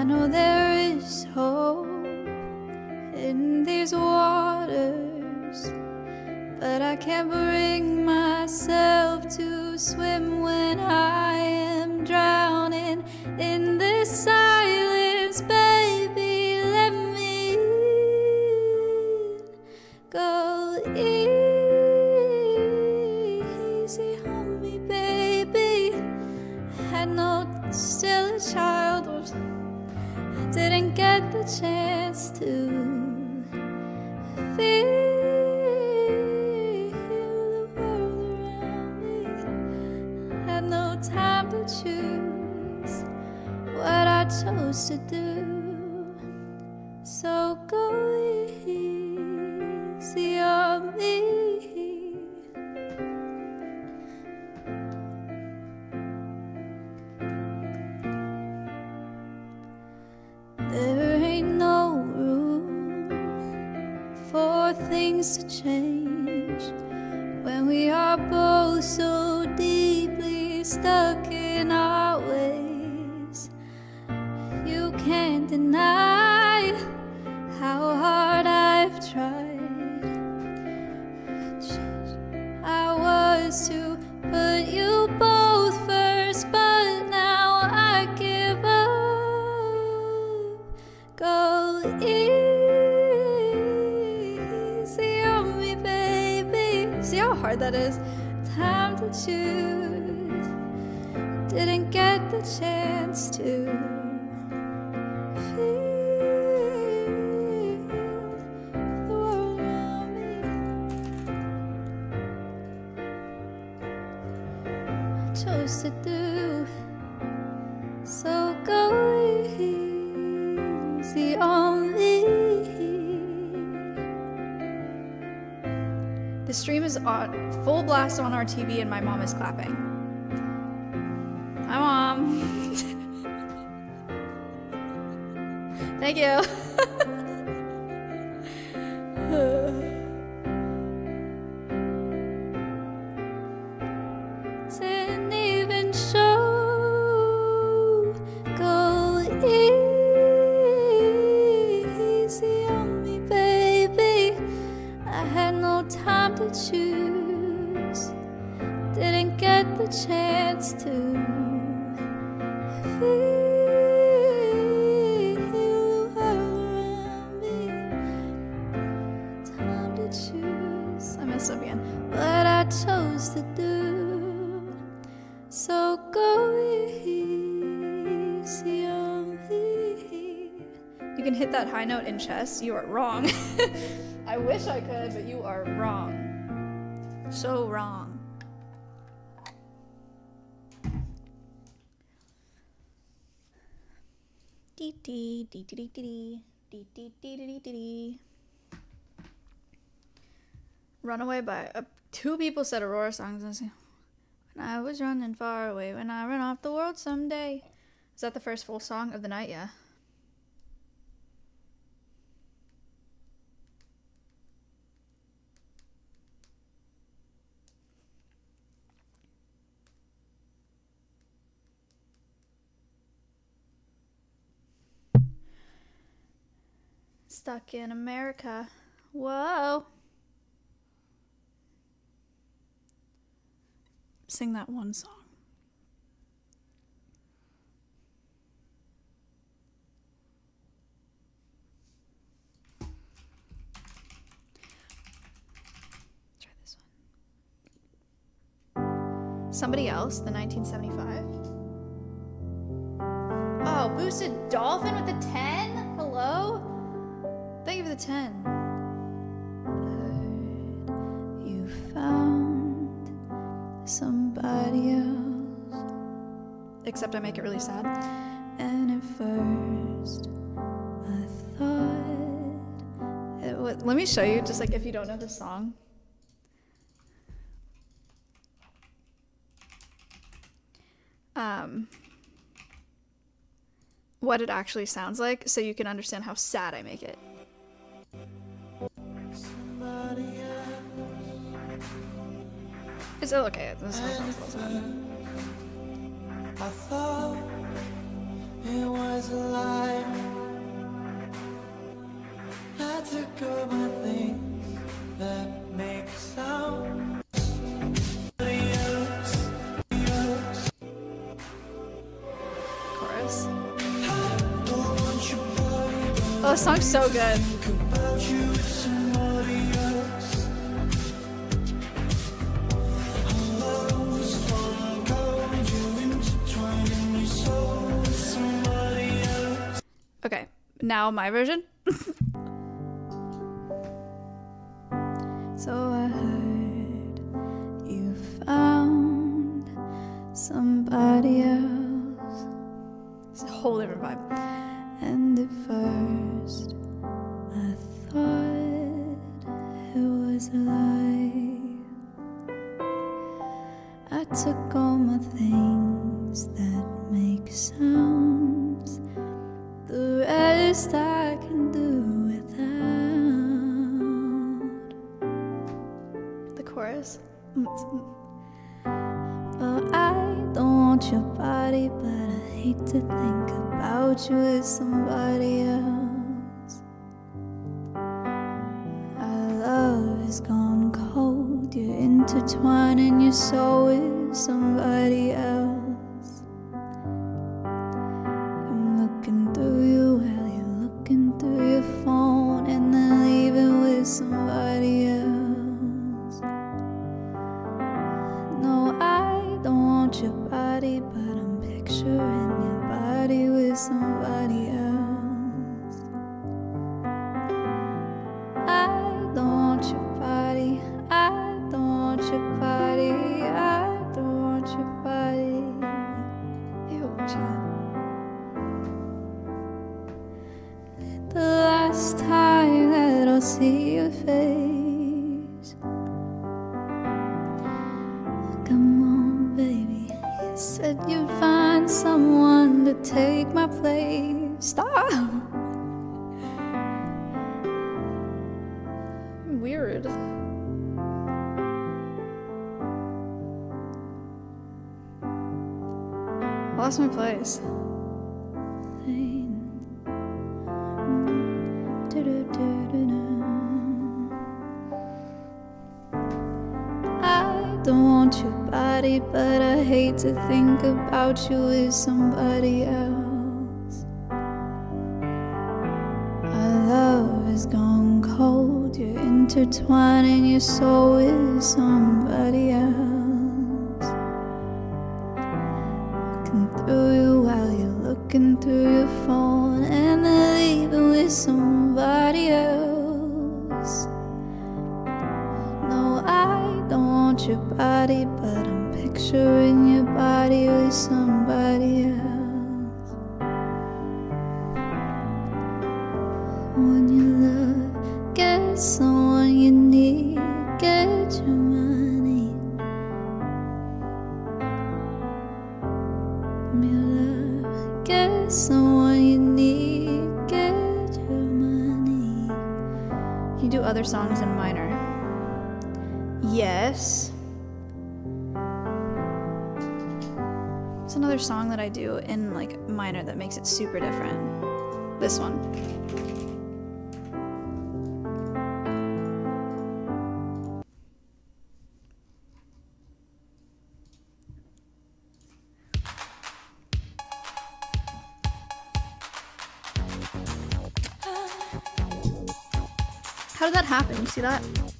I know there is hope in these waters, but I can't bring myself to swim when I am drowning in this silence, get the chance to feel the world around me. Had no time to choose. What I chose to do. So go things to change when we are both so deeply stuck in our ways. You can't deny how hard I've tried. I was to put you both that is? Time to choose. Didn't get the chance to. feel the world around me. chose to do. On full blast on our TV, and my mom is clapping. Hi, mom. [LAUGHS] Thank you. [LAUGHS] high note in chess. You are wrong. I wish I could, but you are wrong. So wrong. Dee dee dee dee dee dee dee dee dee dee dee dee. Runaway by uh, two people said Aurora songs. When I was running far away, when I run off the world someday. Is that the first full song of the night? Yeah. Stuck in America. Whoa. Sing that one song. Try this one. Somebody else, the 1975. Oh, boosted dolphin with the 10? Hello? Thank you for the 10. You found somebody else. Except I make it really sad. And at first, I thought It would- let me show you, just like if you don't know the song. Um, what it actually sounds like, so you can understand how sad I make it. It's okay. This song sounds a. I thought it was a lie. I took all my things that make sound. Chorus. Oh, the song's so good. now my version. [LAUGHS] so I heard you found somebody else. It's a whole different vibe. Well, I don't want your body, but I hate to think about you with somebody else. Our love is gone cold, you're intertwining your soul with somebody else. about you is somebody else. Our love has gone cold, you're intertwining your soul with somebody else. makes it super different. This one. How did that happen? You see that?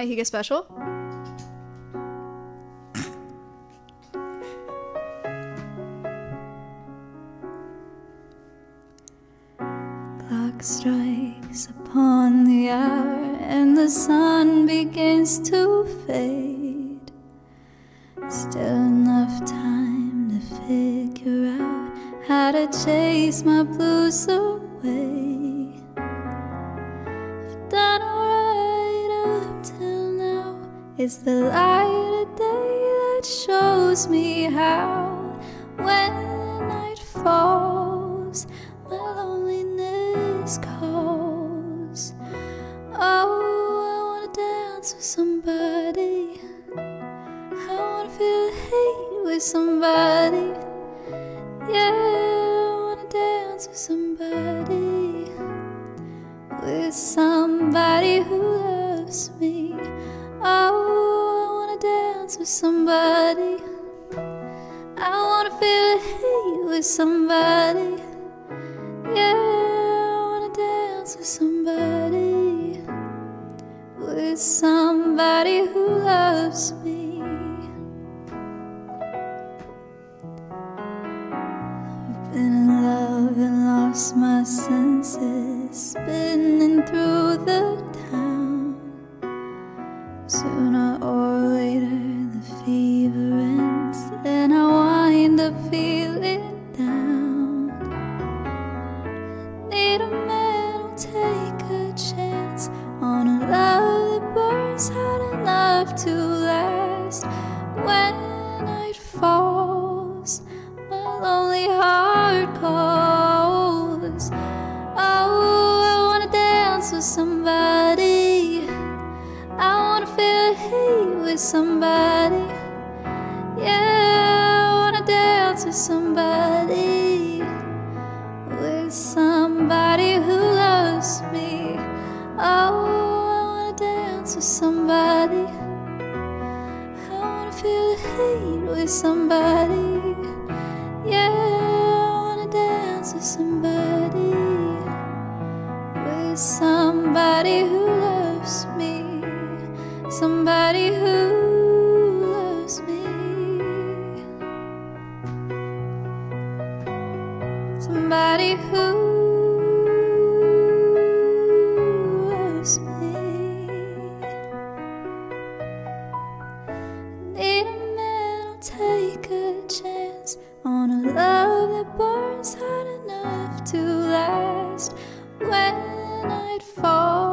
why he gets special? It's the light of day that shows me how when night falls, my loneliness calls. Oh, I wanna dance with somebody. I wanna feel hate with somebody. Yeah, I wanna dance with somebody. With somebody who loves me. Oh, I wanna dance with somebody. I wanna feel the heat with somebody. Yeah, I wanna dance with somebody. With somebody who loves me. I've been in love and lost my senses, spinning through the town. Sooner or later, the fever ends, and I wind up feeling down. Need a man who'll take a chance on a love that burns hot enough to last. When night falls, my lonely heart calls. Oh, I wanna dance with somebody. With somebody. Yeah, I wanna dance with somebody. With somebody who loves me. Oh, I wanna dance with somebody. I wanna feel the heat with somebody. Yeah, I wanna dance with somebody. With somebody who. Somebody who loves me. Somebody who loves me. Need a man who'll take a chance on a love that burns hot enough to last. When night falls,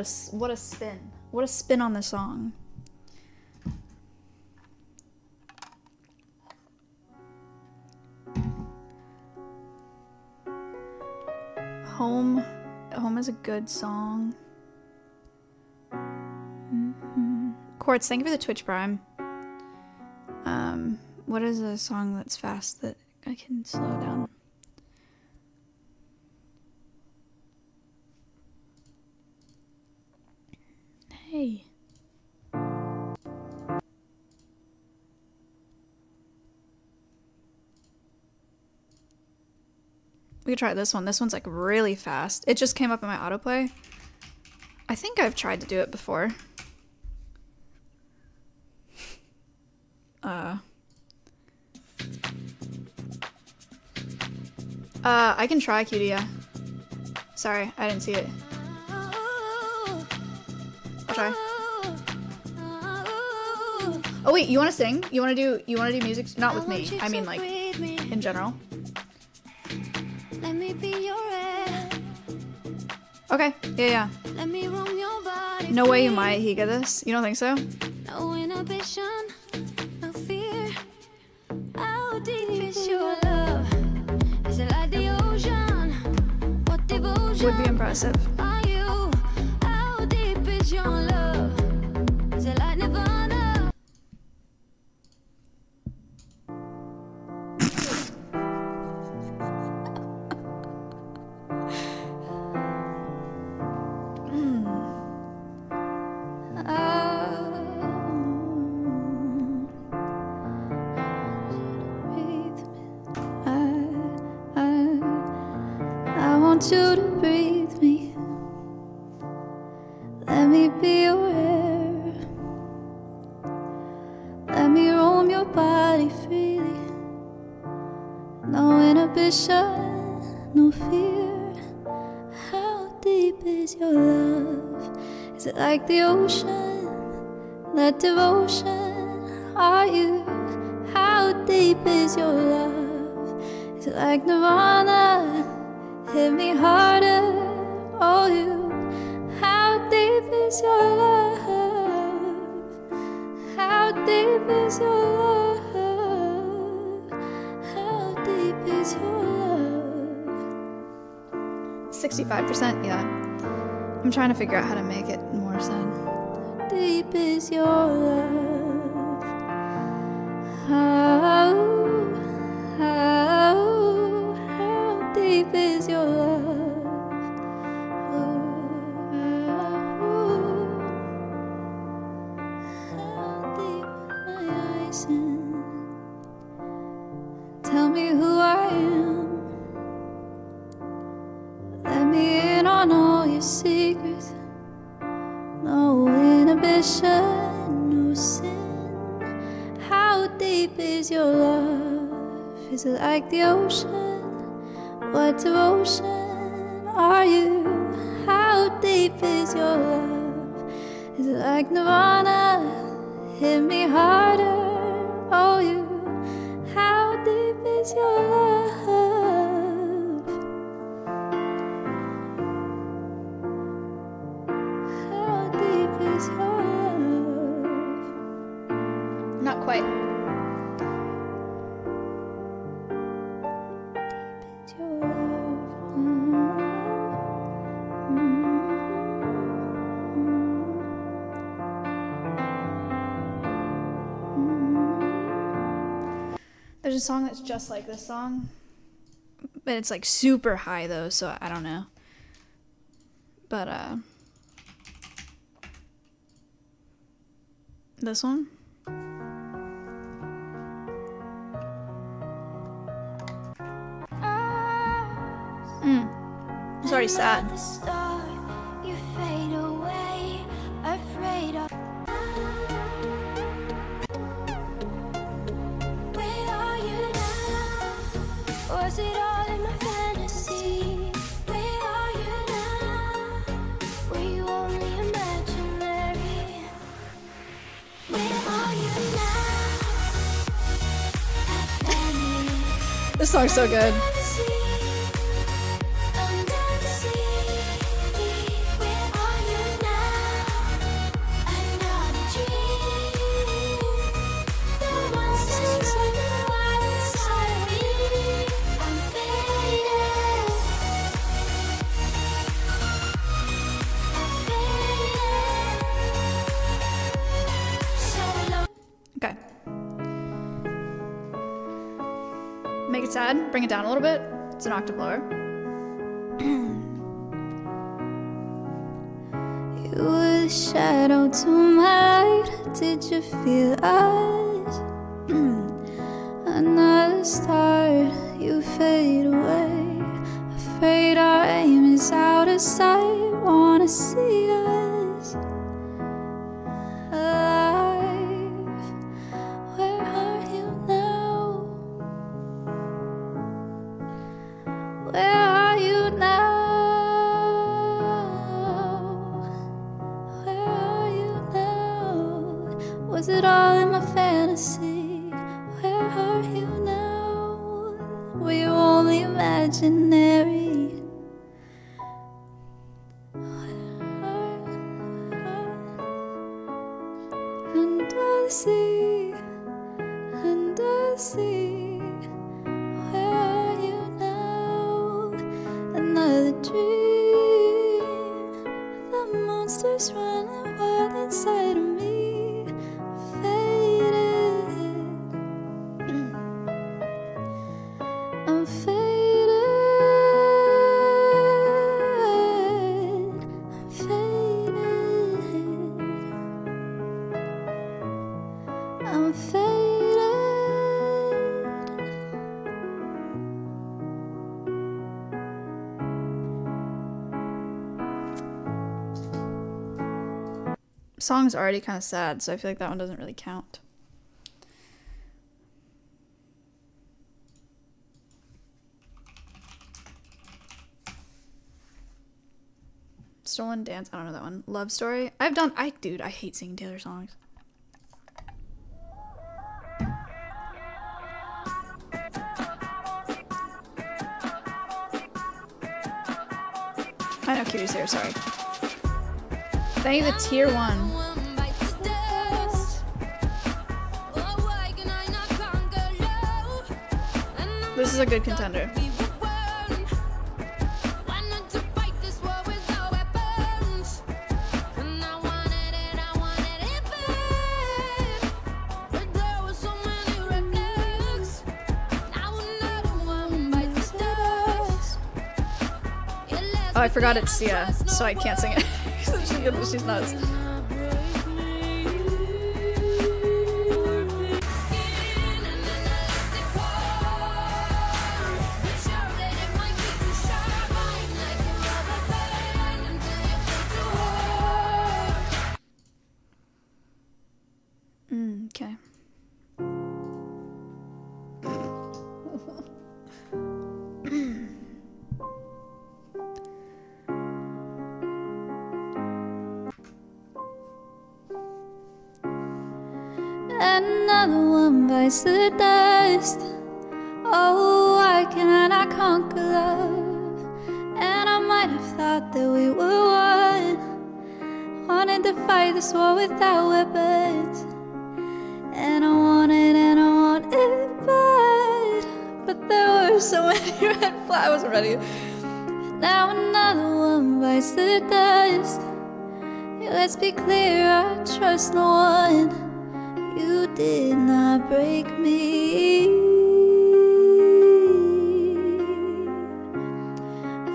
a what a spin! What a spin on the song. Home, home is a good song. Mhm. Quartz, thank you for the Twitch Prime. Um, what is a song that's fast that I can slow down? Hey. We could try this one. This one's like really fast. It just came up in my autoplay. I think I've tried to do it before. Uh. Uh, I can try Cutia. Sorry, I didn't see it. Try. Oh, oh wait, you want to sing? You want to do? You want to do music? Not with me. I mean, like in general. Let me be your. Okay. Yeah, yeah. Let me roam your body. No way you might he get this. You don't think so? No inhibition, no fear. How deep is your love? Is it like the ocean? What devotion Would be impressive. Like the ocean? That devotion? Are you? How deep is your love? Is it like Nirvana? Hit me harder. Oh, you. How deep is your love? How deep is your love? How deep is your love? 65%, yeah. I'm trying to figure out how to make it more sad. Deep is your love? How, how, inhibition, no sin. How deep is your love? Is it like the ocean? What devotion are you? How deep is your love? Is it like Nirvana? Hit me harder. Oh, you. How deep is your love? Quite. Deep is your love. There's a song that's just like this song, but it's like super high though, so I don't know. But uh, this one. Mm. Where are you now? This song's so good. Bring it down a little bit. It's an octave lower. [CLEARS THROAT] You were the shadow to my light. Did you feel us? [CLEARS THROAT] Another start, you fade away. Afraid our aim is out of sight. Wanna see us Song's already kind of sad, so I feel like that one doesn't really count. Stolen Dance. I don't know that one. Love Story. I've done. I dude. I hate singing Taylor songs. I know Cutie's here. Sorry. Thank you, the tier one. This is a good contender. Oh, I forgot it's Sia, so I can't sing it. [LAUGHS] She's nuts. Bites the dust. Oh, why can I conquer love? And I might have thought that we were one. Wanted to fight this war without weapons. And I wanted and I wanted bad. But there were so [LAUGHS] many red flags. I wasn't ready. Now another one bites the dust. Let's be clear, I trust no one. Did not break me.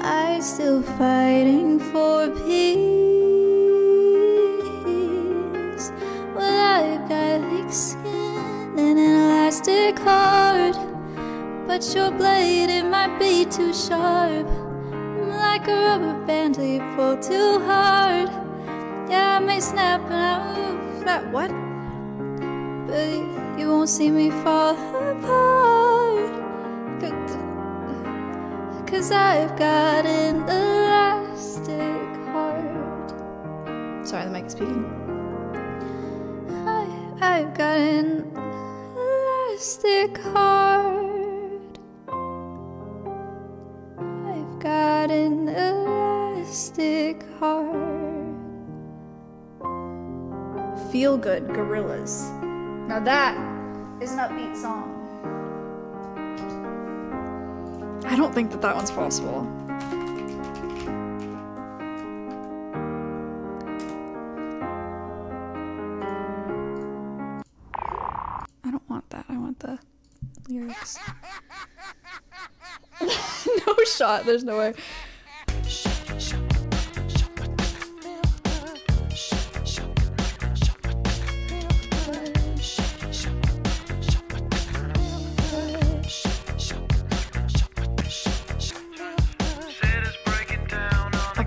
I'm still fighting for peace. Well, I've got thick skin and an elastic heart. But your blade, it might be too sharp. Like a rubber band till you pull too hard. Yeah, I may snap and I snap. What? But you won't see me fall apart. Cause I've got an elastic heart. Sorry, the mic is speaking. I, I've got an elastic heart. I've got an elastic heart. Feel Good, Gorillaz. Now that is an upbeat song. I don't think that that one's possible. I don't want that. I want the lyrics. [LAUGHS] no shot. There's no way.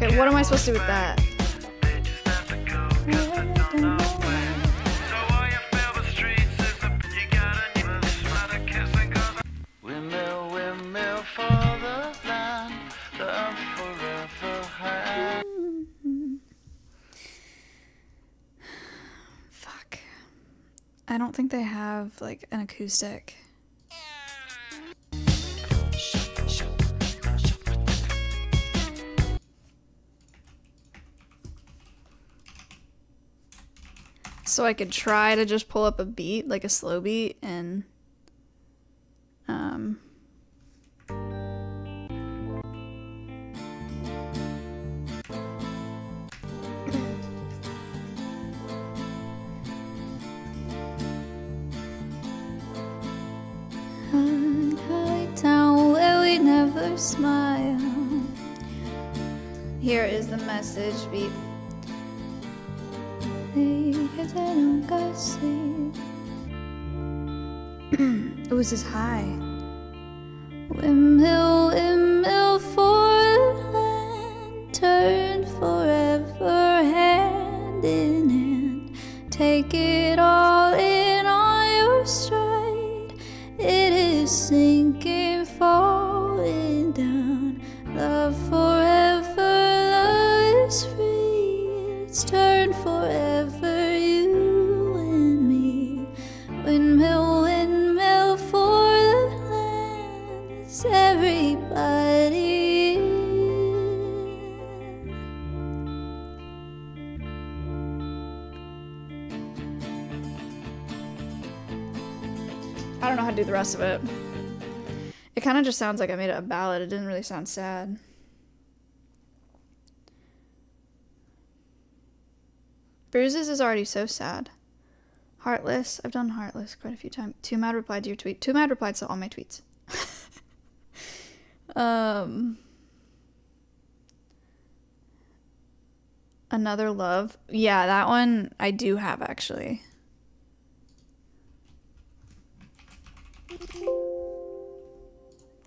Okay, what am I supposed to do with that? [SIGHS] Fuck. I don't think they have like an acoustic. So I could try to just pull up a beat, like a slow beat, and um never smile. here is the message beat. Because I don't got sleep. it was just high. Windmill, windmill for the land, turn forever hand in hand. Take it all in on your stride. It is sinking, falling down. Love forever, do the rest of it. It kind of just sounds like I made it a ballad. It didn't really sound sad. Bruises is already so sad. Heartless. I've done Heartless quite a few times. Too Mad replied to your tweet. Too Mad replied to all my tweets. [LAUGHS] um. Another Love. Yeah, that one I do have actually.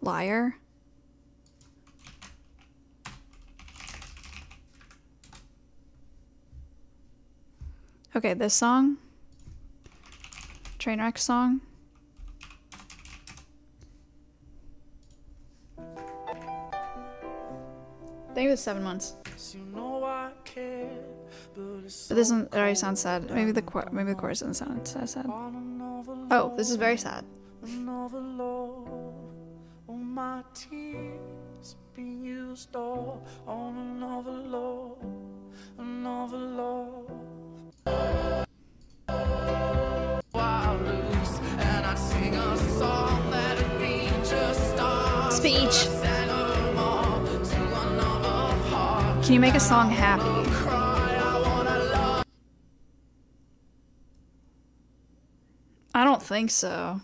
Liar. Okay, this song. Trainwreck song. I think it was seven months. But this one already sounds sad. Maybe the maybe the chorus doesn't sound so sad. Oh, this is very sad. Another love, all my tears being used all on another love, another love. Wild loose, and I sing a song that'd be just stars. Speech. Sang 'em all to another heart. Can you make a song happy? I don't think so.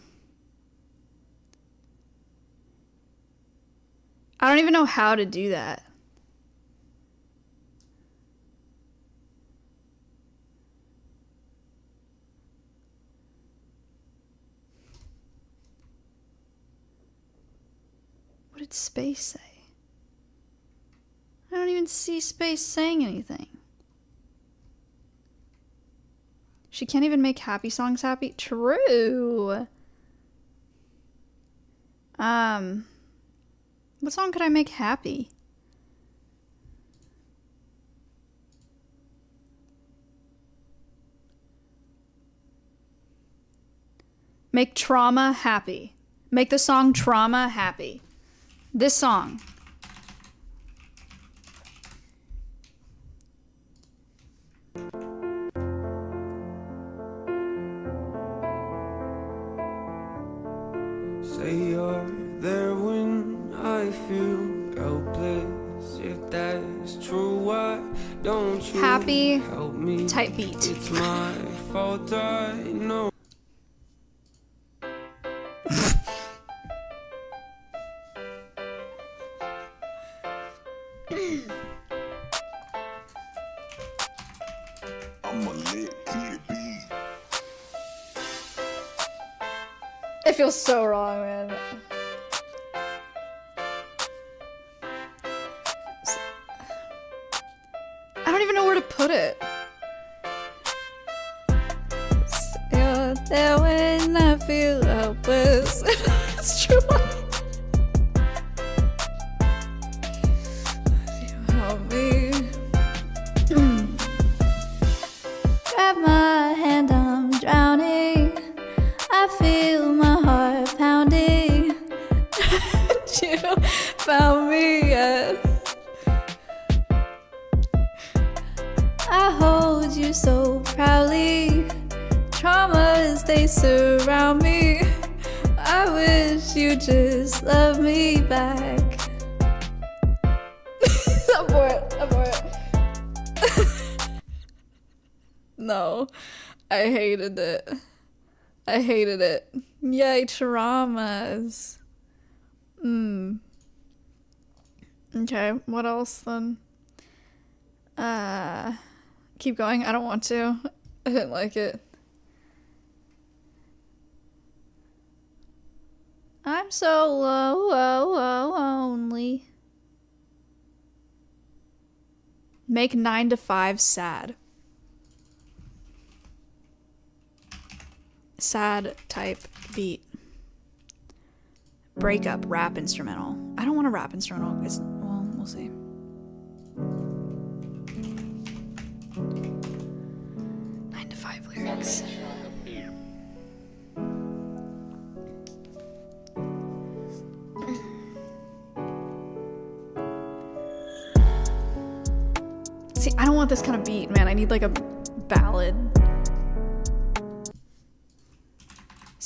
I don't even know how to do that. What did Space say? I don't even see Space saying anything. She can't even make happy songs happy. True. Um, what song could I make happy? Make trauma happy. Make the song trauma happy. This song. Happy help me? type beat. I hated it. Yay, traumas. Hmm. Okay, what else then? Uh, keep going. I don't want to. I didn't like it. I'm so low, low, low, lonely. Make nine to five sad. Sad type beat. Breakup rap instrumental. I don't want a rap instrumental. It's, well, we'll see. Nine to five lyrics. See, I don't want this kind of beat, man. I need like a ballad.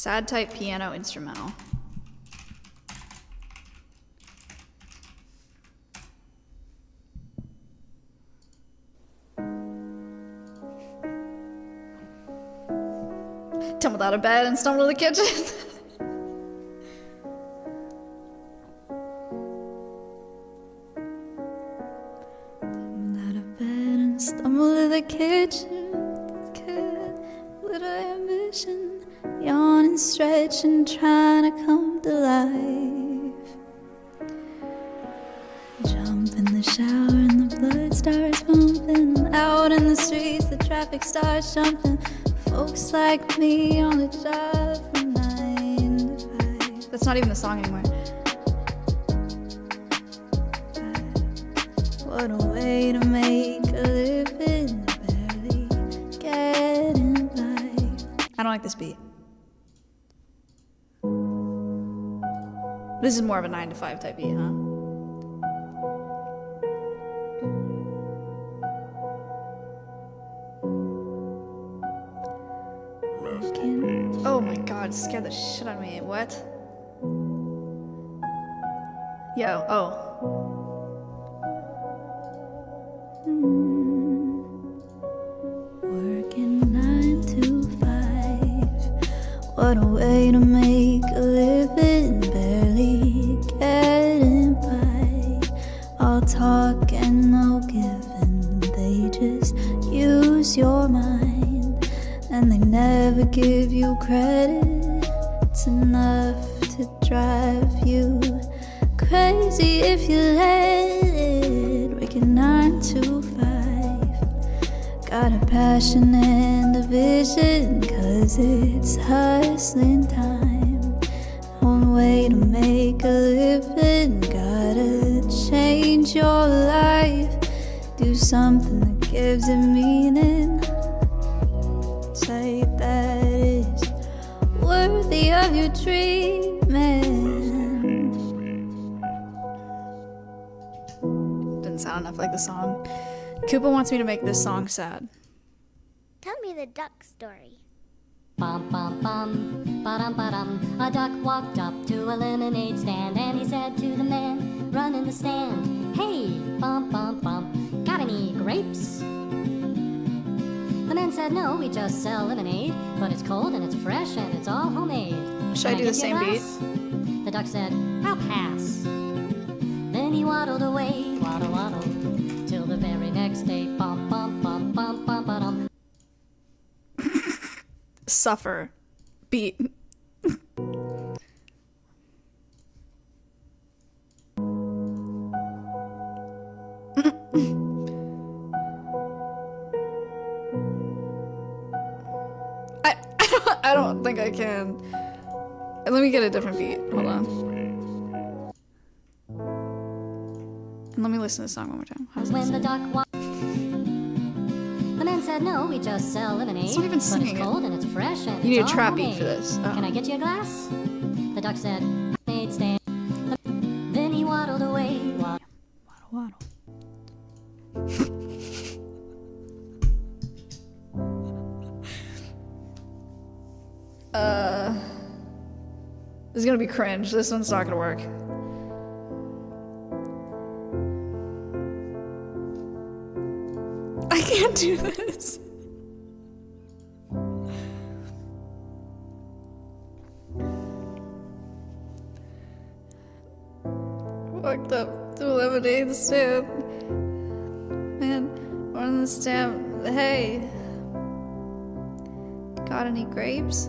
Sad type piano instrumental. Tumbled out of bed and stumbled to the kitchen. [LAUGHS] like me on the job from nine to five. That's not even the song anymore. What a way to make a living, barely getting by. I don't like this beat. This is more of a nine to five type beat, huh? Yo, oh. Song sad. Tell me the duck story. Bum bum bum, ba-dum ba-dum. A duck walked up to a lemonade stand and he said to the man running the stand, Hey, bum bum bum, got any grapes? The man said, No, we just sell lemonade, but it's cold and it's fresh and it's all homemade. Should I Can do the get you a same beat? The duck said, I'll pass. Then he waddled away, waddle waddle, till the very next day. Bum bum bum Suffer. Beat. [LAUGHS] I, [LAUGHS] I, don't, I don't think I can. Let me get a different beat. Hold on. And let me listen to the song one more time. How's When the duck man said, No, we just sell lemonade. It's not even but singing it's it. cold and it's fresh and You need it's a all trap beat for this. Oh. Can I get you a glass? The duck said, Made stand. Then he waddled away. Waddle, [LAUGHS] waddle. Uh, this is gonna be cringe. This one's not gonna work. Can't do this. Walked up to a lemonade stand. Man, on the stand, hey, got any grapes?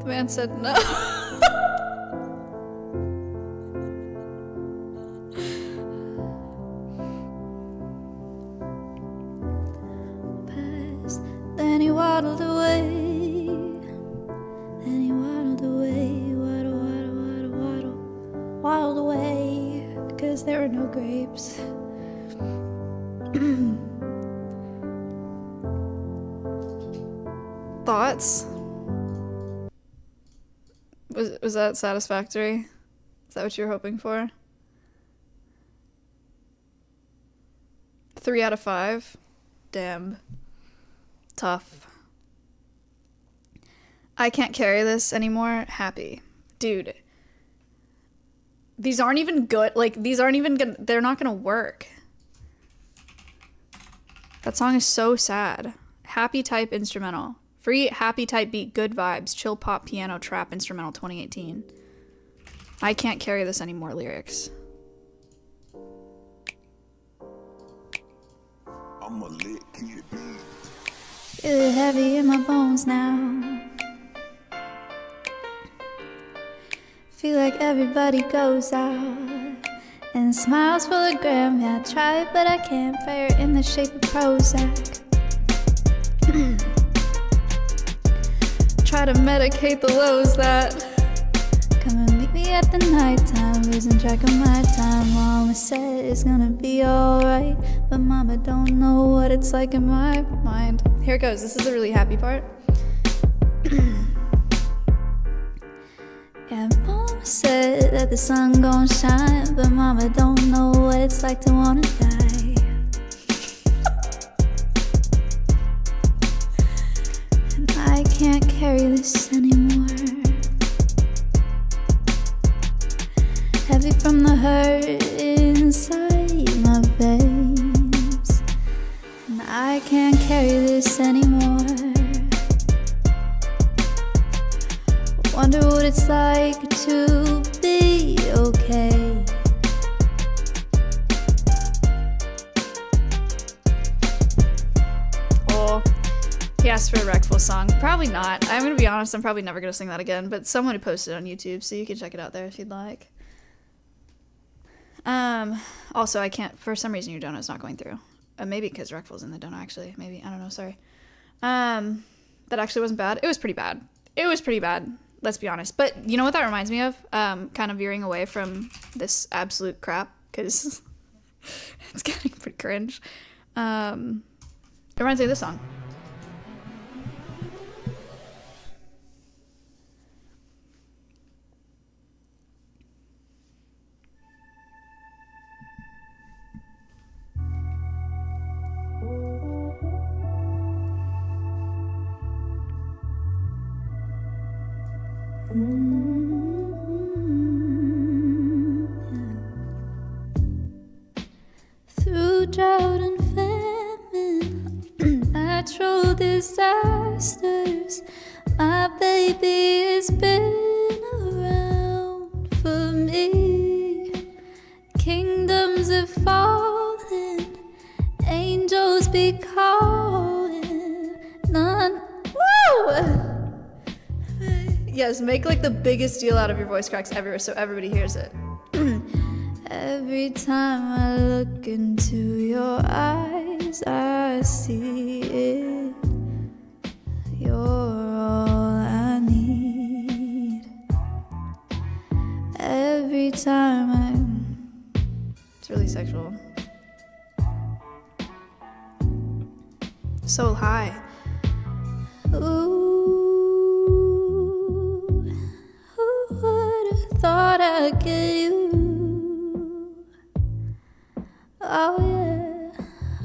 The man said no. [LAUGHS] grapes. [CLEARS THROAT] Thoughts? Was was that satisfactory? Is that what you were hoping for? Three out of five. Damn. Tough. I can't carry this anymore. Happy. Dude. These aren't even good. Like, these aren't even gonna, they're not gonna work. That song is so sad. Happy type instrumental. Free happy type beat, good vibes, chill pop piano trap instrumental 2018. I can't carry this anymore lyrics. I'm a lit kid. Feel heavy in my bones now. Feel like everybody goes out and smiles for the gram. Yeah, I try, but I can't. Fire in the shape of Prozac. [CLEARS THROAT] try to medicate the lows that come and meet me at the nighttime. Losing track of my time. Mama said it's gonna be alright, but Mama don't know what it's like in my mind. Here it goes. This is a really happy part. [CLEARS THROAT] Yeah, said that the sun gon' shine, but Mama don't know what it's like to wanna die. And I can't carry this anymore. Heavy from the hurt inside my veins. And I can't carry this anymore. Wonder what it's like to be okay. Oh, he asked for a Wreckful song. Probably not. I'm gonna be honest, I'm probably never gonna sing that again, but someone posted it on YouTube, so you can check it out there if you'd like. Um, also, I can't, for some reason, your donut's not going through. Uh, maybe because Wreckful's in the donut, actually. Maybe. I don't know. Sorry. Um, that actually wasn't bad. It was pretty bad. It was pretty bad. Let's be honest. But you know what that reminds me of? Um, kind of veering away from this absolute crap because [LAUGHS] it's getting pretty cringe. Um, it reminds me of this song. Through drought and famine, [CLEARS THROAT] natural disasters, my baby has been around for me. Kingdoms have fallen, angels be calling, none. Woo! Yes, make like the biggest deal out of your voice cracks ever so everybody hears it. [CLEARS THROAT] Every time I look into your eyes, I see it. You're all I need. Every time I. It's really sexual. So high. Ooh, thought I'd get you? Oh yeah,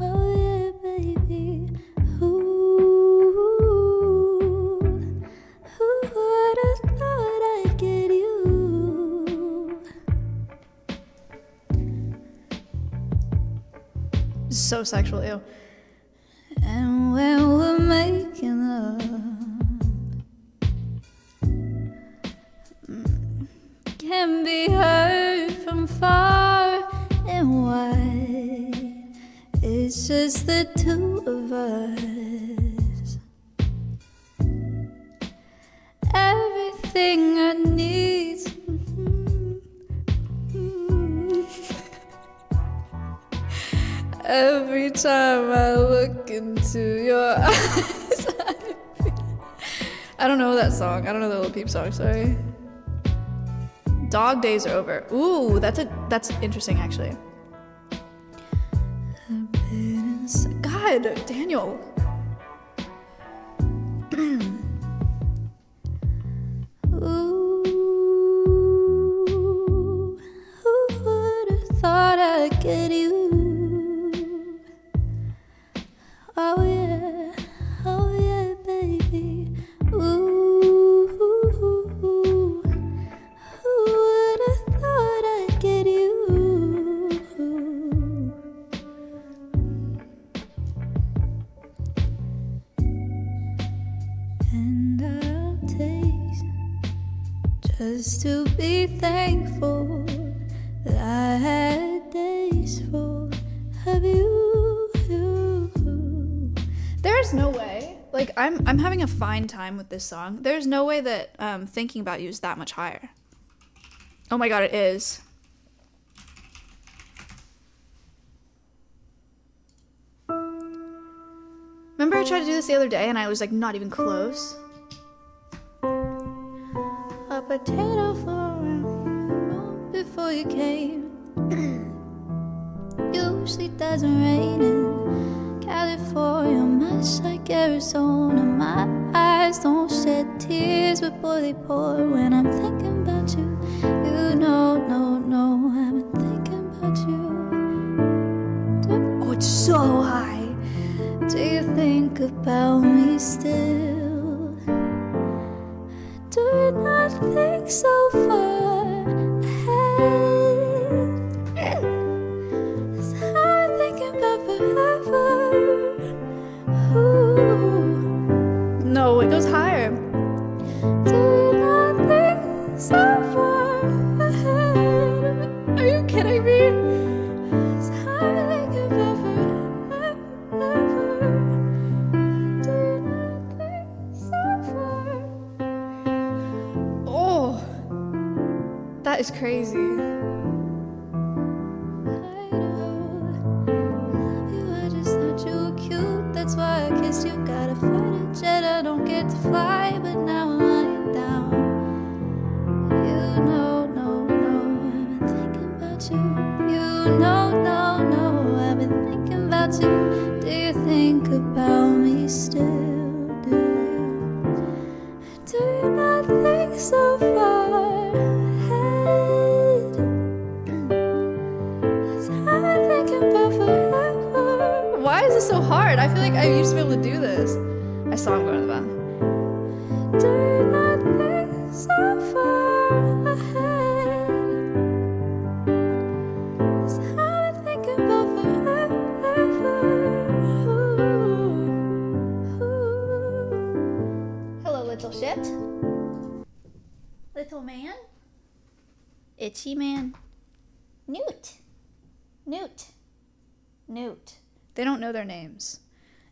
oh yeah, baby. Ooh, who would've thought I'd get you? So sexual, ew. And when we're making can be heard from far and wide. It's just the two of us. Everything I need. Every time I look into your [LAUGHS] eyes, I, don't know that song. I don't know the Lil Peep song, sorry. Dog days are over. Ooh, that's a that's interesting actually. God, Daniel. [CLEARS THROAT] Ooh, who would've thought I'd get you? Oh just to be thankful that I had days full of you. There's no way. Like I'm I'm having a fine time with this song. There's no way that um, thinking about you is that much higher. Oh my god, it is. Remember I tried to do this the other day and I was like not even close. Potato for before you came. [COUGHS] Usually doesn't rain in California, much like Arizona. My eyes don't shed tears, boy, they pour when I'm thinking about you. You know, no, no, I've been thinking about you. Oh, it's so high. Do you think about me still? Do not think so far ahead? Is crazy. Little man. Itchy man. Newt. Newt. Newt. They don't know their names.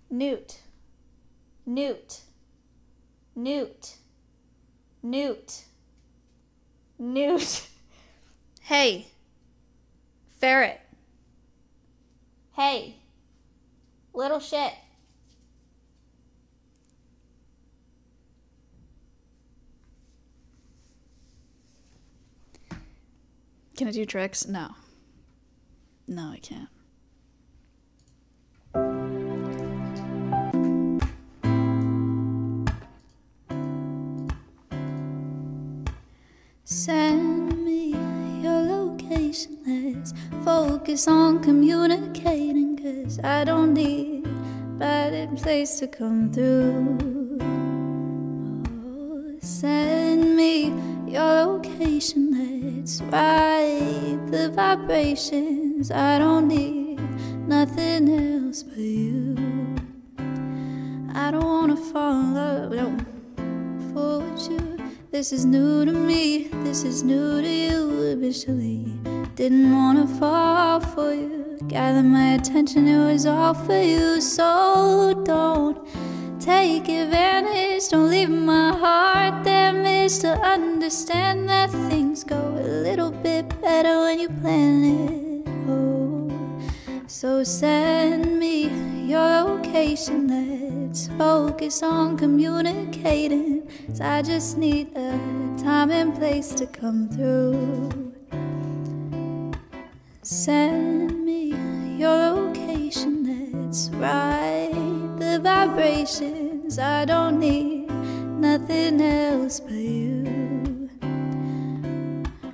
Newt. Newt. Newt. Newt. Newt. Hey. Ferret. Hey. Little shit. Can I do tricks? No. No, I can't. Send me your location. Let's focus on communicating. Cause I don't need a bad place to come through. Oh, send me your location. Let's ride the vibrations. I don't need nothing else but you. I don't wanna fall in love. No for what you. This is new to me, this is new to you. Initially, didn't wanna fall for you. Gather my attention, it was all for you. So don't take advantage, don't leave my heart damaged. To understand that things go a little bit better when you plan it. Oh, so send me your location. Let's focus on communicating. 'Cause I just need a time and place to come through. Send me your location. Let's ride the vibrations. I don't need nothing else but you. I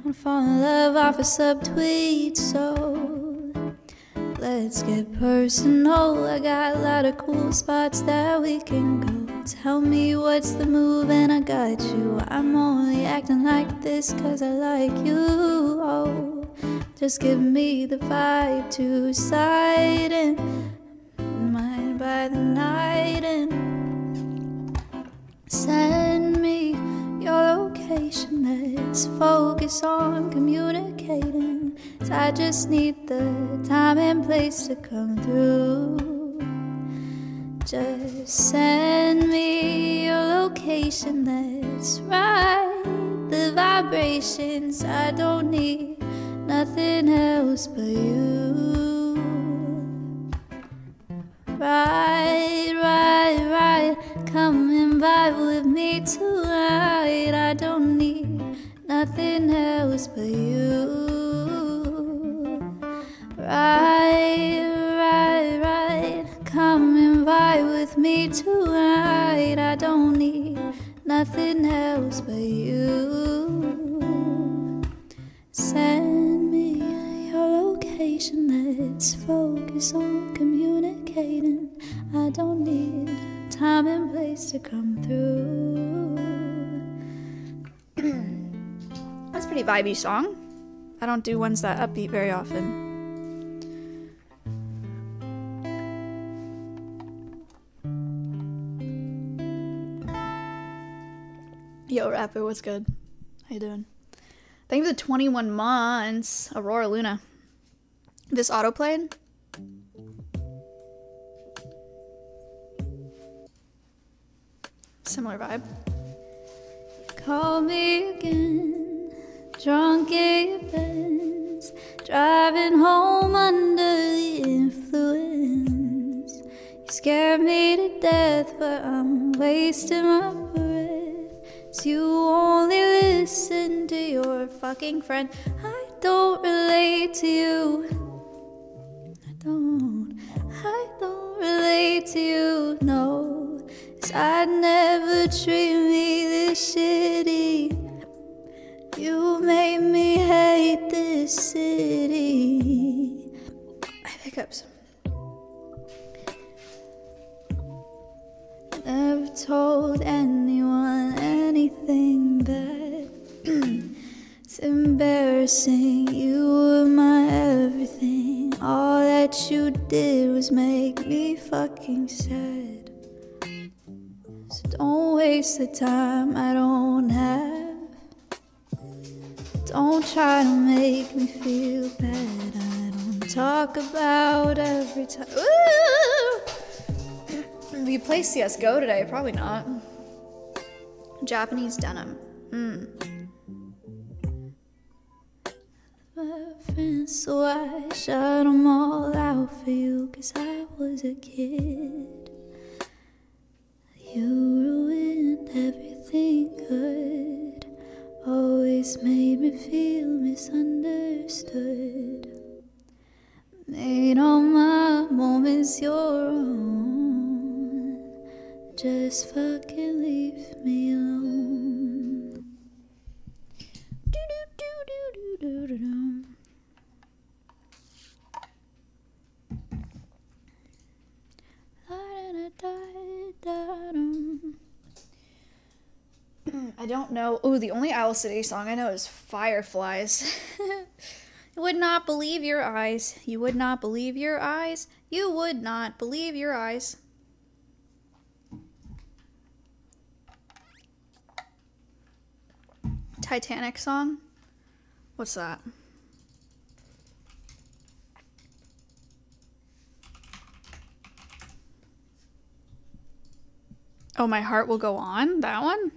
wanna fall in love off a subtweet, so let's get personal. I got a lot of cool spots that we can go. Tell me what's the move, and I got you. I'm only acting like this cause I like you. Oh, just give me the vibe to side and by the night and Send me your location. Let's focus on communicating. 'Cause I just need the time and place to come through. Just send me your location. Let's ride the vibrations. I don't need nothing else but you. Ride, ride, ride. Come and vibe with me tonight. I don't need nothing else but you. Ride, ride, ride. Come and vibe with me tonight. I don't need nothing else but you. Send me your location. Let's focus on communicating. I don't need time and place to come through. [CLEARS THROAT] That's a pretty vibey song. I don't do ones that upbeat very often. Yo, rapper, what's good? How you doing? Thank you for the 21 months, Aurora Luna. This autoplayed? Similar vibe. Call me again, drunk Benz, driving home under the influence. You scare me to death, but I'm wasting my breath. So you only listen to your fucking friend. I don't relate to you. I don't. I don't relate to you, no. 'Cause I'd never treat me this shitty. You made me hate this city. I pick up hiccups. Never told anyone anything bad. [CLEARS THROAT] it's embarrassing. You were my everything. All that you did was make me fucking sad. So don't waste the time I don't have. Don't try to make me feel bad. I don't talk about every time. Ooh! Will you play CSGO today? Probably not. Japanese denim. Mm. My friends, so I shut them all out for you, cause I was a kid. You ruined everything good. Always made me feel misunderstood. Made all my moments your own. Just fucking leave me alone. I don't know. Oh, the only Owl City song I know is Fireflies. [LAUGHS] you would not believe your eyes. You would not believe your eyes. You would not believe your eyes. Titanic song? What's that? Oh, my heart will go on? That one?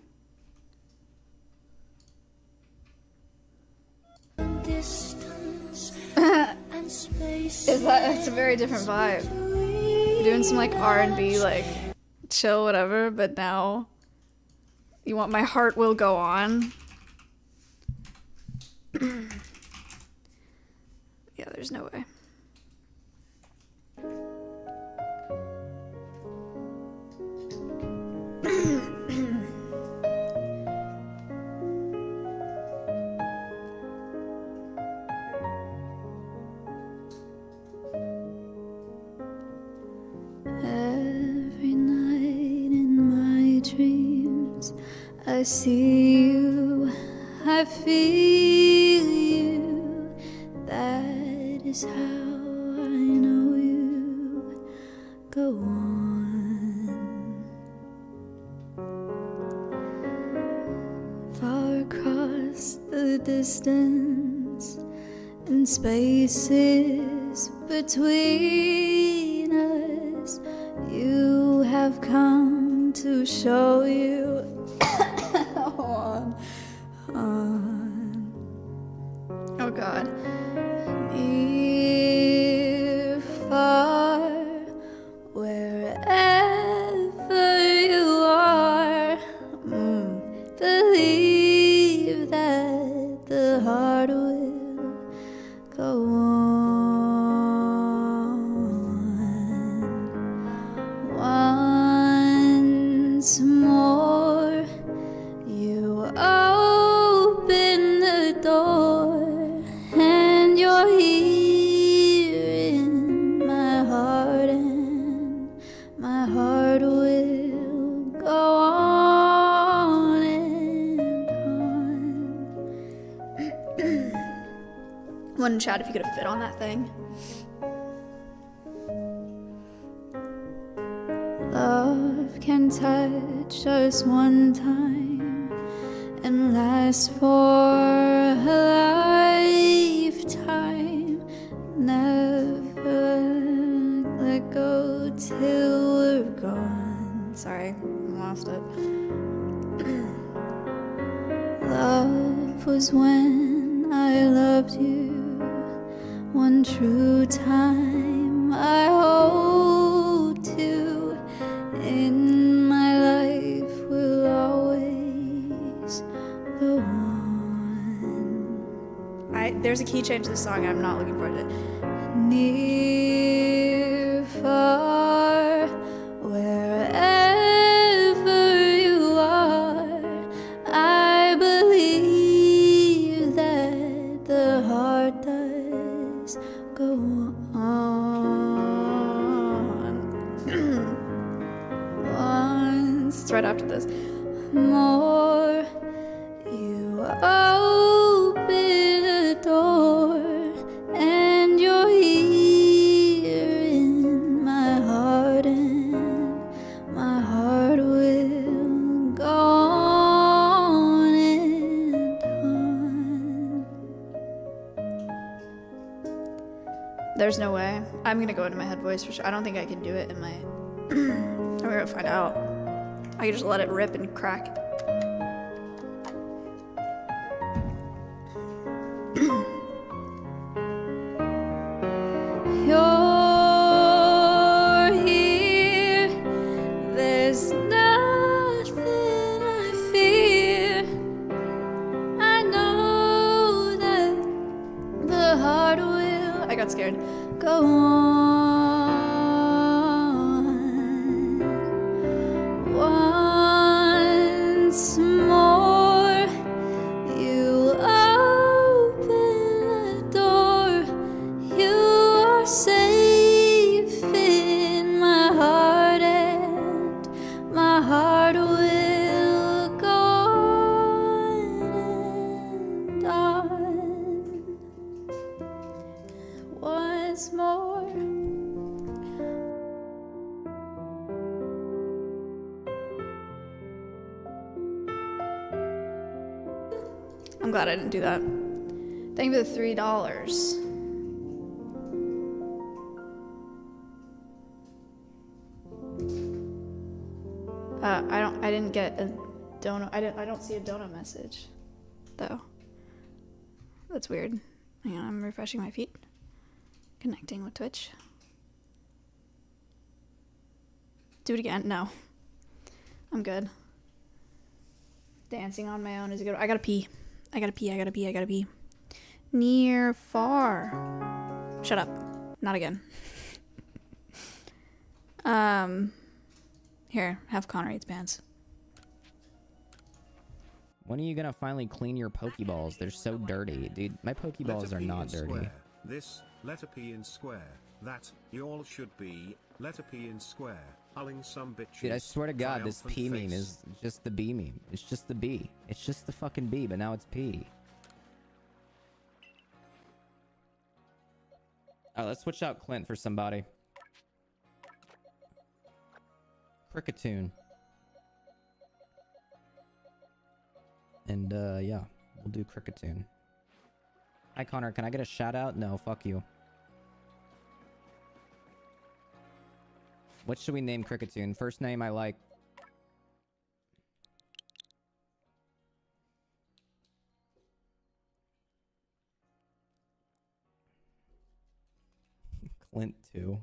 [LAUGHS] Is that it's a very different vibe. Doing some like R and B like chill whatever, but now you want my heart will go on. [CLEARS THROAT] yeah, there's no way. [CLEARS THROAT] Every night in my dreams, I see you, I feel you. That is how I know you. Go on. Far across the distance and spaces between us, you have come to show you on. Oh God. Thing. One true time I hold to in my life will always go on. I there's a key change to the song. I'm not looking forward to it. There's no way. I'm gonna go into my head voice for sure. I don't think I can do it in my. [CLEARS THROAT] We're gonna find out. I can just let it rip and crack. I didn't do that. Thank you for the three dollars. Uh, I don't. I didn't get a donut. I didn't. I don't see a donut message, though. That's weird. Hang on, I'm refreshing my feed. Connecting with Twitch. Do it again. No. I'm good. Dancing on my own is a good. I gotta pee. I gotta pee. I gotta pee. I gotta pee. Near, far. Shut up. Not again. [LAUGHS] um. Here, have Connor eats pants. When are you gonna finally clean your Pokeballs? They're so dirty, dude. My Pokeballs are not dirty. Square. This, letter P in square. That, you all should be, letter P in square. Hulling some bitches. Dude, I swear to God, this P meme is just the B meme. It's just the B. It's just the fucking B, but now it's P. Alright, let's switch out Clint for somebody. Kricketune. And, uh, yeah. We'll do Kricketune. Hi Connor, can I get a shout out? No, fuck you. What should we name Kricketune? First name I like. [LAUGHS] Clint too.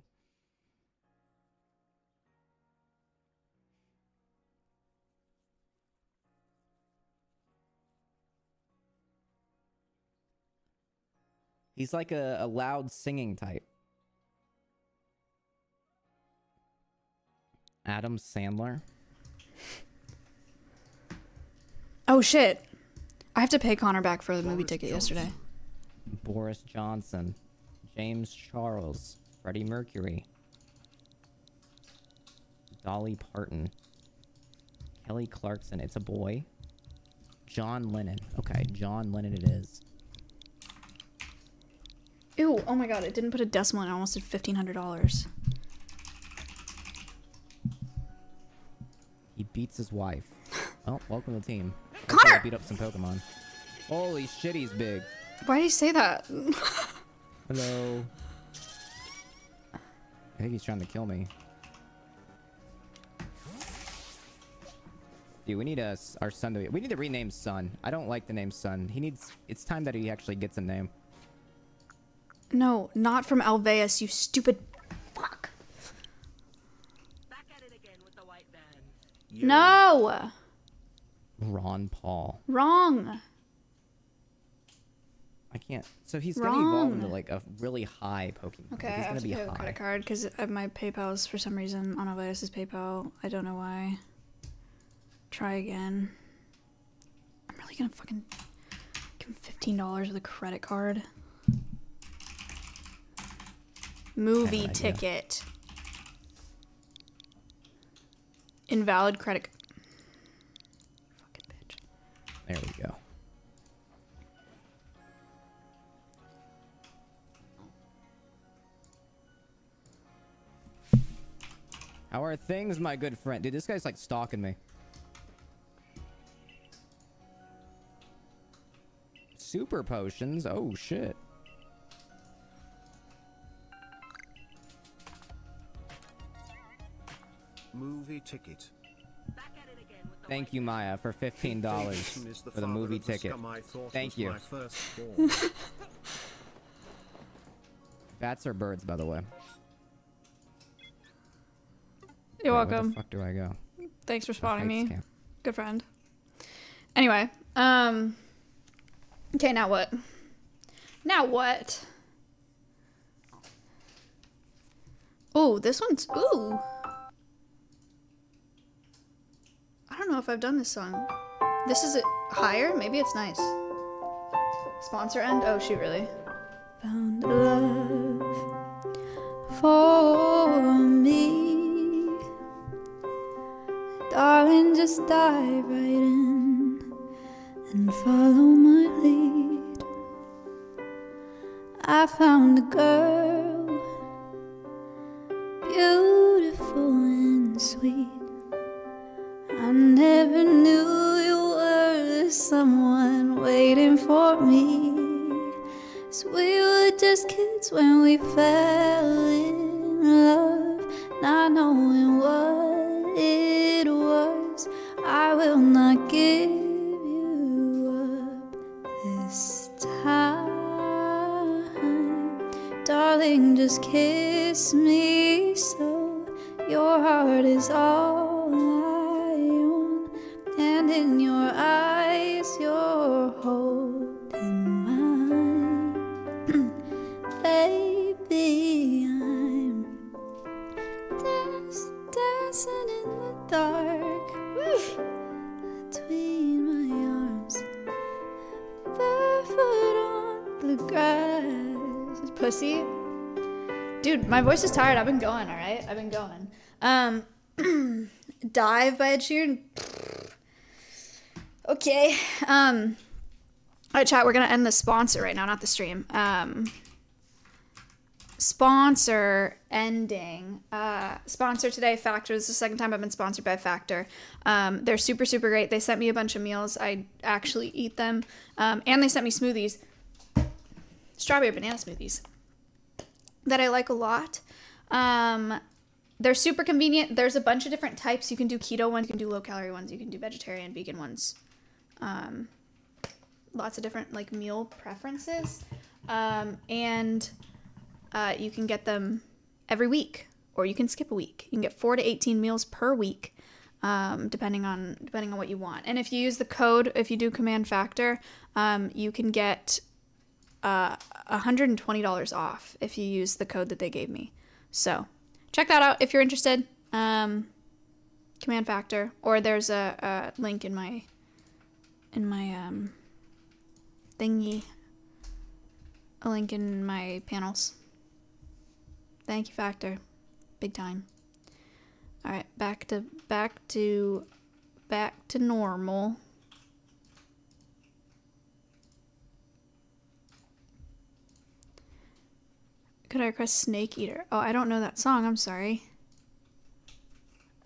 He's like a, a loud singing type. Adam Sandler. Oh shit. I have to pay Connor back for the movie ticket yesterday. Boris Johnson. James Charles. Freddie Mercury. Dolly Parton. Kelly Clarkson. It's a boy. John Lennon. Okay, John Lennon it is. Ew, oh my god, it didn't put a decimal in. I almost did $1,500. He beats his wife. [LAUGHS] Oh, welcome to the team. Connor! Beat up some Pokemon. Holy shit, he's big. Why did he say that? [LAUGHS] Hello. I think he's trying to kill me. Dude, we need a, our son to be, we need to rename Sun. I don't like the name Sun. He needs, it's time that he actually gets a name. no, not from Alveus, you stupid fuck. No! Ron Paul. Wrong. I can't. So he's gonna evolve into Wrong. like a really high Pokemon. Okay, Like, I he's have gonna be pay with credit card because my PayPal is for some reason on Alveus' PayPal. I don't know why. Try again. I'm really gonna fucking give him fifteen dollars with a credit card. Movie idea. ticket. Invalid credit. Fucking bitch. There we go. How are things, my good friend? Dude, this guy's like stalking me. Super potions? Oh, shit. Movie ticket. Thank you, Maya, for $15 for the movie the ticket. scum I thought Thank you. [LAUGHS] Bats are birds, by the way. You're Wait, welcome. Where the fuck do I go? Thanks for spotting me. camp. Good friend. Anyway, um Okay, now what? Now what? Oh, this one's ooh. I don't know if I've done this song. This is it higher? Maybe it's nice. Sponsor end? Oh shoot, really? Found a love for me. Darling, just dive right in and follow my lead. I found a girl, beautiful and sweet. Never knew you were the someone waiting for me. So we were just kids when we fell in love, not knowing what it was. I will not give you up this time. Darling, just kiss me so your heart is all. And in your eyes, you're holding mine. [CLEARS THROAT] Baby, I'm dance, dancing in the dark between my arms, barefoot on the grass. Pussy, dude, my voice is tired. I've been going. All right, I've been going. Um, [CLEARS THROAT] dive by Ed Sheeran. Okay. Um. All right, chat. We're gonna end the sponsor right now, not the stream. Um. sponsor ending. Uh, sponsor today, Factor. This is the second time I've been sponsored by Factor. Um, they're super, super great. They sent me a bunch of meals. I actually eat them. Um, and they sent me smoothies, strawberry banana smoothies, that I like a lot. Um, they're super convenient. There's a bunch of different types. You can do keto ones, you can do low calorie ones, you can do vegetarian, vegan ones. Um, lots of different like meal preferences. Um, and uh, you can get them every week, or you can skip a week. You can get four to eighteen meals per week, um, depending on depending on what you want. And if you use the code, if you do Command Factor, um, you can get uh, $120 off if you use the code that they gave me. So check that out if you're interested. Um, Command Factor, or there's a, a link in my in my um, thingy. A link in my panels. Thank you, Factor. Big time. All right, back to back to back to normal. Could I request Snake Eater? Oh, I don't know that song. I'm sorry.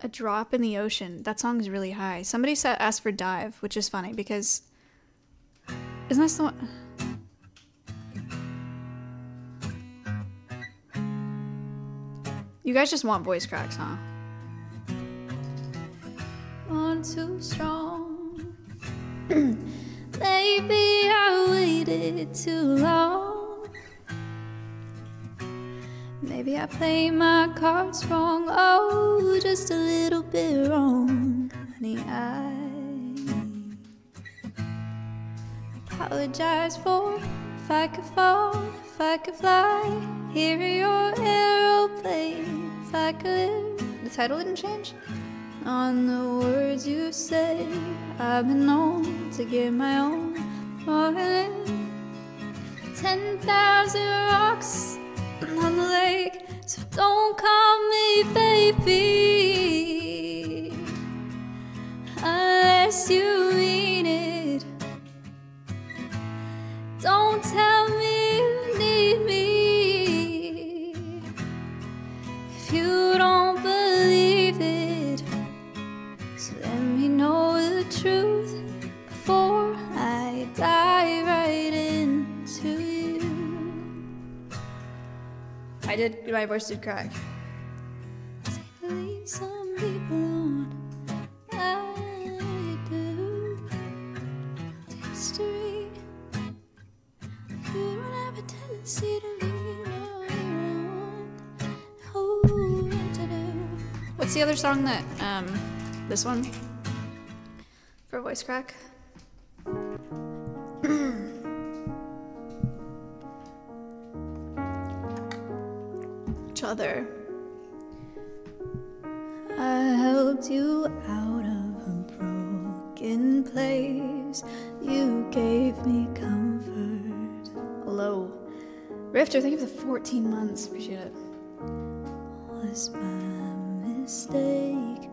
A drop in the ocean. That song is really high. Somebody said asked for Dive, which is funny because isn't that the one? You guys just want voice cracks, huh? On too strong. [CLEARS THROAT] Maybe I waited too long. Maybe I played my cards wrong. Oh, just a little bit wrong. Honey, I apologize for if I could fall, if I could fly. Hear your aeroplane, if I could live. The title didn't change? On the words you say, I've been known to get my own. Ten thousand rocks on the lake, so don't call me baby unless you mean it. Don't tell me you need me if you don't I did, my voice did crack. What's the other song that, um, this one? For voice crack? [CLEARS THROAT] Each other. I helped you out of a broken place. You gave me comfort. Hello. Rifter, thank you for the 14 months. Appreciate it. Was my mistake.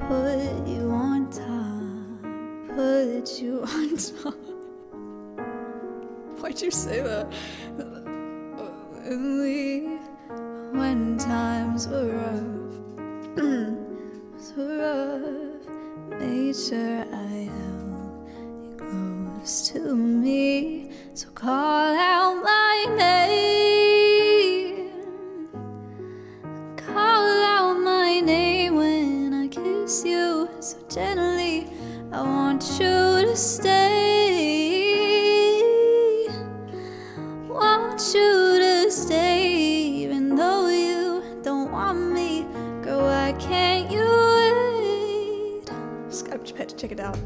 Put you on top. Put you [LAUGHS] on top. Why'd you say that? We, when times were rough, [CLEARS THROAT] were rough, made sure I held you close to me. So call out my name. Call out my name when I kiss you so gently. I want you to stay. Check it out.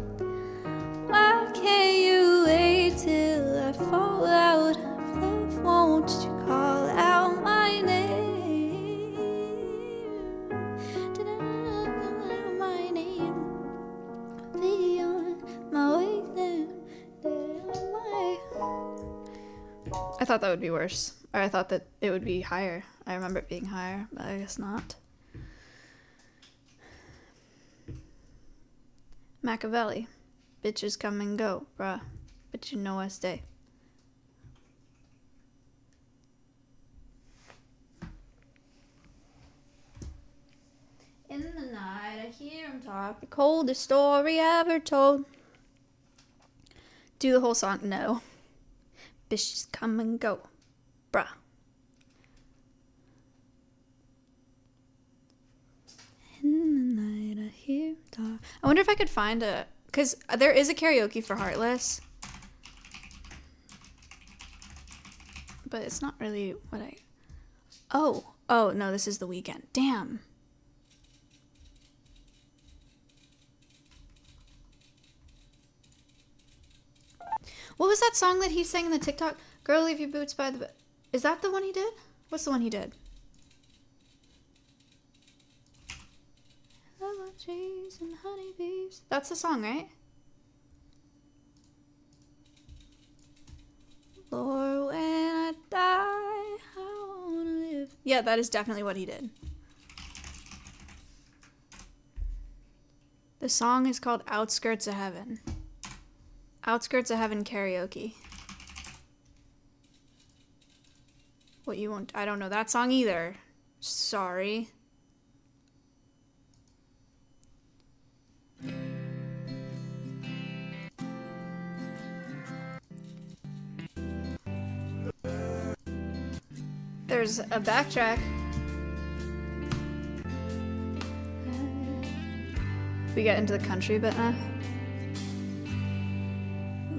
Why can't you wait till I fall out of love? Won't you call out my name? Did I call out my name? My way there. Did I? I thought that would be worse. Or I thought that it would be higher. I remember it being higher, but I guess not. Machiavelli. Bitches come and go, bruh. But you know I stay. In the night, I hear him talk, the coldest story ever told. Do the whole song? No. Bitches come and go, bruh. In the night, I hear dark. I wonder if I could find a. Because there is a karaoke for Heartless. But it's not really what I. Oh. Oh, no, this is the Weeknd. Damn. What was that song that he sang in the TikTok? Girl, leave your boots by the. Is that the one he did? What's the one he did? Trees and honeybees. That's the song, right? Lord, when I die, I wanna live. Yeah, that is definitely what he did. The song is called Outskirts of Heaven. Outskirts of Heaven karaoke. What you won't I don't know that song either. Sorry. There's a backtrack. We get into the country bit now.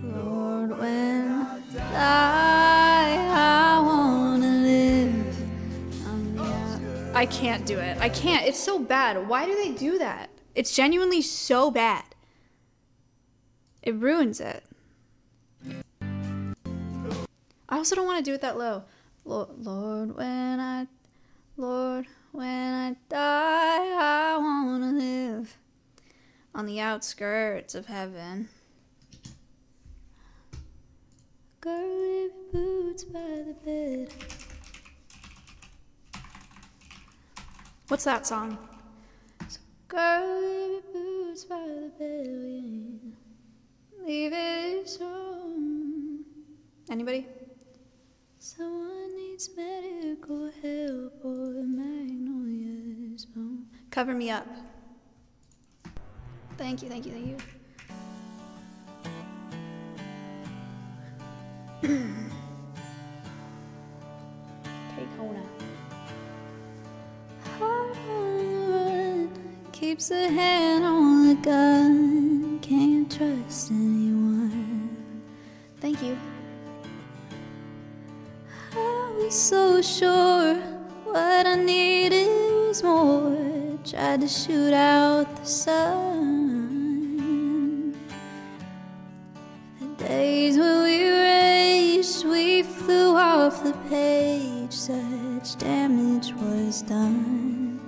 Lord, when I, I wanna live. I can't do it. I can't. It's so bad. Why do they do that? It's genuinely so bad. It ruins it. I also don't want to do it that low. Lord, when I, Lord, when I die, I wanna live on the outskirts of heaven. Girl, boots by the bed. What's that song? Girl, leave your boots by the bed. Leave it home. Anybody? Someone needs medical help or magnolia's bone. Cover me up. Thank you, thank you, thank you. [CLEARS THROAT] Take. Heart on keeps a hand on the gun. Can't trust anyone. Thank you. So sure what I needed was more. Tried to shoot out the sun. The days when we raced, we flew off the page. Such damage was done.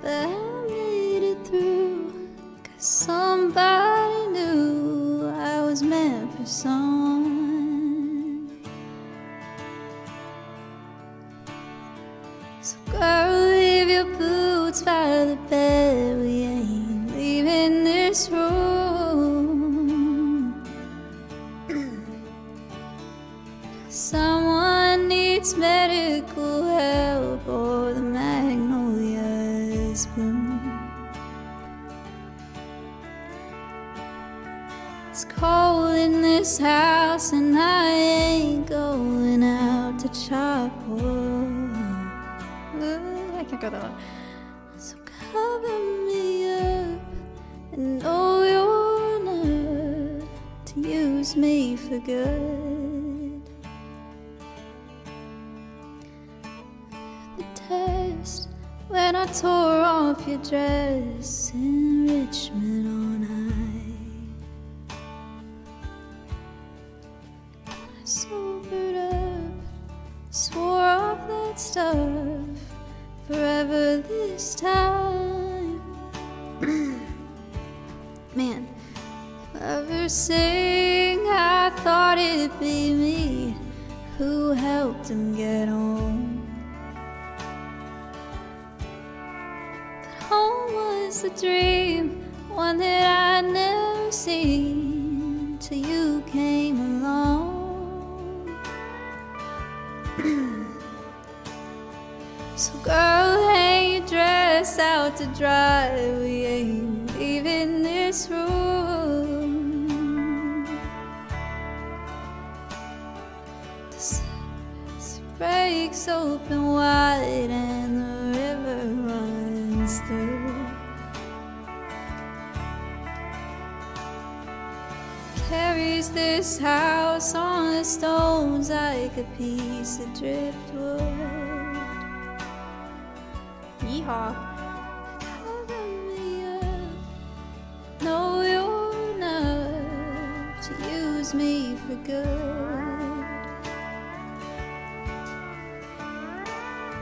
But I made it through. Cause somebody knew I was meant for someone. Girl, leave your boots by the bed. We ain't leaving this room. [CLEARS THROAT] Someone needs medical help or the magnolias bloom. It's cold in this house, and I ain't going out to chop wood. I can't that low. So cover me up and know you're to use me for good. The test when I tore off your dress in Richmond on high. I sobered up, swore off that stuff forever this time. [CLEARS THROAT] Man, first thing I thought it'd be me who helped him get home. But home was a dream, one that I'd never seen till you came along. [CLEARS THROAT] So, girl, hang your dress out to dry. We ain't leaving this room. The surface breaks open wide and the river runs through. Carries this house on the stones like a piece of driftwood. Yeehaw. Me you're enough to use me for good.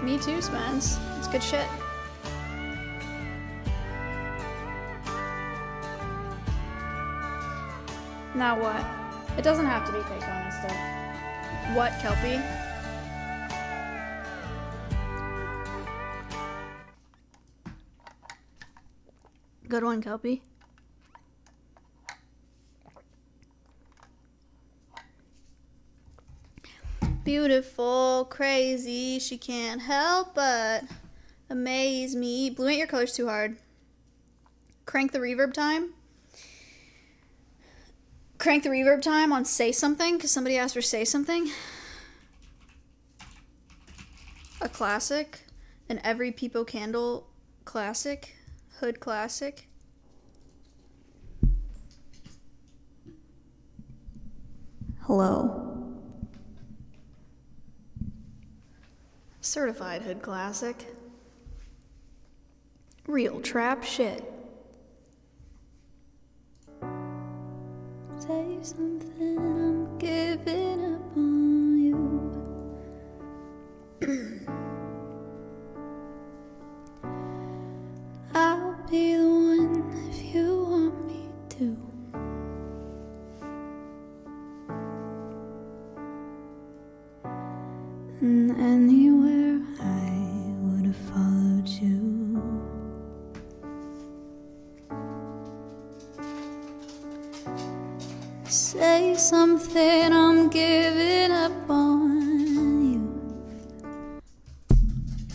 Me too, Spence. It's good shit. Now what? It doesn't have to be Kona still. What, Kelpie? Good one, Kelpie. Beautiful, crazy, she can't help but amaze me. Blue ain't your colors too hard. Crank the reverb time. Crank the reverb time on Say Something, because somebody asked for Say Something. A classic. An Every Peepo Candle classic. Hood classic. Hello. Certified Hood classic. Real trap shit. Say something, I'm giving up on you. [CLEARS THROAT] I'll be the one if you want me to. And anywhere I would have followed you. Say something, I'm giving up on you.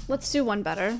Let's do one better.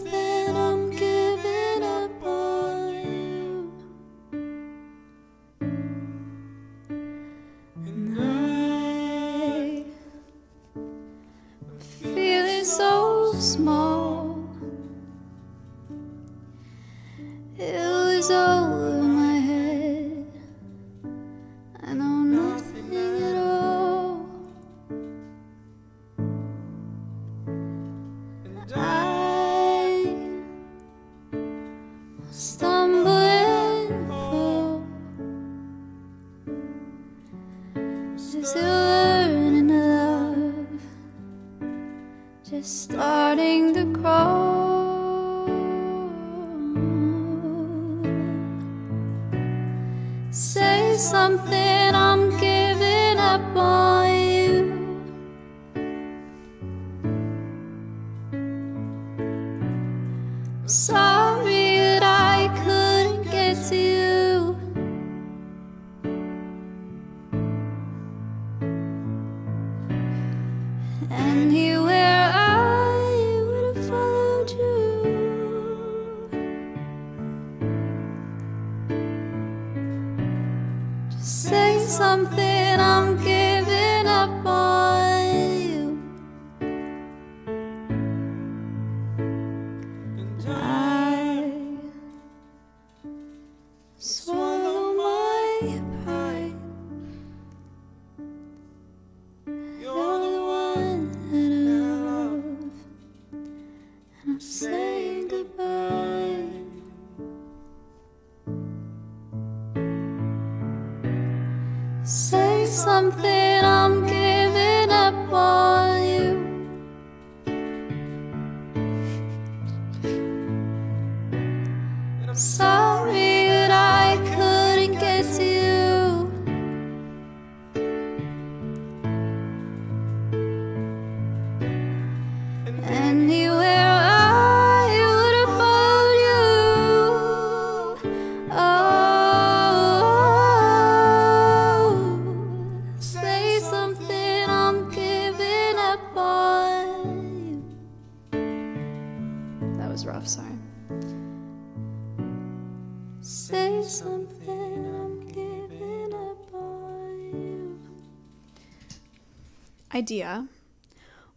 Idea.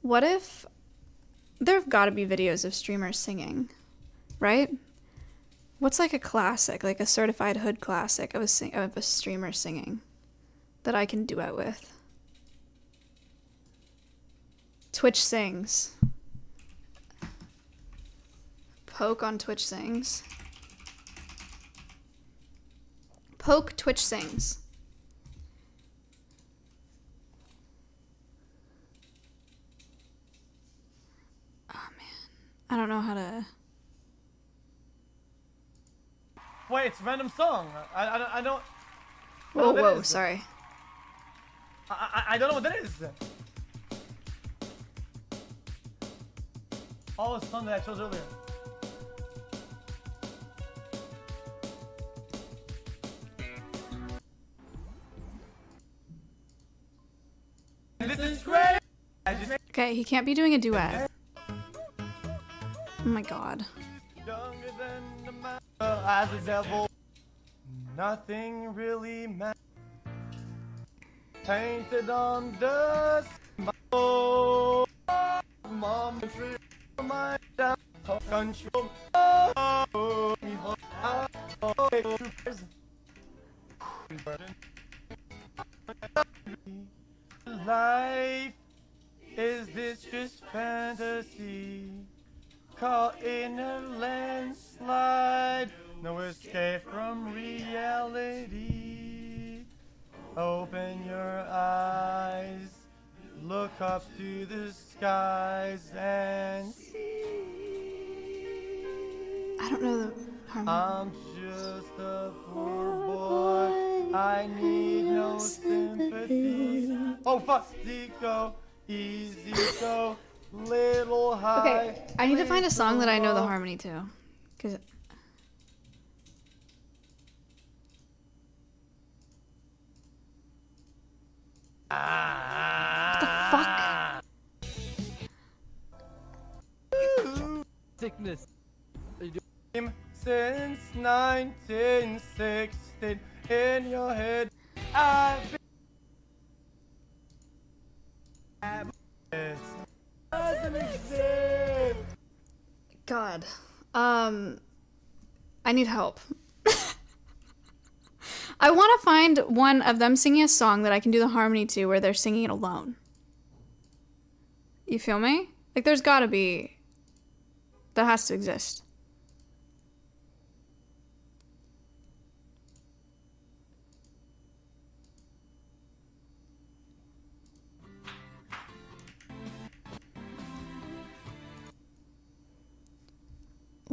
What if there have got to be videos of streamers singing, right? What's like a classic, like a certified hood classic of a sing- of a streamer singing that I can duet with? Twitch sings. Poke on Twitch sings. Poke Twitch sings. I don't know how to. Wait, it's a random song. I, I, don't- I don't. I Whoa, don't know whoa, sorry. I, I, I don't know what that is. Oh, it's song that I chose earlier. This is great. I just Okay, he can't be doing a duet. Oh my god. as a devil. Nothing really matters. Painted on oh, mom my Life is this just fantasy? Caught in a landslide, no escape from reality. Open your eyes, look up to the skies and see. I don't know the harmony. I'm just a poor boy. I need no sympathy. Oh fuck, easy go, easy go, little high. Okay, I need to find a song that I know the harmony to. Cause what the fuck? Ah. Sickness. Since 1916, in your head, I've been. Doesn't exist. God. Um I need help. [LAUGHS] I want to find one of them singing a song that I can do the harmony to where they're singing it alone. You feel me? Like there's got to be that has to exist.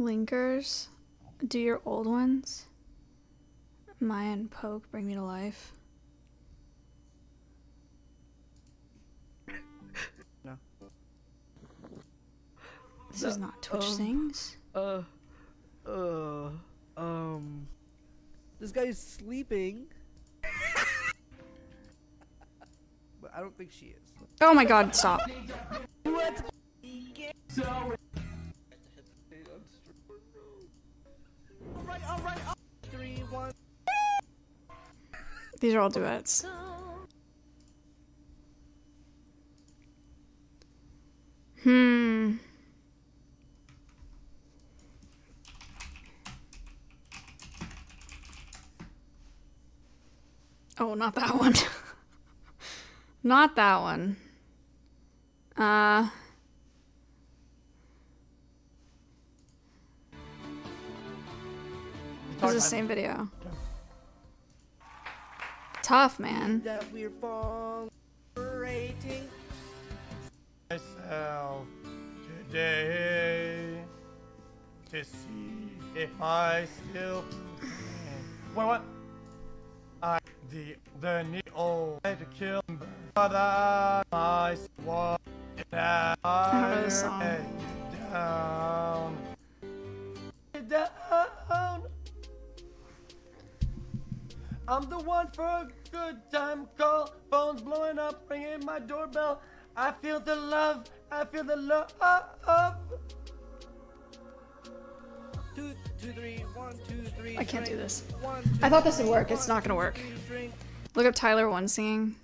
Linkers, do your old ones. Maya and Poke bring me to life. No. This is not Twitch Um, Sings. Uh, uh, um, this guy's sleeping. [LAUGHS] but I don't think she is. Oh my god, stop. Three, one. These are all duets. Hmm. Oh, not that [LAUGHS] one. not that one. Uh. This is the same video. Tough, man. That we're rating myself today to see if I still can. What? What? I the the need I to kill but I my swat down know this song. down down. I'm the one for a good time call. Phone's blowing up, ringing my doorbell. I feel the love. I feel the love. two, two, three, one, two, three. I can't do this. One, I thought this would three, work. It's not gonna work. two. Look up Tyler One singing.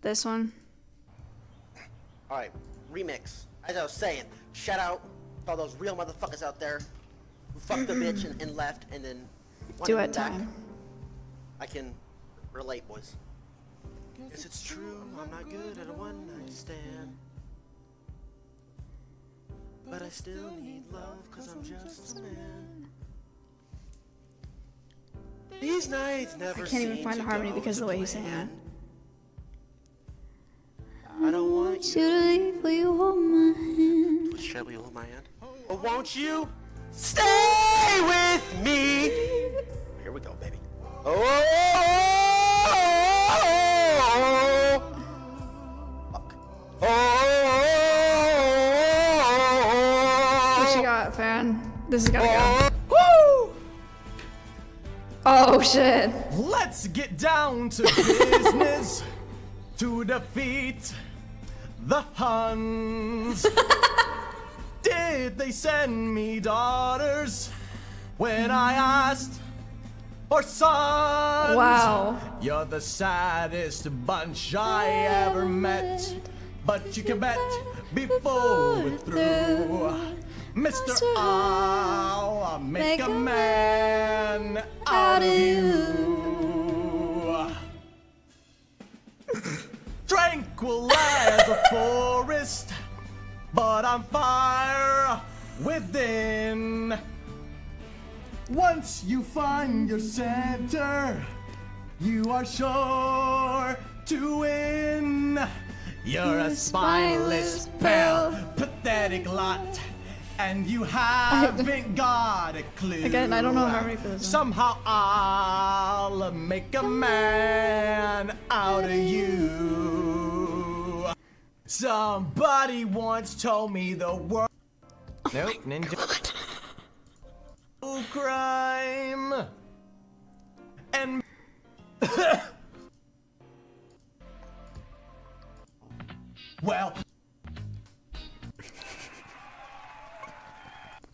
This one. Alright, remix. As I was saying, shout out to all those real motherfuckers out there who fucked the bitch and, and left and then wanted Duet them back. time. I can relate, boys. Yes, it's true, I'm not good at a one night stand. But I still need love, cause I'm just a man. These nights never I can't even find the harmony because of the way he's saying it. I don't want Want you to leave, will you hold my hand? Shall we hold my hand? Or won't you stay with me? Here we go, baby. Oh, fuck. What you got, fan? This has gotta go. Oh. Woo! Oh shit. Let's get down to business [LAUGHS] to defeat the Huns. [LAUGHS] Did they send me daughters when I asked for sons? Wow. You're the saddest bunch I ever met. But you can bet before we're through. Mr. I'll make a man out of you. Tranquil as a forest, but on fire within. Once you find your center, you are sure to win. You're a spineless, pale, pathetic lot, and you [LAUGHS] haven't got a clue. Again, I don't know for this. Somehow I'll make a man out of you. Somebody once told me the world. Nope, oh ninja. No crime. And. [LAUGHS] well.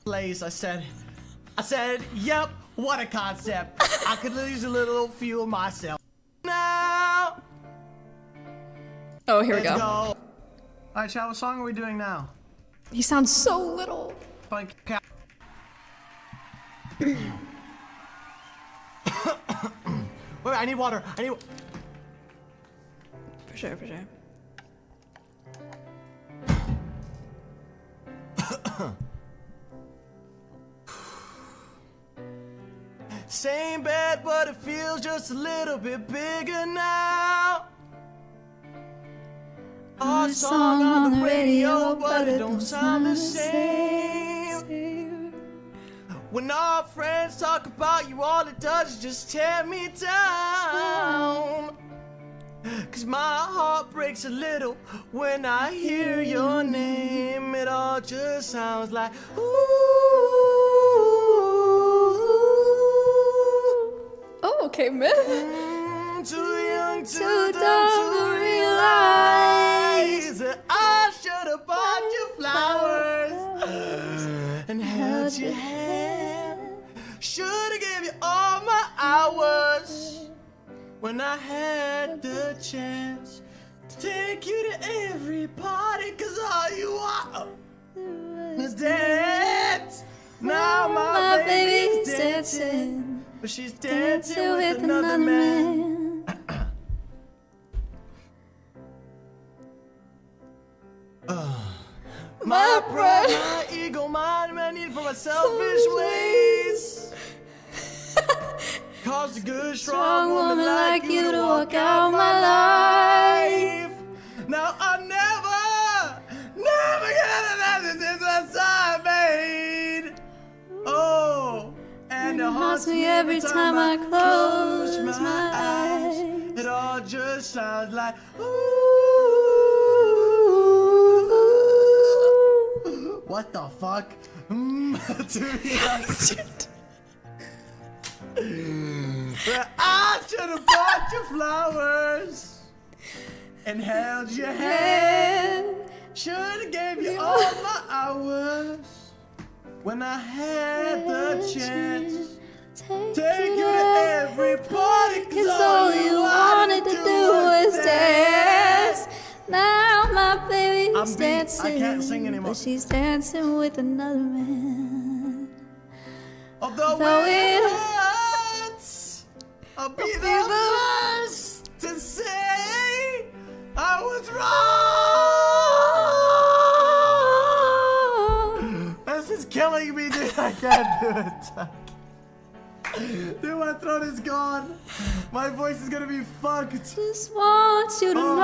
Place, I said. I said, yep, what a concept. I could use a little fuel myself. Now. Oh, here we let's go. All right, chat. What song are we doing now? He sounds so little. Funk ca- [COUGHS] Wait, I need water. I need. For sure, for sure. [COUGHS] Same bed, but it feels just a little bit bigger now. Our song on the radio, but it don't sound the same. When our friends talk about you, all it does is just tear me down. Cause my heart breaks a little when I hear your name. It all just sounds like ooh. Oh, okay, man. Mm, too young, too, Too dumb, dumb to to realize and held your hand. Should have gave you all my hours when I had the chance. To take you to every party, cause all you want is dance. Now my, My baby's baby's dancing, dancing, but she's dancing, dancing with, with another, another man. [CLEARS THROAT] Uh. My pride, my ego, my, my need for my selfish ways. [LAUGHS] Cost a good, Strong woman like you to walk out my life. Now I never, never get another since I made. Oh, and it haunts me every time I close my eyes. It all just sounds like ooh. What the fuck? Mm, [LAUGHS] to be honest. But I should have bought you flowers and held your hand. Should have gave you all my hours when I had the chance. Take you to every party, Cause all you wanted to do was dance. Now my baby's I'm beat. dancing. I can't sing anymore. But she's dancing with another man. Although Though it hurts, I'll be the first to say I was wrong. [GASPS] This is killing me, dude. I can't do it. [LAUGHS] Dude, my throat is gone. My voice is gonna be fucked. Just want you to oh.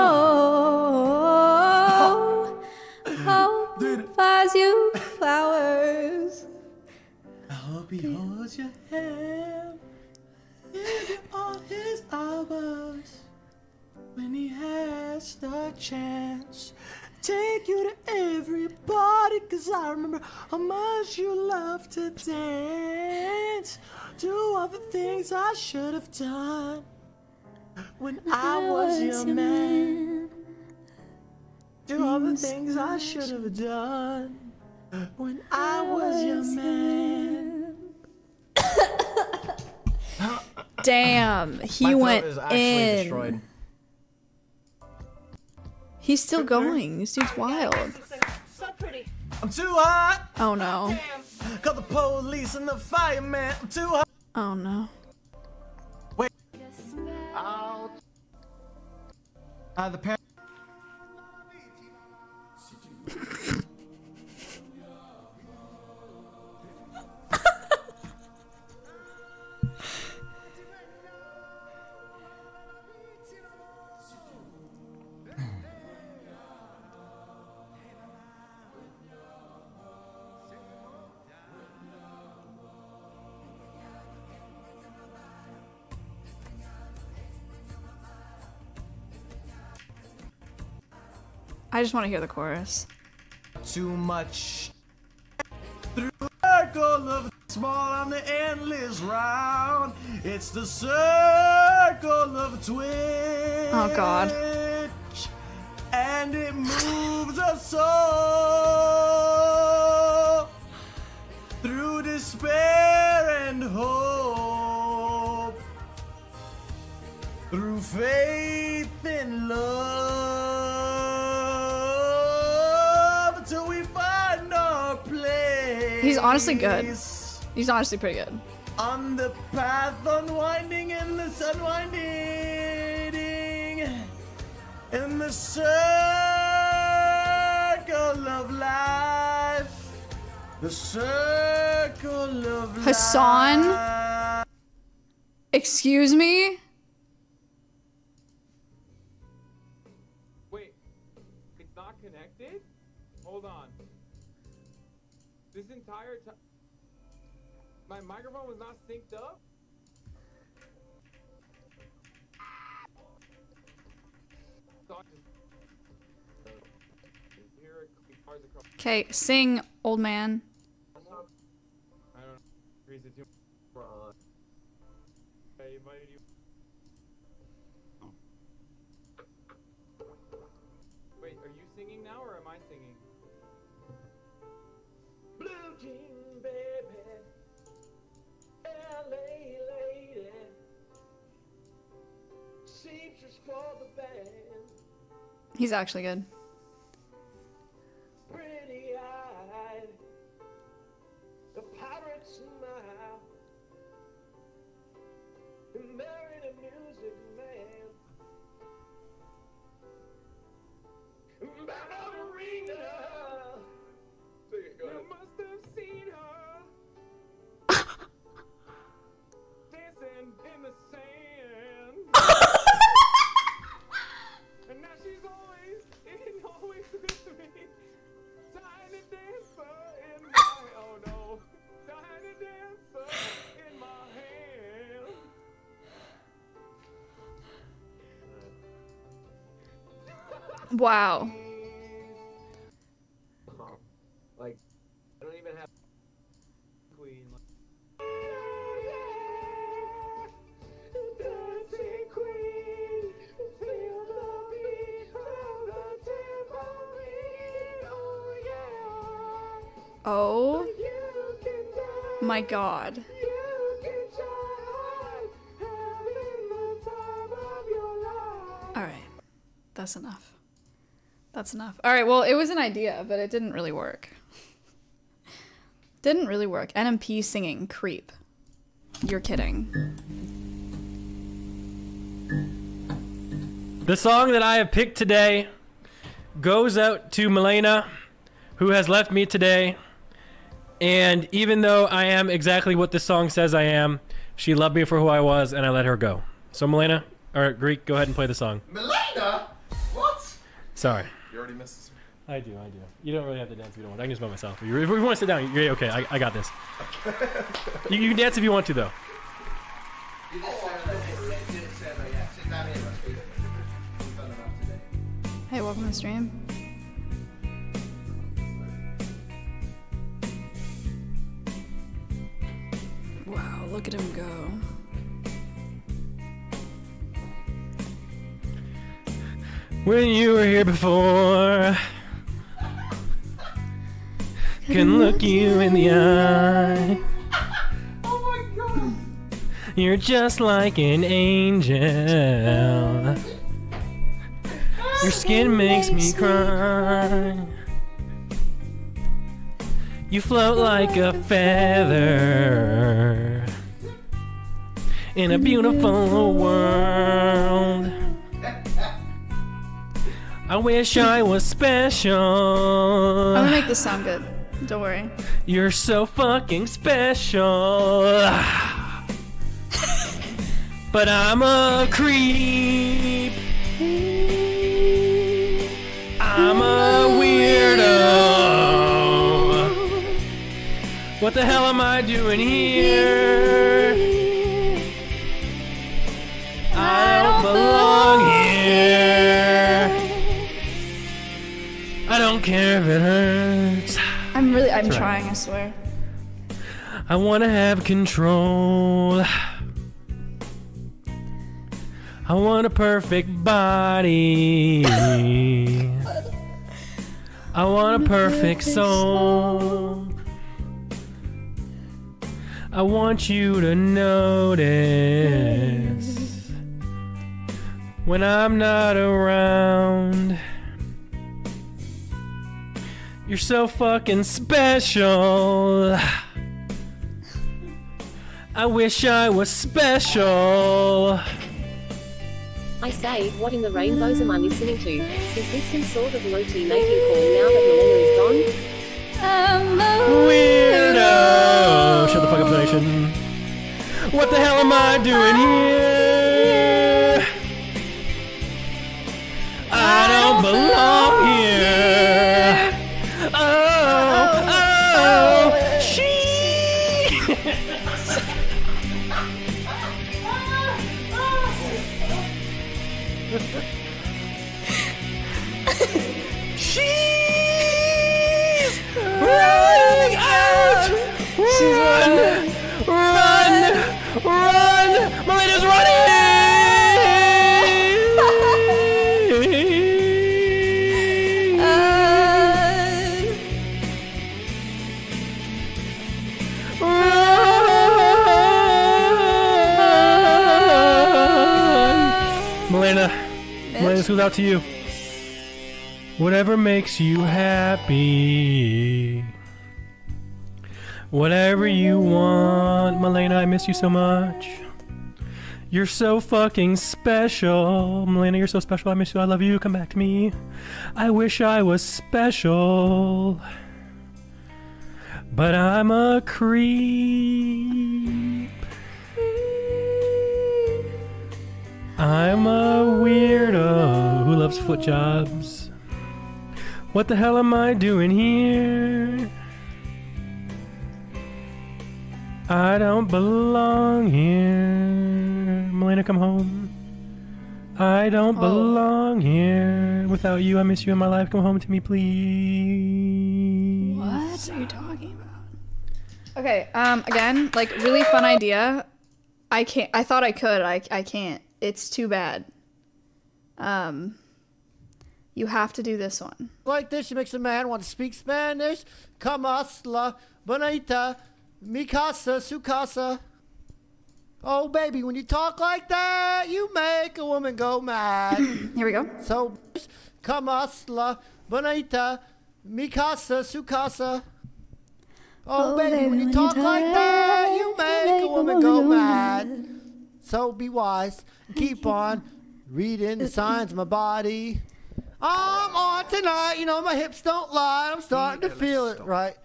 know. [LAUGHS] Hope Dude. buys you flowers. I hope he holds your hand. Give you all his hours when he has the chance. Take you to every party, cause I remember how much you love to dance. Do all the things I should have done when I was your man. Do all the things I should have done when I was your man. [COUGHS] Damn, he My went is in. destroyed. He's still going. This dude's wild. I'm too hot. Oh no. Call the police and the fireman. I'm too hot. Oh no. Wait. Out. Uh, the parent. [LAUGHS] I just want to hear the chorus. Too much. Through circle of small on the endless round. It's the circle of twitch. Oh, God. And it moves us all through despair and hope. Through faith and love honestly good. He's honestly pretty good. On the path unwinding and the sun winding in the circle of life. The circle of Hasan? life. Excuse me? My microphone was not synced up? Okay, sing, old man. He's actually good. Wow. Like, I don't even have queen. Oh my god. Alright. That's enough. That's enough. Alright, well, it was an idea, but it didn't really work. Didn't really work. NMP singing Creep. You're kidding. The song that I have picked today goes out to Milena, who has left me today. And even though I am exactly what this song says I am, she loved me for who I was, and I let her go. So, Milena, or Greek, go ahead and play the song. Melena? What? Sorry. You already missed this. I do, I do. You don't really have to dance if you don't want. I can just by myself. If you, if you want to sit down, you're okay. I, I got this. [LAUGHS] You, you can dance if you want to, though. Hey, welcome to the stream. Wow, look at him go. When you were here before, can look you in the eye. Oh You're just like an angel. Your skin makes me cry. You float like a feather in a beautiful world. I wish I was special. I'm gonna make this sound good. Don't worry. You're so fucking special. but I'm a creep. I'm a weirdo. What the hell am I doing here? I'm right. trying, I swear. I want to have control. I want a perfect body. I want a perfect soul. I want you to notice when I'm not around. You're so fucking special. I wish I was special. I say, what in the rainbows am I listening to? Is this some sort of Loti making call now that Milena is gone? Weirdo! Shut the fuck up, nation. What the hell am I doing here? I don't belong here. Out. Run, run, run. Melena's running. Uh, Melena, Melena, this goes out to you. Whatever makes you happy. Whatever you want. Melena, I miss you so much. You're so fucking special. Melena, you're so special. I miss you. I love you. Come back to me. I wish I was special. But I'm a creep. I'm a weirdo who loves foot jobs. What the hell am I doing here? I don't belong here. Melina, come home. I don't Oh. belong here. Without you, I miss you in my life. Come home to me, please. What are you talking about? Okay, um, again, like really fun idea. I can't. I thought I could. I I can't. It's too bad. Um, you have to do this one. Like this, she makes a man want to speak Spanish. Kamasla, bonita, mi Sukasa. Oh, baby, when you talk like that, you make a woman go mad. [COUGHS] Here we go. So, kamasla, bonita, Mikasa, Sukasa. su casa. Oh, baby, when you talk like that, you make a woman go mad. So be wise. Keep [LAUGHS] on reading the signs of my body. I'm on tonight. You know, my hips don't lie. I'm starting to feel it, right?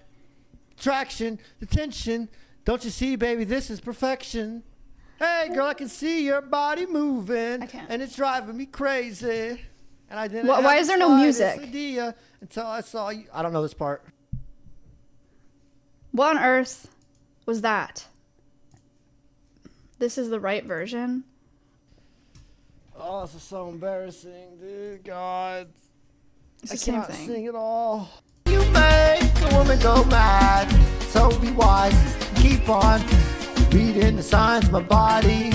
Traction, the tension. Don't you see, baby, this is perfection. Hey, girl, I can see your body moving. And it's driving me crazy. And I didn't Why- why is there no music? idea until I saw you. I don't know this part. What on earth was that? This is the right version. Oh, this is so embarrassing, dude. God. It's I the same cannot thing. sing at all. You make a woman go mad. So be wise. Keep on reading the signs of my body.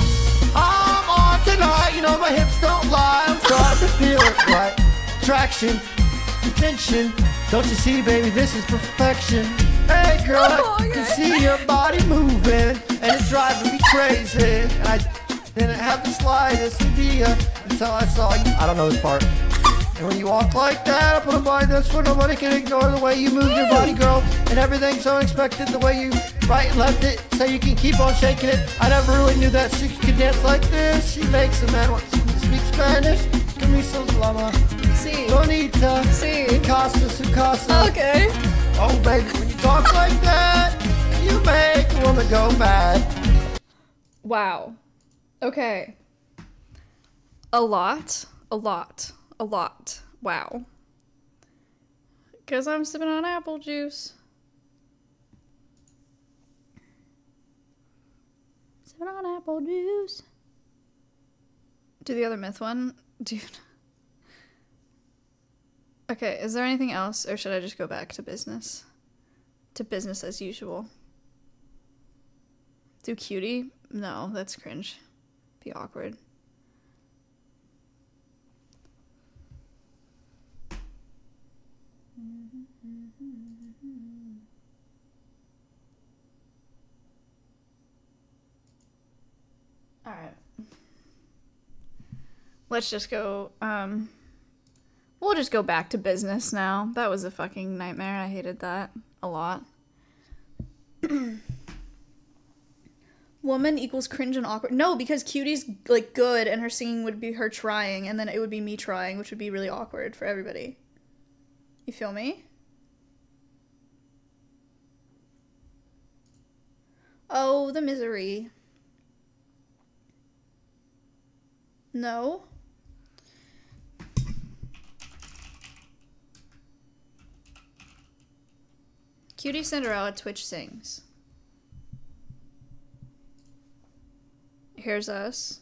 I'm on tonight. You know, my hips don't lie. I'm starting to feel it right. Traction, tension. Don't you see, baby, this is perfection. Hey, girl, I oh, can see your body moving, and it's driving me crazy. And I didn't have the slightest idea until I saw you. I don't know this part. And when you walk like that, I put a blind this where nobody can ignore the way you move your body, girl. And everything's so unexpected, the way you right and left it, so you can keep on shaking it. I never really knew that she could dance like this. She makes a man want to speak Spanish. Camisa llama. Sí. Bonita. Sí. Casa, su casa. Okay. Oh, baby, when you talk like that, you make a woman go mad. Wow. Okay. A lot. A lot. A lot. Wow. Because I'm sipping on apple juice. Sipping on apple juice. Do the other myth one? [LAUGHS] Dude. Okay, is there anything else, or should I just go back to business? To business as usual. Do QT? No, that's cringe. Be awkward. Alright. Let's just go, um. We'll just go back to business now. That was a fucking nightmare. I hated that a lot. [CLEARS THROAT] Woman equals cringe and awkward. No, because QT's like good and her singing would be her trying and then it would be me trying, which would be really awkward for everybody. You feel me? Oh, the misery. No. QTCinderella Twitch sings. Here's us.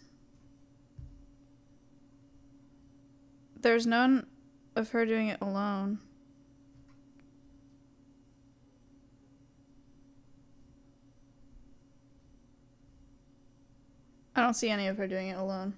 There's none of her doing it alone. I don't see any of her doing it alone.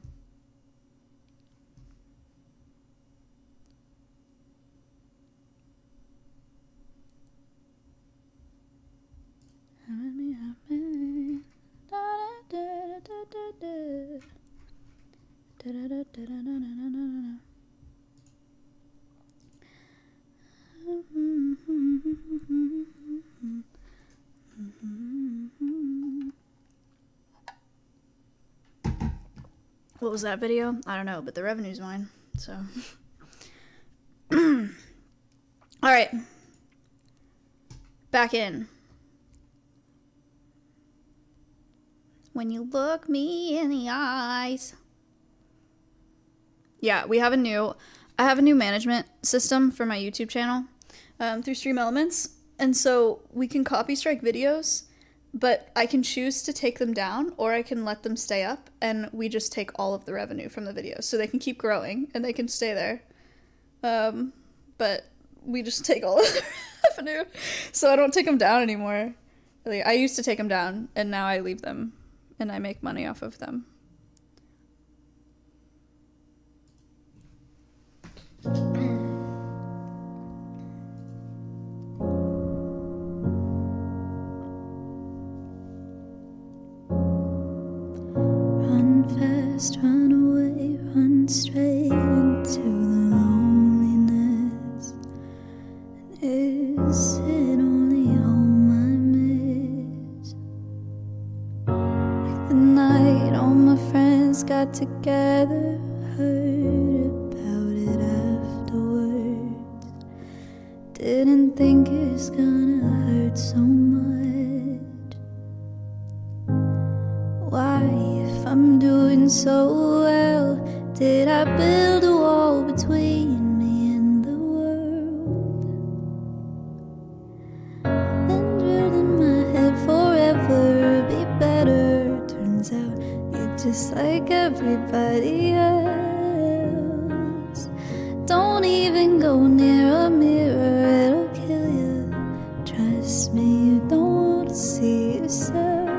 What was that video? I don't know, but the revenue's mine. So. [CLEARS THROAT] All right. Back in. When you look me in the eyes. Yeah, we have a new I have a new management system for my YouTube channel um, through Stream Elements. And so we can copy strike videos but I can choose to take them down or I can let them stay up and we just take all of the revenue from the videos. So they can keep growing and they can stay there. Um, but we just take all [LAUGHS] of the revenue. So I don't take them down anymore. I used to take them down and now I leave them and I make money off of them. Run fast, run away, run straight into the got together, heard about it afterwards. Didn't think it's gonna hurt so much. Why, if I'm doing so well, did I build a wall just like everybody else. Don't even go near a mirror, it'll kill you. Trust me, you don't want to see yourself.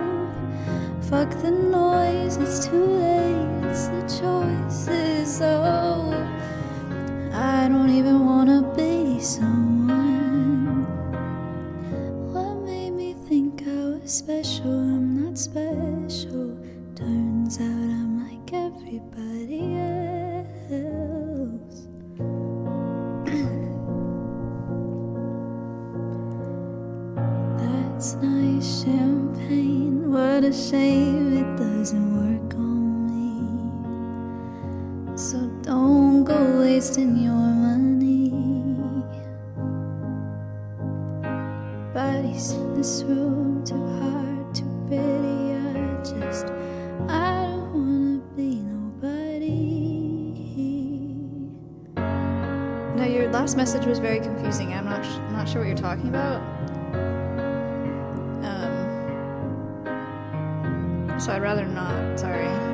Fuck the noise, it's too late, it's the choices. Oh, I don't even wanna be someone. What made me think I was special? I'm not special. Shame it doesn't work on me. So don't go wasting your money. Bodies in this room, too hard, too pretty. I just, I don't wanna be nobody. No, your last message was very confusing. I'm not not sure what you're talking about. So I'd rather not. Sorry.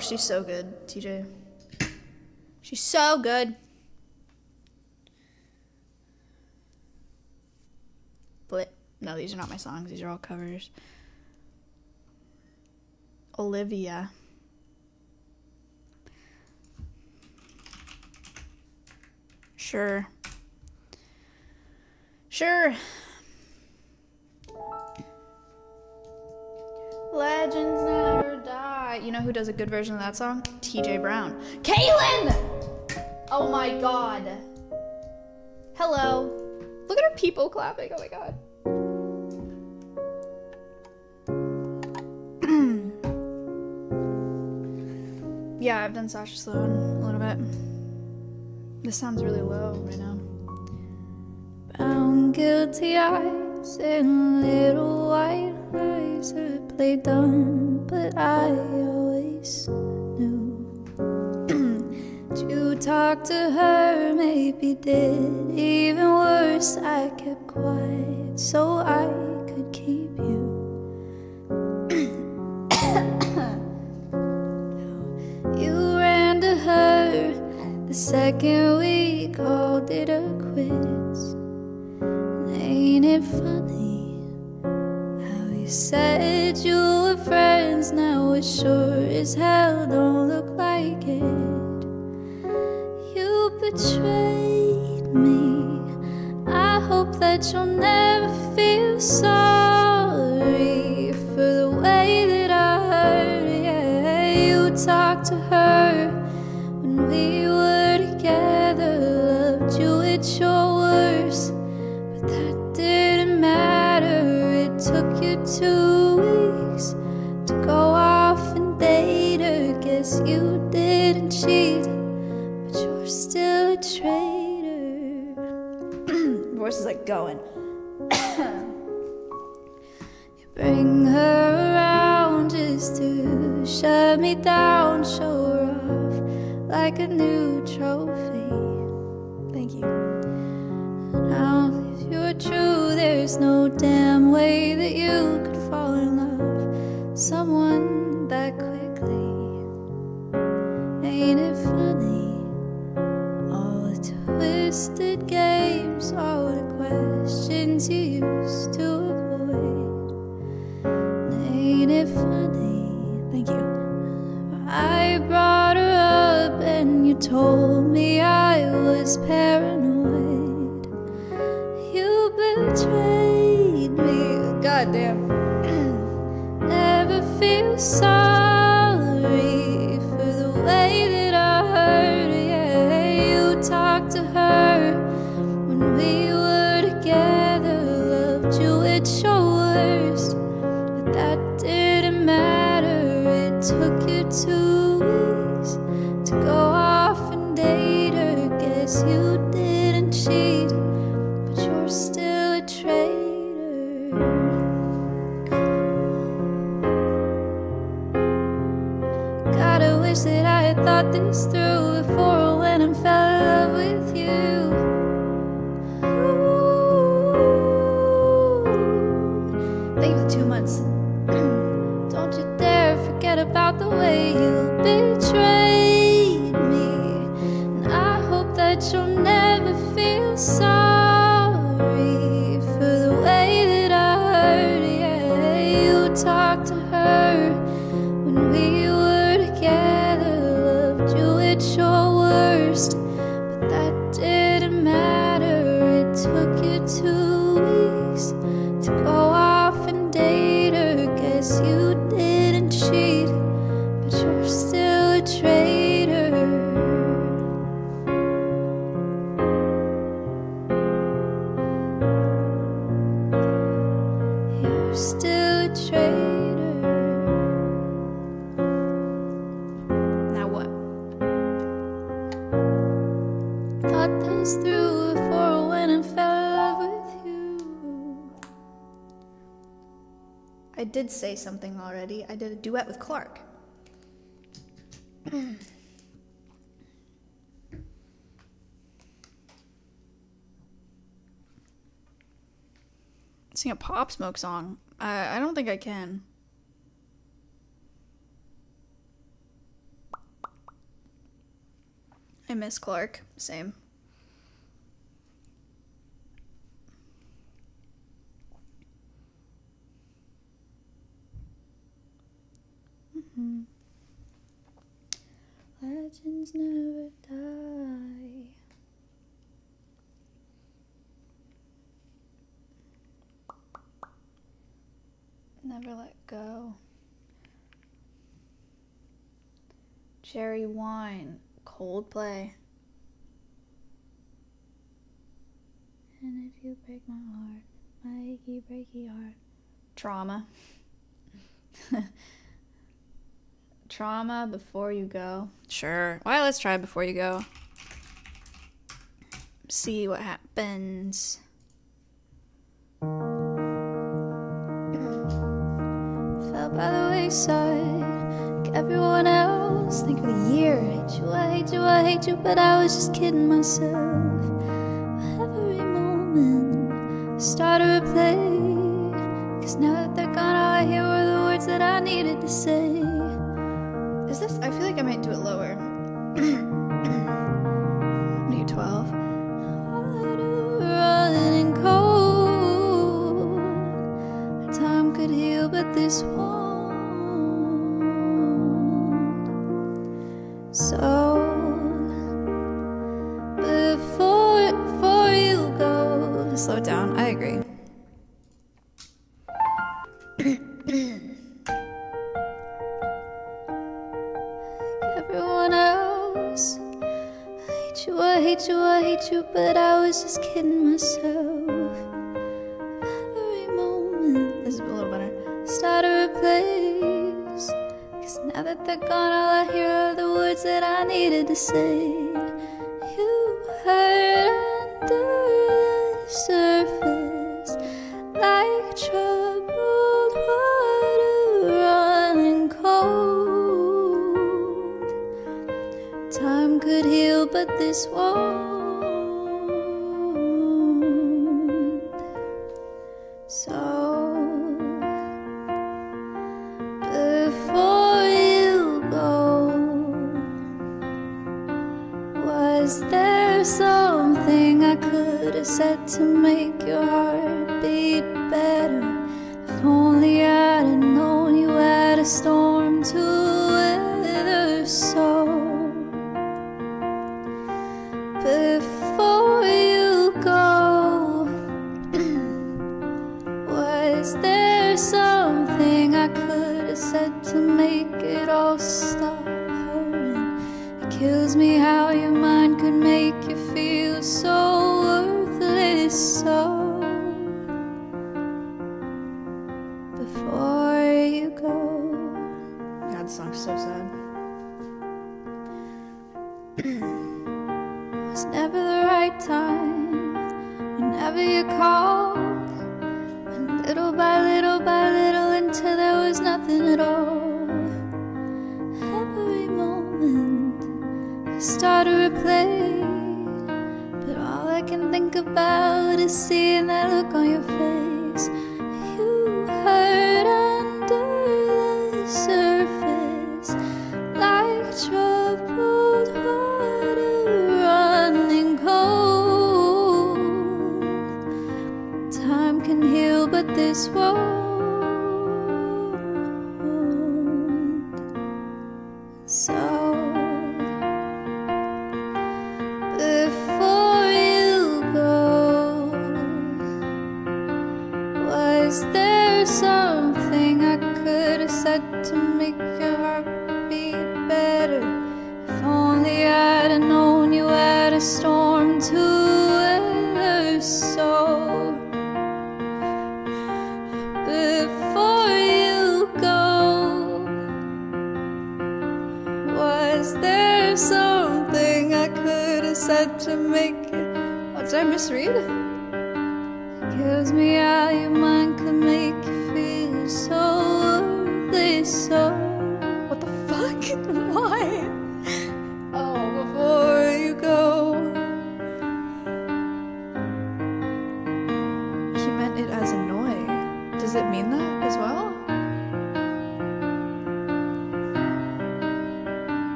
Oh, she's so good, TJ. She's so good. But no, these are not my songs. These are all covers. Olivia. Sure. Sure. Legends never die. You know who does a good version of that song? TJ Brown. Kaylin! Oh my god. Hello. Look at her people clapping. Oh my god. [CLEARS THROAT] yeah, I've done Sasha Sloan a little bit. This sounds really low right now. Brown guilty eyes and little white lies. I played dumb, but I always knew. [CLEARS THROAT] to talk to her, maybe did even worse. I kept quiet so I could keep you. [COUGHS] you ran to her the second we called it a quits. Ain't it funny how you said you were friends? Now it sure as hell don't look like it. You betrayed me. I hope that you'll never feel sorry for the way that I hurt. Yeah, you talked to her when we were together. Loved you at your took you two weeks to go off and date her. Guess you didn't cheat, but you're still a traitor. [CLEARS THROAT] Voice is like going. [COUGHS] you bring her around just to shut me down, show her off like a new trophy. Thank you. Now, you're true, there's no damn way that you could fall in love someone that quickly. Ain't it funny? All the twisted games, all the questions you used to avoid. Ain't it funny? Thank you. I brought her up and you told me I was paranoid. Betrayed me. Goddamn. [CLEARS THROAT] Never feel sorry this did say something already. I did a duet with Clark. [CLEARS THROAT] Sing a Pop Smoke song. I, I don't think I can. I miss Clark. Same. Mhm. Legends never die. Never let go. Cherry wine, Coldplay. And if you break my heart, my achy breaky heart. Trauma. [LAUGHS] Trauma before you go. Sure. Why let's try before you go. See what happens. Fell by the wayside. Like everyone else. Think of the year. I Hate you, I hate you, I hate you. But I was just kidding myself. Every moment. Start a replay. Cause now that they're gone, all I hear were the words that I needed to say. Is this? I feel like I might do it lower. [CLEARS THROAT] what 12? Running cold. Time could heal, but this won't. So. Slow it down. I agree. but I was just kidding myself. Every moment, this is a little better. Start to replace. Cause now that they're gone, all I hear are the words that I needed to say.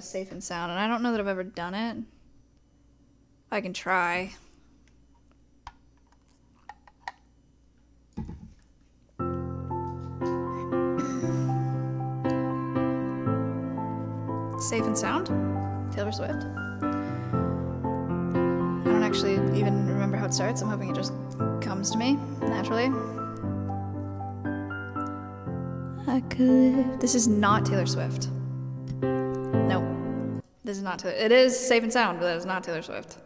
safe and sound, and I don't know that I've ever done it. I can try. Safe and Sound, Taylor Swift. I don't actually even remember how it starts. I'm hoping it just comes to me naturally. I could. This is not Taylor Swift not Taylor. It is Safe and Sound, but that is not Taylor Swift.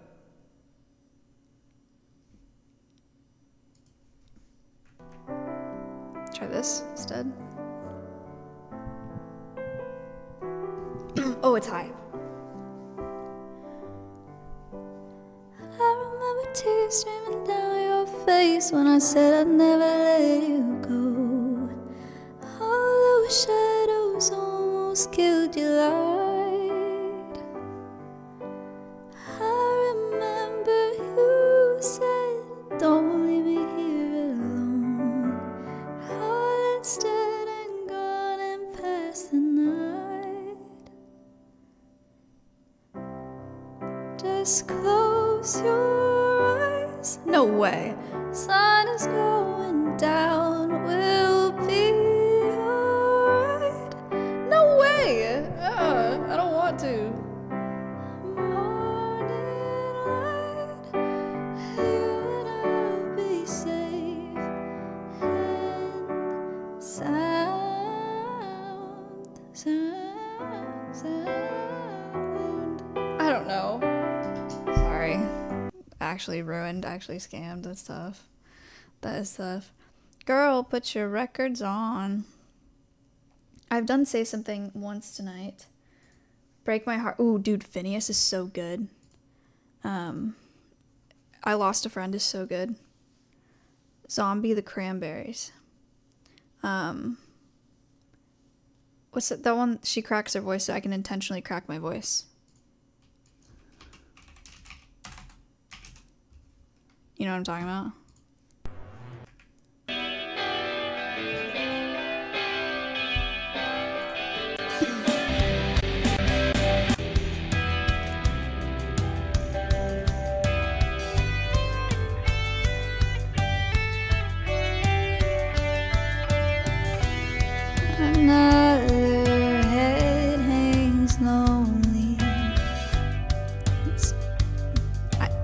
Actually scammed. and stuff. That is tough. Girl, put your records on. I've done Say Something once tonight. Break My Heart. Ooh, dude, Finneas is so good. Um, I Lost a Friend is so good. Zombie the Cranberries. Um, what's that? That one, she cracks her voice so I can intentionally crack my voice. You know what I'm talking about?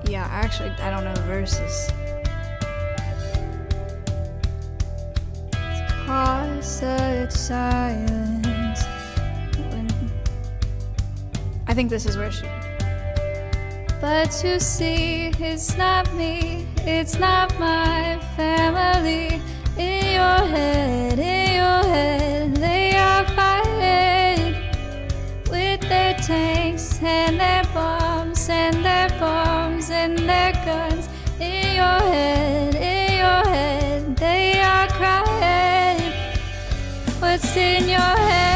Yeah, actually, I don't know verses. Such silence. I think this is where she. But you see, it's not me, it's not my family. In your head, in your head, they are fighting with their tanks and their bombs and their bombs and their guns. Head, in your head, they are crying. What's in your head?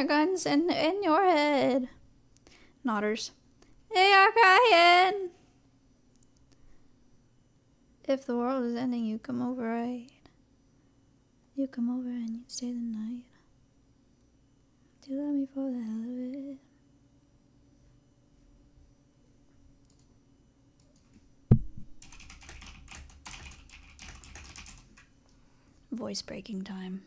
Their guns in, in your head. Nodders. They are crying. If the world is ending, you come over, right? You come over and you stay the night. Do you love me for the hell of it? Voice breaking time.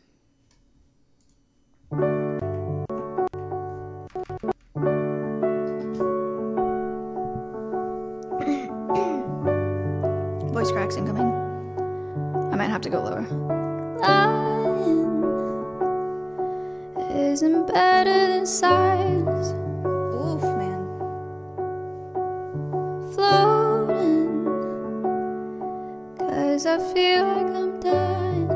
Voice cracks incoming. I might have to go lower. Lying isn't better than silence. Oof, man. Floating, cause I feel like I'm dying.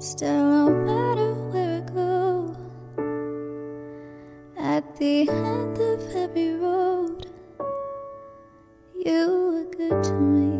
Still, no matter where I go, at the end of every road, you were good to me.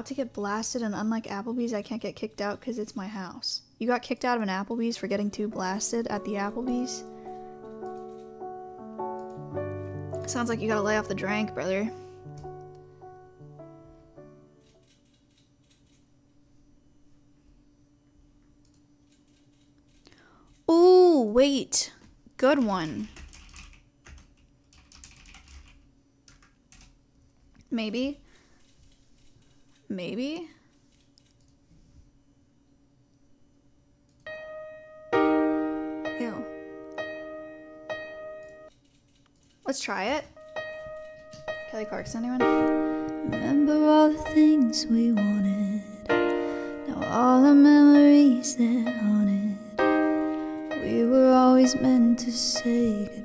About to get blasted, and unlike Applebee's, I can't get kicked out because it's my house. You got kicked out of an Applebee's for getting too blasted at the Applebee's? Sounds like you gotta lay off the drink, brother. Ooh, wait. Good one. Maybe. Maybe. Ew. Let's try it. Kelly Clarkson, anyone? Remember all the things we wanted. Now all the memories that haunted. We were always meant to say goodbye.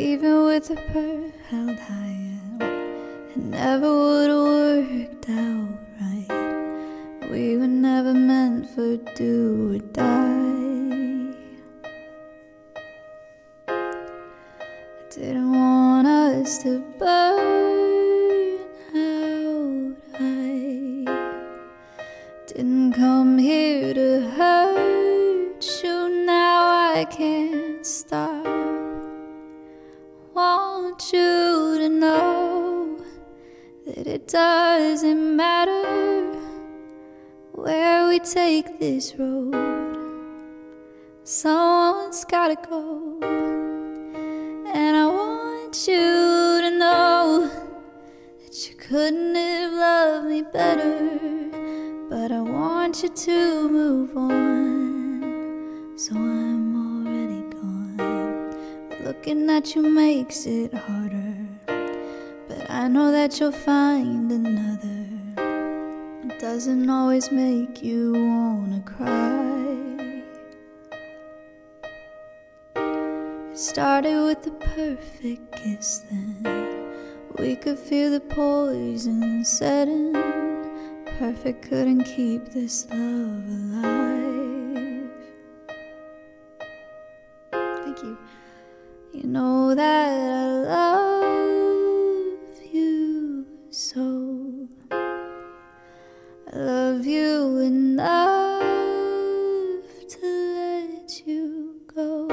Even with the pearl held high, it never would have worked out right. We were never meant for do or die. I didn't want us to burn out. I didn't come here to You to know that it doesn't matter where we take this road. Someone's gotta go. And I want you to know that you couldn't have loved me better. But I want you to move on. So I'm. Looking at you makes it harder. But I know that you'll find another. It doesn't always make you wanna cry. It started with the perfect kiss, then we could feel the poison setting. Perfect couldn't keep this love alive. Thank you. You know that I love you so. I love you enough to let you go.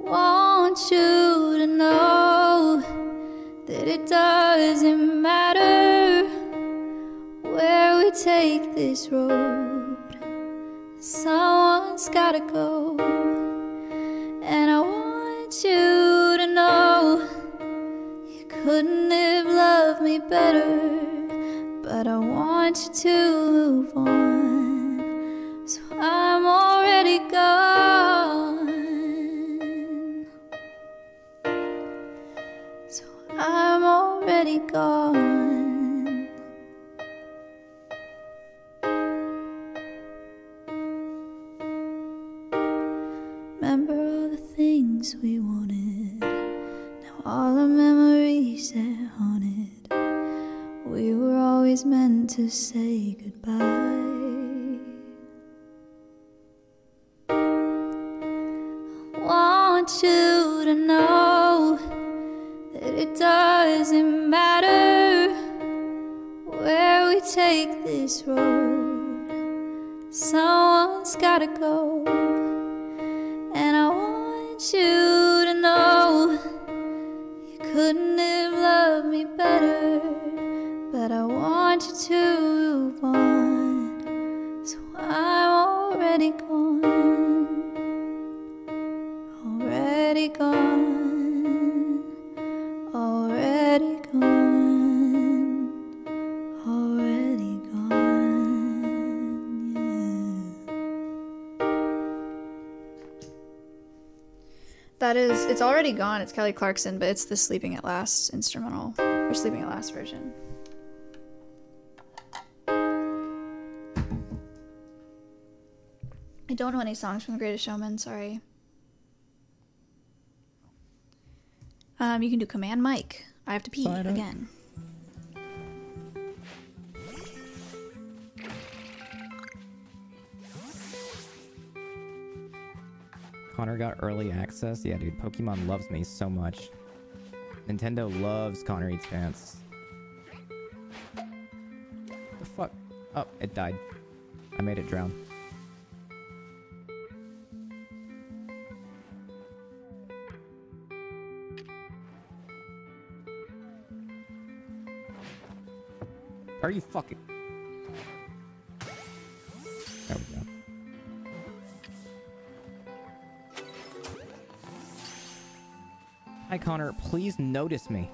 Want you to know that it doesn't matter where we take this road. Someone someone's gotta go. And I want you to know you couldn't have loved me better. But I want you to move on. So I'm already gone. So I'm already gone. All the memories that haunted. We were always meant to say goodbye. want you to know that it doesn't matter where we take this road. Someone's gotta go, and I want you couldn't have loved me better, but I want you to move on. So I'm already gone already gone, That is, it's already gone. It's Kelly Clarkson, but it's the Sleeping at Last instrumental, or Sleeping at Last version. I don't know any songs from The Greatest Showman, sorry. Um, you can do Command Mike. I have to pee again. Connor got early access. Yeah, dude, Pokemon loves me so much. Nintendo loves Connor Eats Pants. The fuck? Oh, it died. I made it drown. Are you fucking... Hi, Connor. Please notice me.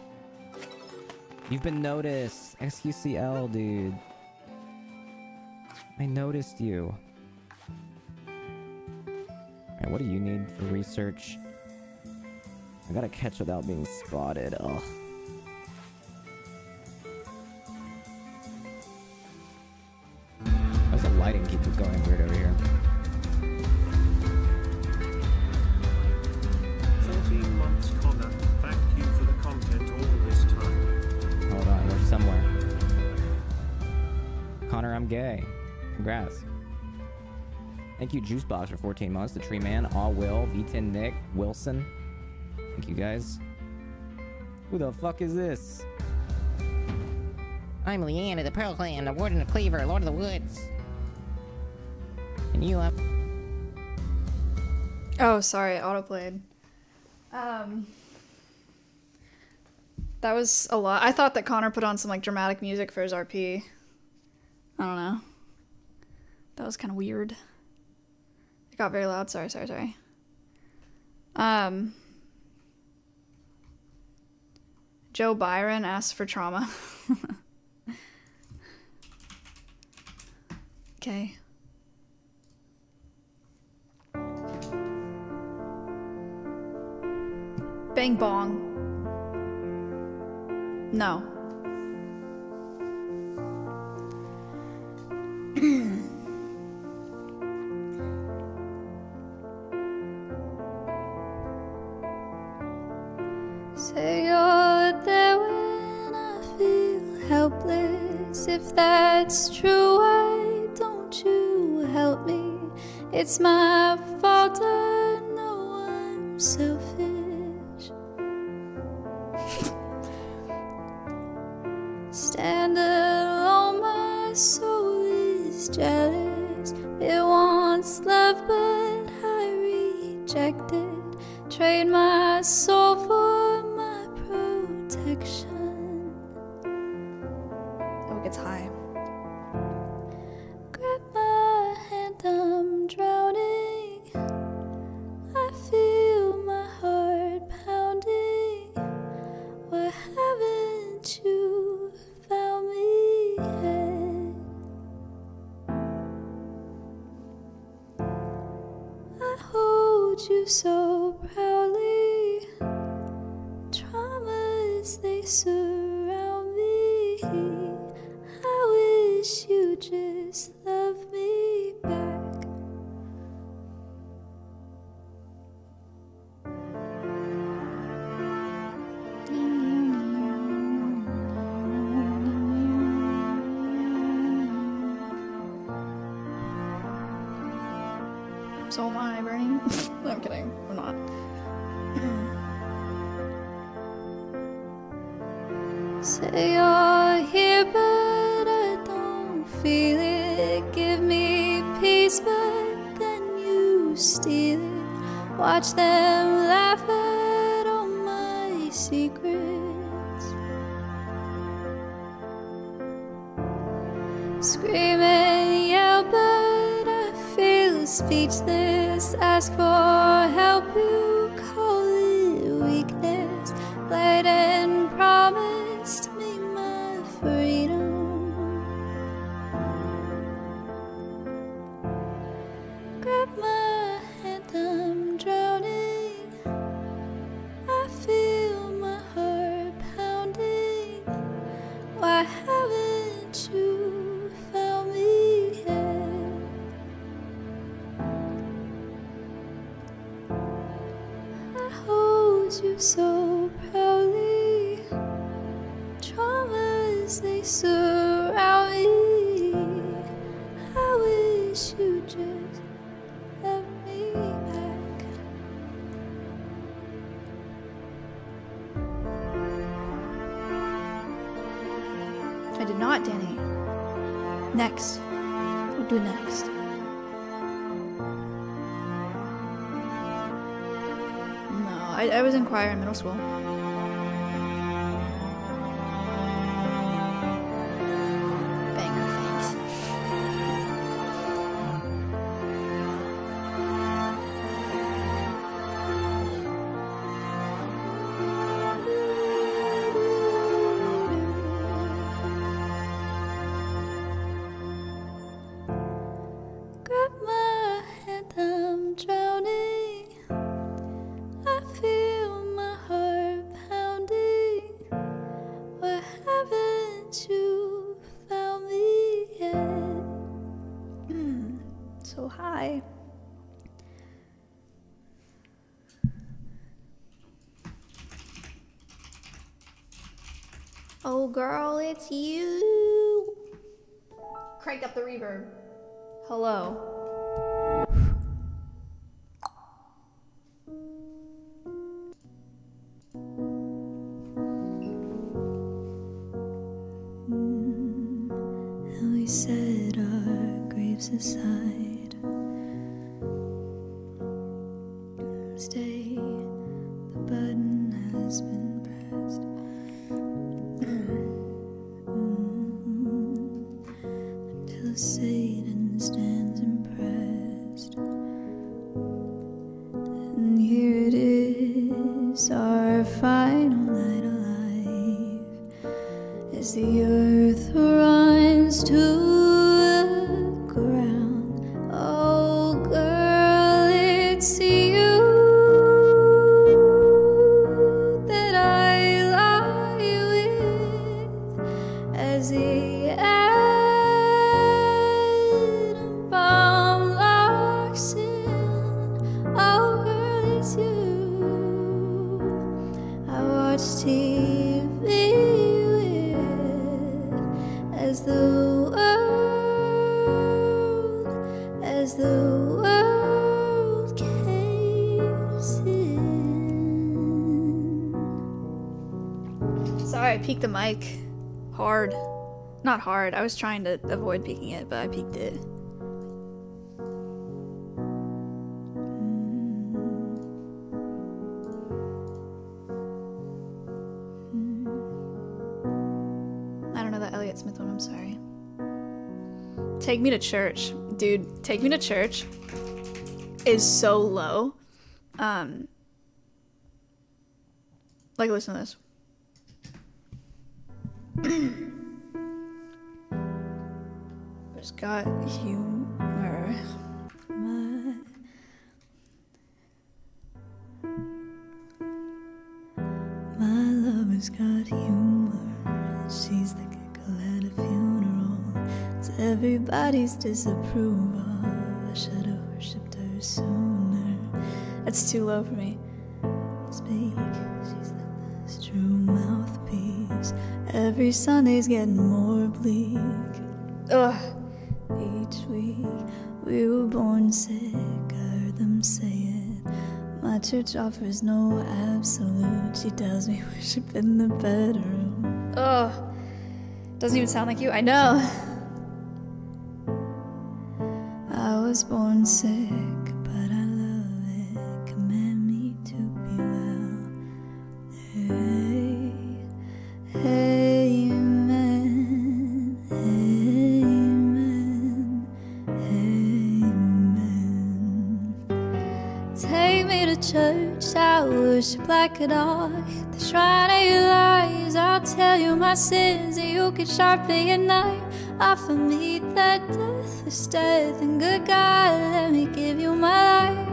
You've been noticed. XQCL, dude. I noticed you. Alright, what do you need for research? I gotta catch without being spotted. Ugh. Connor, I'm gay. Congrats. Thank you, Juicebox, for 14 months. The Tree Man, All Will, V10 Nick, Wilson. Thank you guys. Who the fuck is this? I'm Lian of the Pearl Clan, the Warden of Kleavor, Lord of the Woods. And you up? Oh, sorry, autoplayed. Um, that was a lot. I thought that Connor put on some like dramatic music for his RP. I don't know. That was kind of weird. It got very loud. Sorry, sorry, sorry. Um, Joe Byron asked for trauma. [LAUGHS] okay. Bang bong. No. [CLEARS THROAT] Say you're there when I feel helpless. If that's true, why don't you help me? It's my fault, I know I'm selfish. It. it's you. Crank up the reverb. Hello. hard. I was trying to avoid peeking it, but I peeked it. I don't know that Elliott Smith one, I'm sorry. Take me to church. Dude, take me to church is so low. Um, like, listen to this. got humor. My lover's got humor. She's the giggle at a funeral. It's everybody's disapproval. I should have worshipped her sooner. That's too low for me. Speak. She's the best true mouthpiece. Every Sunday's getting more bleak. Ugh. Church offers no absolute. She tells me [LAUGHS] worship in the bedroom. Ugh. Doesn't even sound like you. I know. [LAUGHS] At the shrine of your lies, I'll tell you my sins, and you can sharpen your knife. Offer me that death death, and good God, let me give you my life.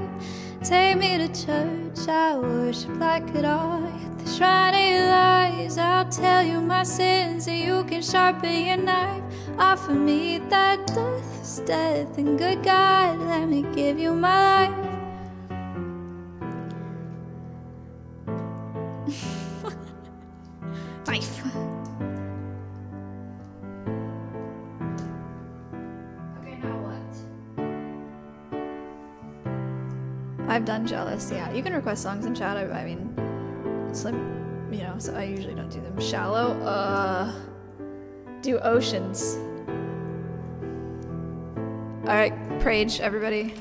Take me to church, I worship like a dog. At the shrine of your lies, I'll tell you my sins, and you can sharpen your knife. Offer me that death death, and good God, let me give you my life. Jealous. Yeah, you can request songs in chat. I, I mean, it's like, you know, so I usually don't do them. Shallow. Uh, do oceans. All right, Prage, everybody.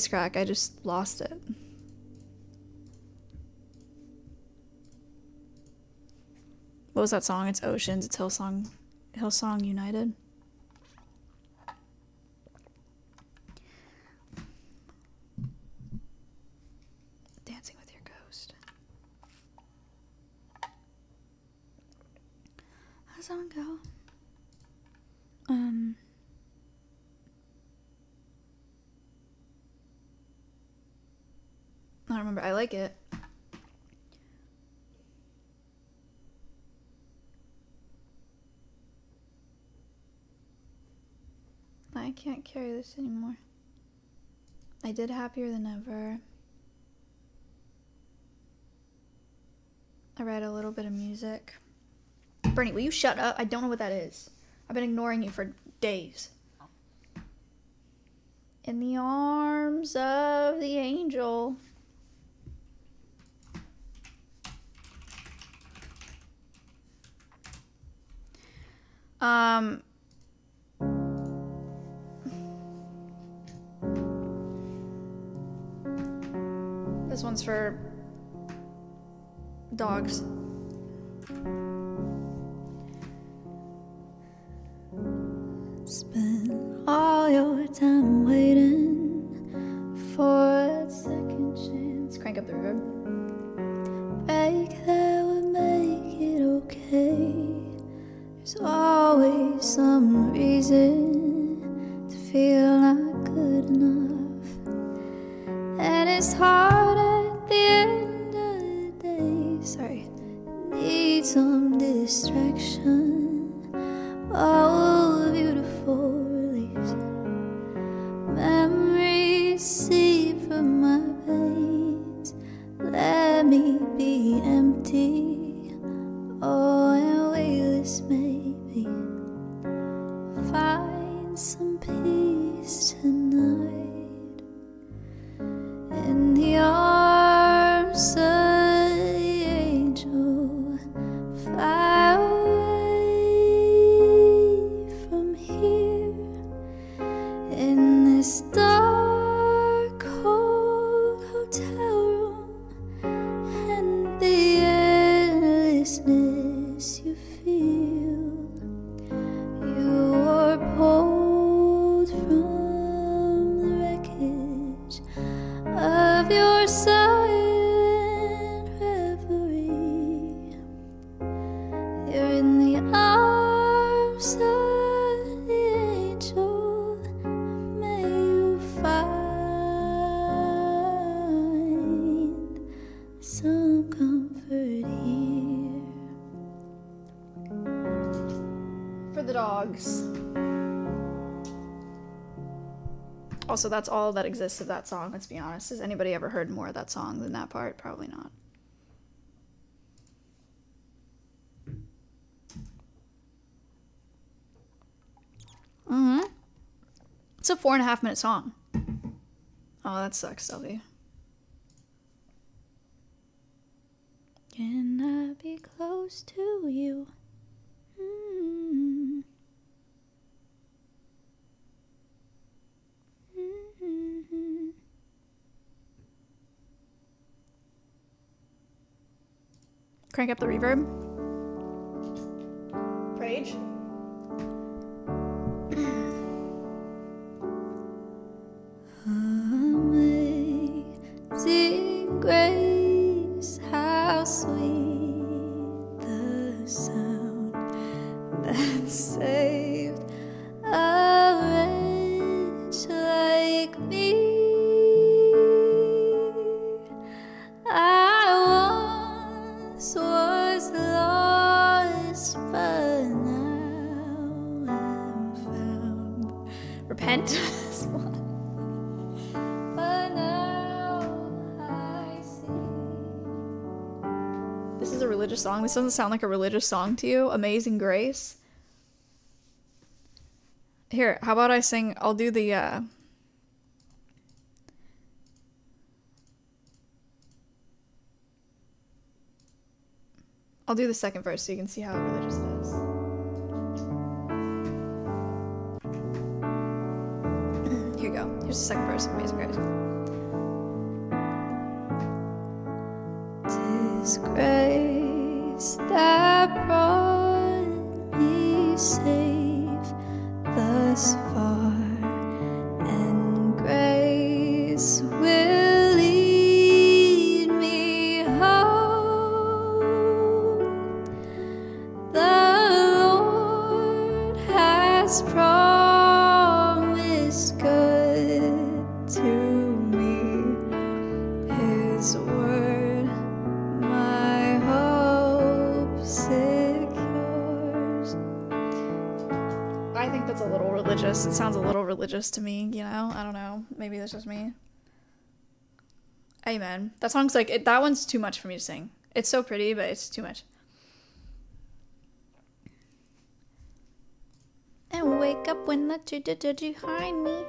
Voice crack. I just lost it. What was that song? It's Oceans. It's Hillsong, Hillsong United. Dancing with your ghost. How does that one go? Um. I don't remember. I like it. I can't carry this anymore. I did happier than ever. I read a little bit of music. Bernie, will you shut up? I don't know what that is. I've been ignoring you for days. In the arms of the angel. Um. This one's for dogs. Spend all your time waiting for a second chance. Crank up the reverb. Some reason to feel not good enough. And it's hard Also, that's all that exists of that song, let's be honest. Has anybody ever heard more of that song than that part? Probably not. Mm hmm. It's a four and a half minute song. Oh, that sucks, Sylvie. Can I be close to you? Crank up the reverb. Rage. This doesn't sound like a religious song to you. Amazing Grace. Here, how about I sing? I'll do the. uh I'll do the second verse so you can see how religious it is. [CLEARS THROAT] Here you go. Here's the second verse Amazing Grace. Tis grace that brought me safe. Thus far, to me, you know? I don't know. Maybe that's just me. Amen. That song's like, it, that one's too much for me to sing. It's so pretty, but it's too much. And wake up when the do do do do behind me.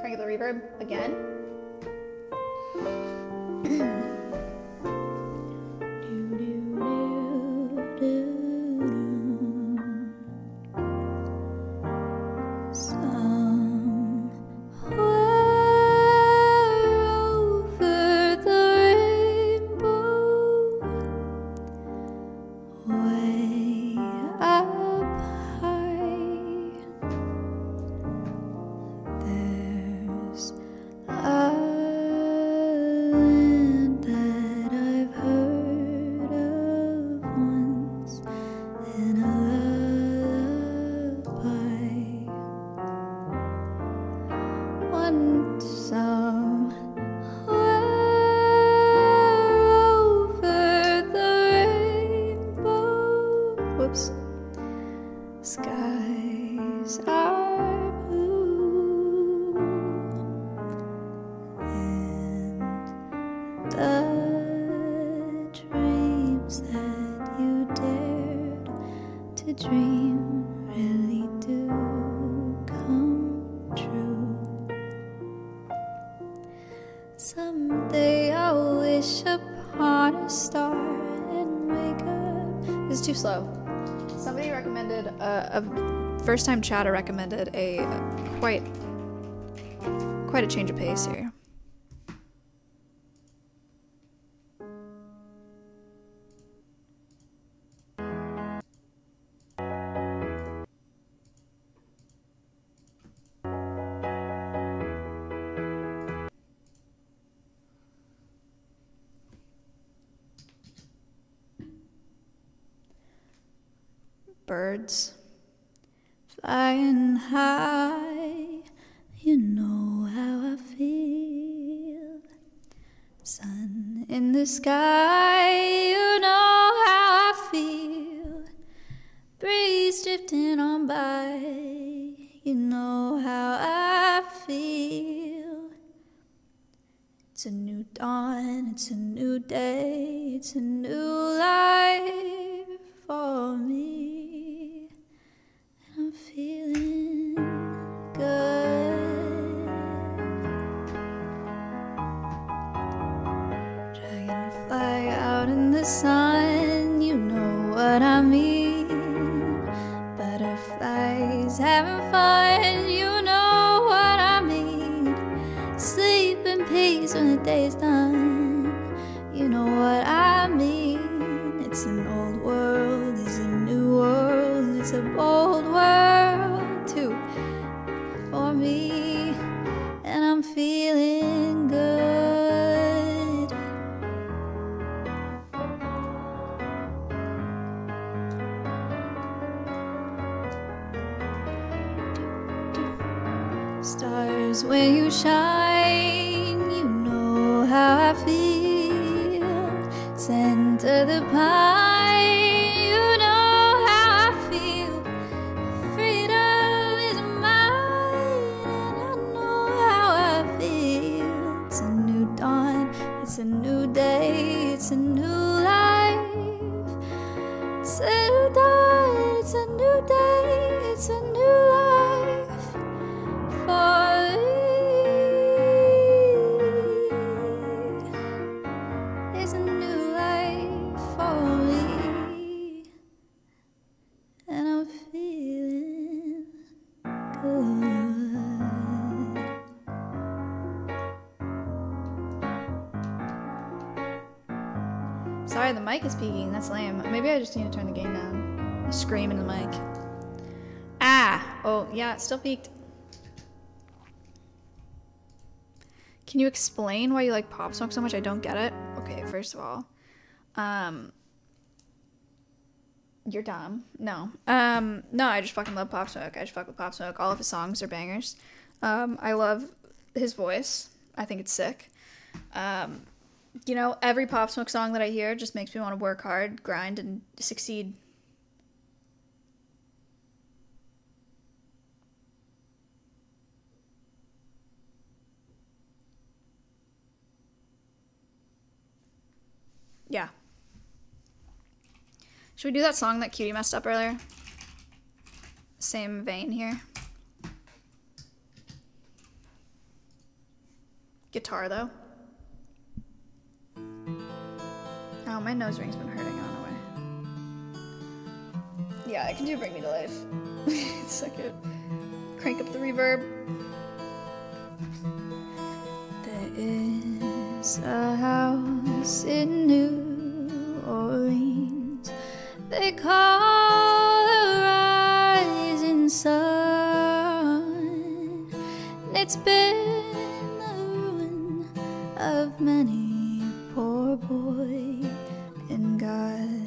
Crank the reverb again. [CLEARS THROAT] a first chatter recommended a quite quite a change of pace here. Still peaked. Can you explain why you like Pop Smoke so much? I don't get it. Okay, first of all, um, you're dumb. No, um, no, I just fucking love Pop Smoke. I just fuck with Pop Smoke. All of his songs are bangers. Um, I love his voice. I think it's sick. Um, you know, every Pop Smoke song that I hear just makes me want to work hard, grind, and succeed. Yeah. Should we do that song that QT messed up earlier? Same vein here. Guitar though. Oh, my nose ring's been hurting on the way. Yeah, I can do Bring Me to Life. [LAUGHS] it's. Crank up the reverb. There is a house in New Orleans they call the rising sun. It's been the ruin of many poor boy, and God,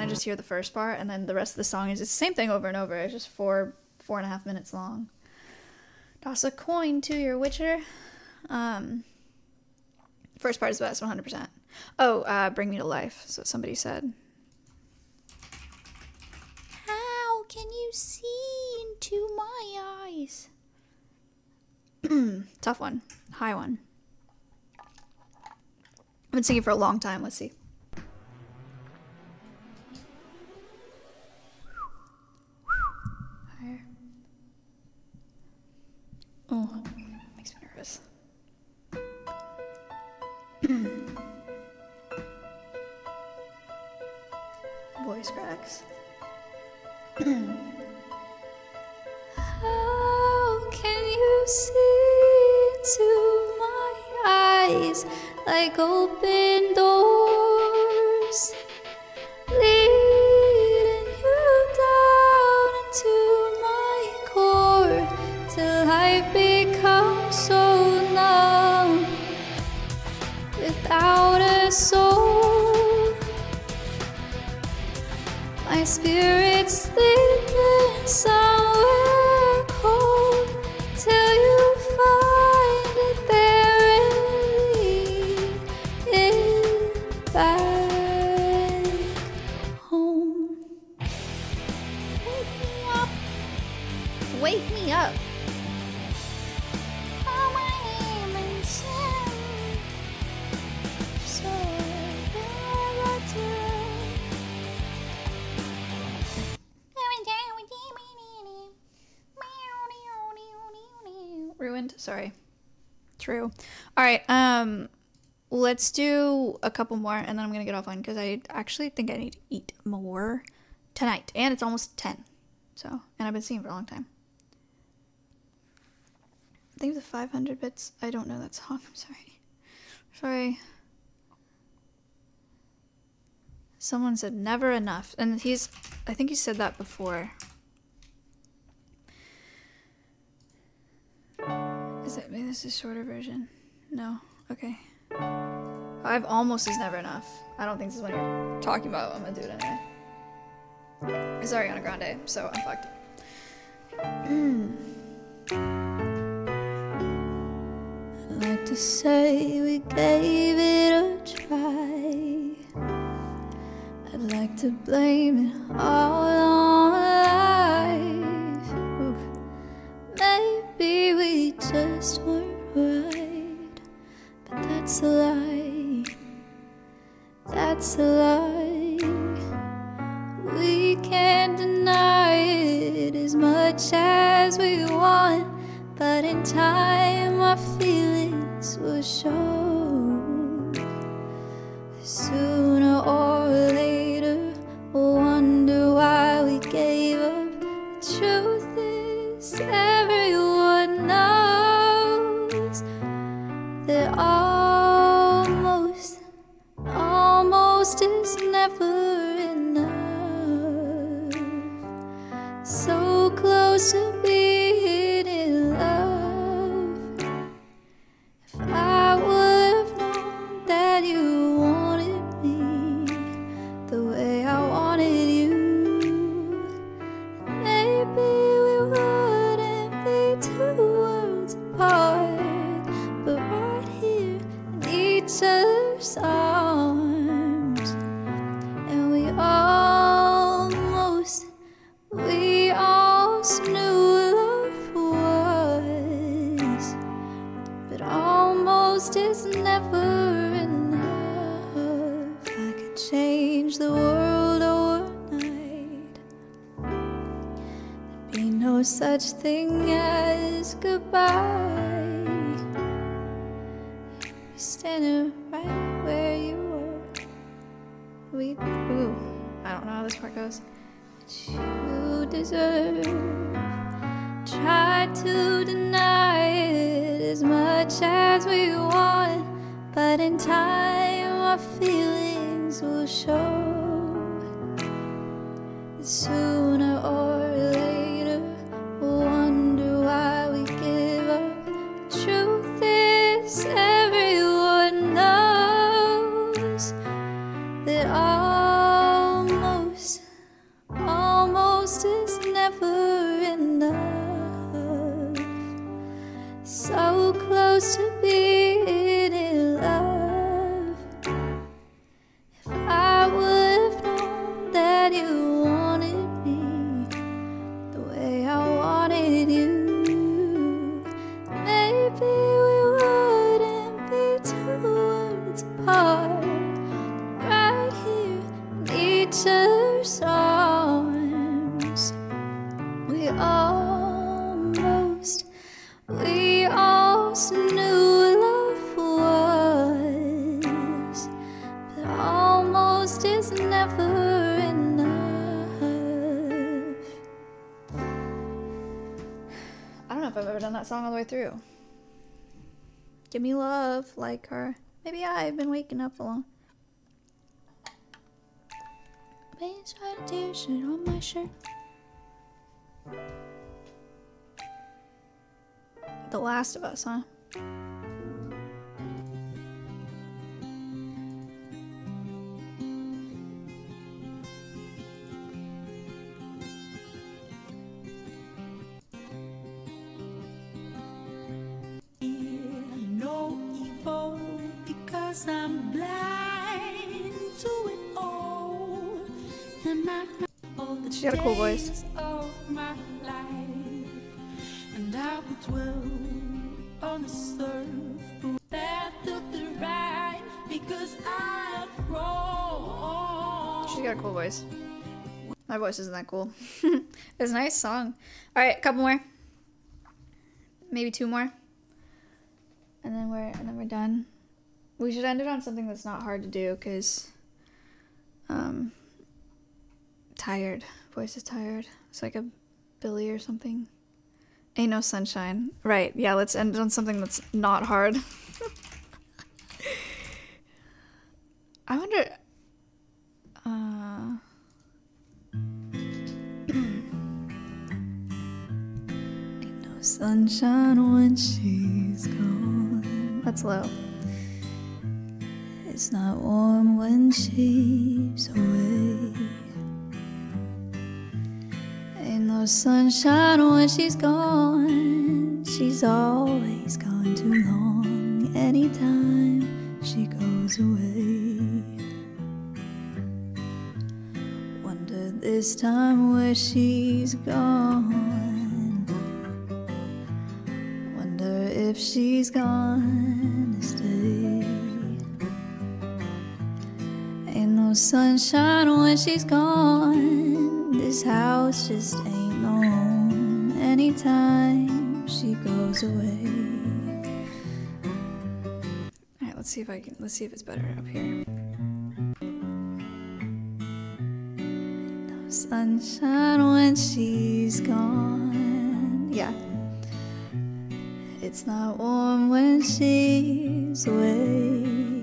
kind of just hear the first part, and then the rest of the song is the same thing over and over. It's just four, four and a half minutes long. Toss a coin to your witcher. Um, first part is the best, one hundred percent. Oh, uh, bring me to life. So somebody said. How can you see into my eyes? [CLEARS THROAT] Tough one, high one. I've been singing for a long time. Let's see. Higher. Oh, makes me nervous. [CLEARS THROAT] Voice cracks. How can you see into my eyes like open doors? Leading My spirit's sleeping somewhere right. Um, let's do a couple more, and then I'm gonna get offline because I actually think I need to eat more tonight, and it's almost ten. So, and I've been seeing for a long time. I think the 500 bits. I don't know that song. [LAUGHS] I'm sorry. Sorry. Someone said never enough, and he's. I think he said that before. Is it maybe this is a shorter version? No. Okay. I've almost is never enough. I don't think this is what you're talking about. I'm gonna do it anyway. It's Ariana Grande, so I'm fucked. I'd hmm. like to say we gave it a try. I'd like to blame it all on life. Maybe we just weren't right, that's a lie. That's a lie. We can't deny it as much as we want, but in time our feelings will show. Sooner or later, we'll wonder why we gave up. The truth is, that almost, almost is never enough. So close to being no such thing as goodbye. Standing right where you were. We, ooh, I don't know how this part goes. But you deserve. Try to deny it as much as we want, but in time our feelings will show. Sooner or later, everyone knows that almost, almost is never enough. So close to being song all the way through. Give me love like her. Maybe I've been waking up alone. Please try to tear shit on my shirt. The Last of Us, huh? Because I'm blind to it all. And I all the She got a cool voice. of my life. And I will dwell on this earth, path of the right, because I'm wrong. She's got a cool voice. My voice isn't that cool. [LAUGHS] it's a nice song. All right, a couple more. Maybe two more. And then we're and then we're done. We should end it on something that's not hard to do because um tired. Voice is tired. It's like a Billie or something. Ain't no sunshine. Right. Yeah, let's end it on something that's not hard. [LAUGHS] I wonder uh [CLEARS THROAT] Ain't no sunshine when she's gone. That's low. It's not warm when she's away. Ain't no sunshine when she's gone. She's always gone too long. Anytime she goes away. Wonder this time where she's gone. Wonder if she's gonna stay. No sunshine when she's gone. This house just ain't no home anytime she goes away. Alright, let's see if I can let's see if it's better up here. No sunshine when she's gone. Yeah. It's not warm when she's away.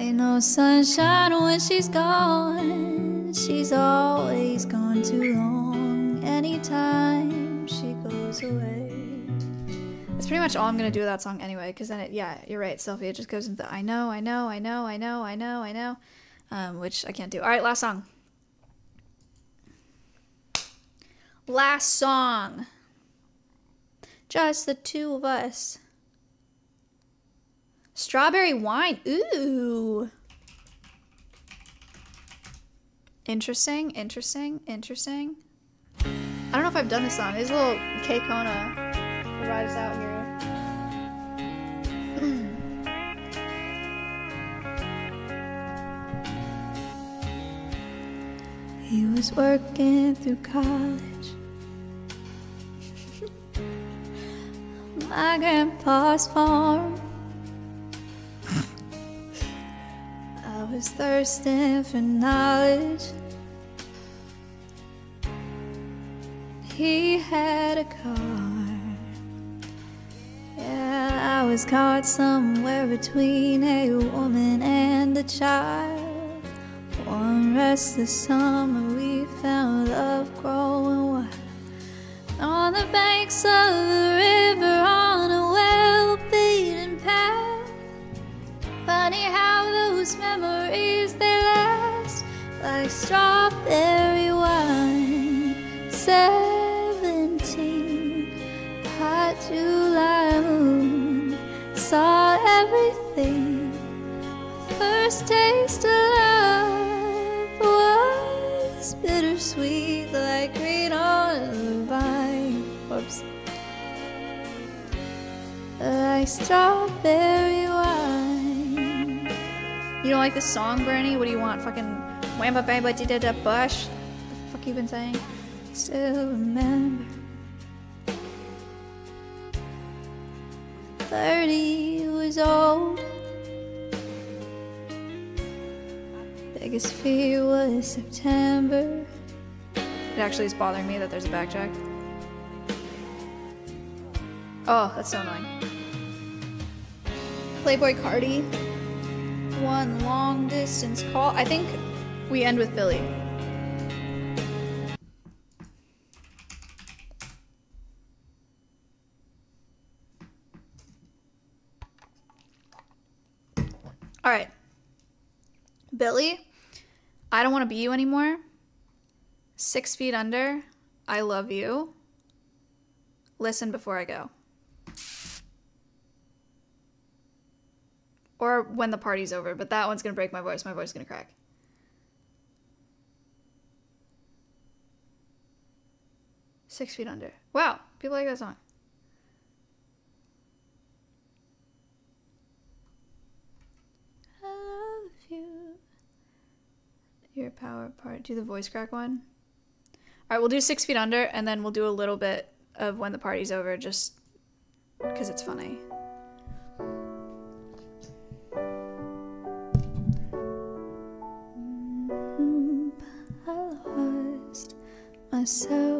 Ain't no sunshine when she's gone. She's always gone too long. Anytime she goes away. That's pretty much all I'm gonna do with that song anyway, because then it, yeah, you're right, Sophie. It just goes into the I know, I know, I know, I know, I know, I know, um, which I can't do. All right, last song. Last song. Just the two of us. Strawberry wine. Ooh. Interesting, interesting, interesting. I don't know if I've done this song. There's a little K Kona to ride us out here. [CLEARS THROAT] he was working through college. [LAUGHS] My grandpa's farm. Was thirsting for knowledge. He had a car. Yeah, I was caught somewhere between a woman and a child. One restless summer, we found love growing wild. On the banks of the river, on a well beaten path. Funny how those memories they last like strawberry wine. Seventeen, hot July moon, saw everything. First taste of love was bittersweet, like green on the vine. Whoops. Like strawberry. You don't like this song, Bernie? What do you want? Fucking whamba bamba da da bush? The fuck you been saying? Still remember. 30 was old. Biggest fear was September. It actually is bothering me that there's a backtrack. Oh, that's so annoying. Playboi Carti. One long distance call. I think we end with Billie. All right. Billie, I don't want to be you anymore. Six feet under. I love you. Listen before I go. Or when the party's over, but that one's gonna break my voice. My voice is gonna crack. Six Feet Under. Wow, people like that song. I love you. Your power part. Do the voice crack one. All right, we'll do Six Feet Under, and then we'll do a little bit of When the Party's Over, just because it's funny. so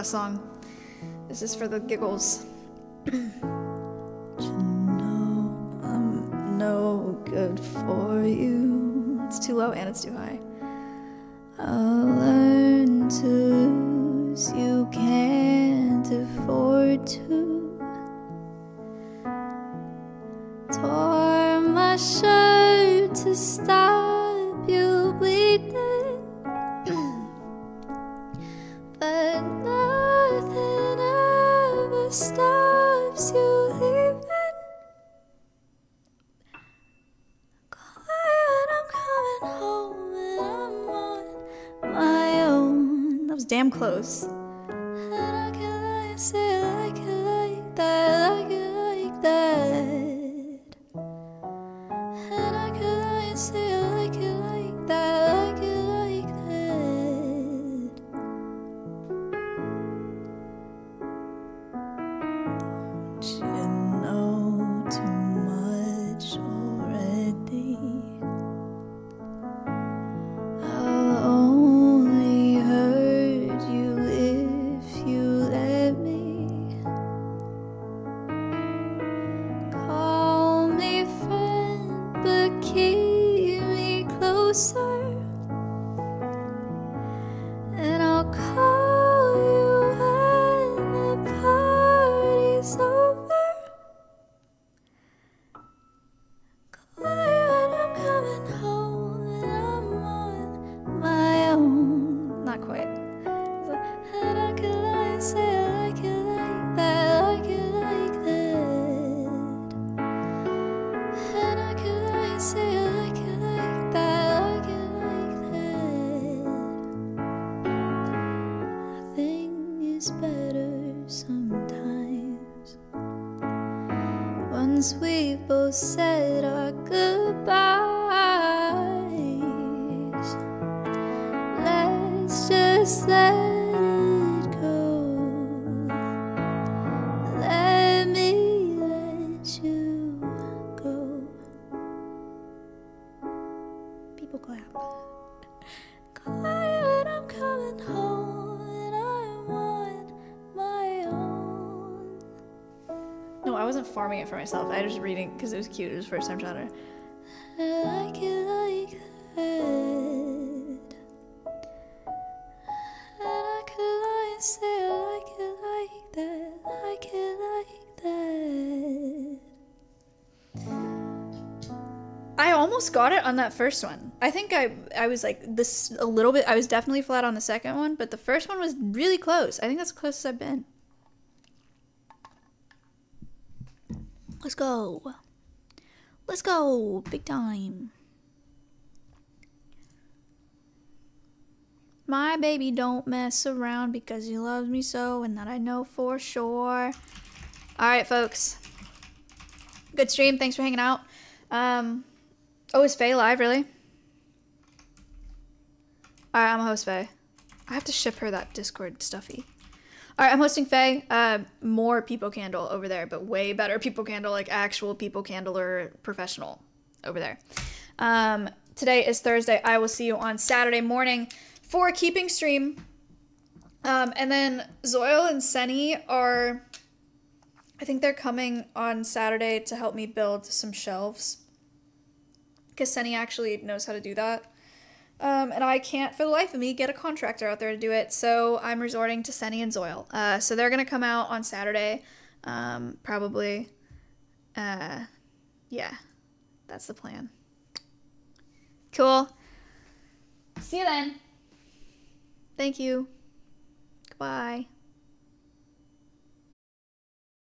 last song. This is for the giggles. [CLEARS THROAT] you know I'm no good for you. It's too low and it's too high. I'll learn to. close. It for myself. I was just reading because it was cute. It was first time trying to. I like it like that. And I could lie and say I like it like that. Like it like that. I almost got it on that first one. I think I I was like this a little bit. I was definitely flat on the second one, but the first one was really close. I think that's the closest I've been. Let's go. Let's. Big time. My baby don't mess around because he loves me so, and that I know for sure. All right, folks. Good stream. Thanks for hanging out. Um, oh, is Faye live? Really? All right, I'm a host Faye. I have to ship her that Discord stuffy. All right, I'm hosting Faye. Uh, more People Candle over there, but way better People Candle, like actual People Candler professional over there. Um, today is Thursday. I will see you on Saturday morning for a keeping stream. Um, and then Zoil and Seni are, I think they're coming on Saturday to help me build some shelves. Because Seni actually knows how to do that. Um, and I can't, for the life of me, get a contractor out there to do it. So I'm resorting to Seni and Zoil. Uh, so they're going to come out on Saturday, um, probably. Uh, yeah, that's the plan. Cool. See you then. Thank you. Goodbye.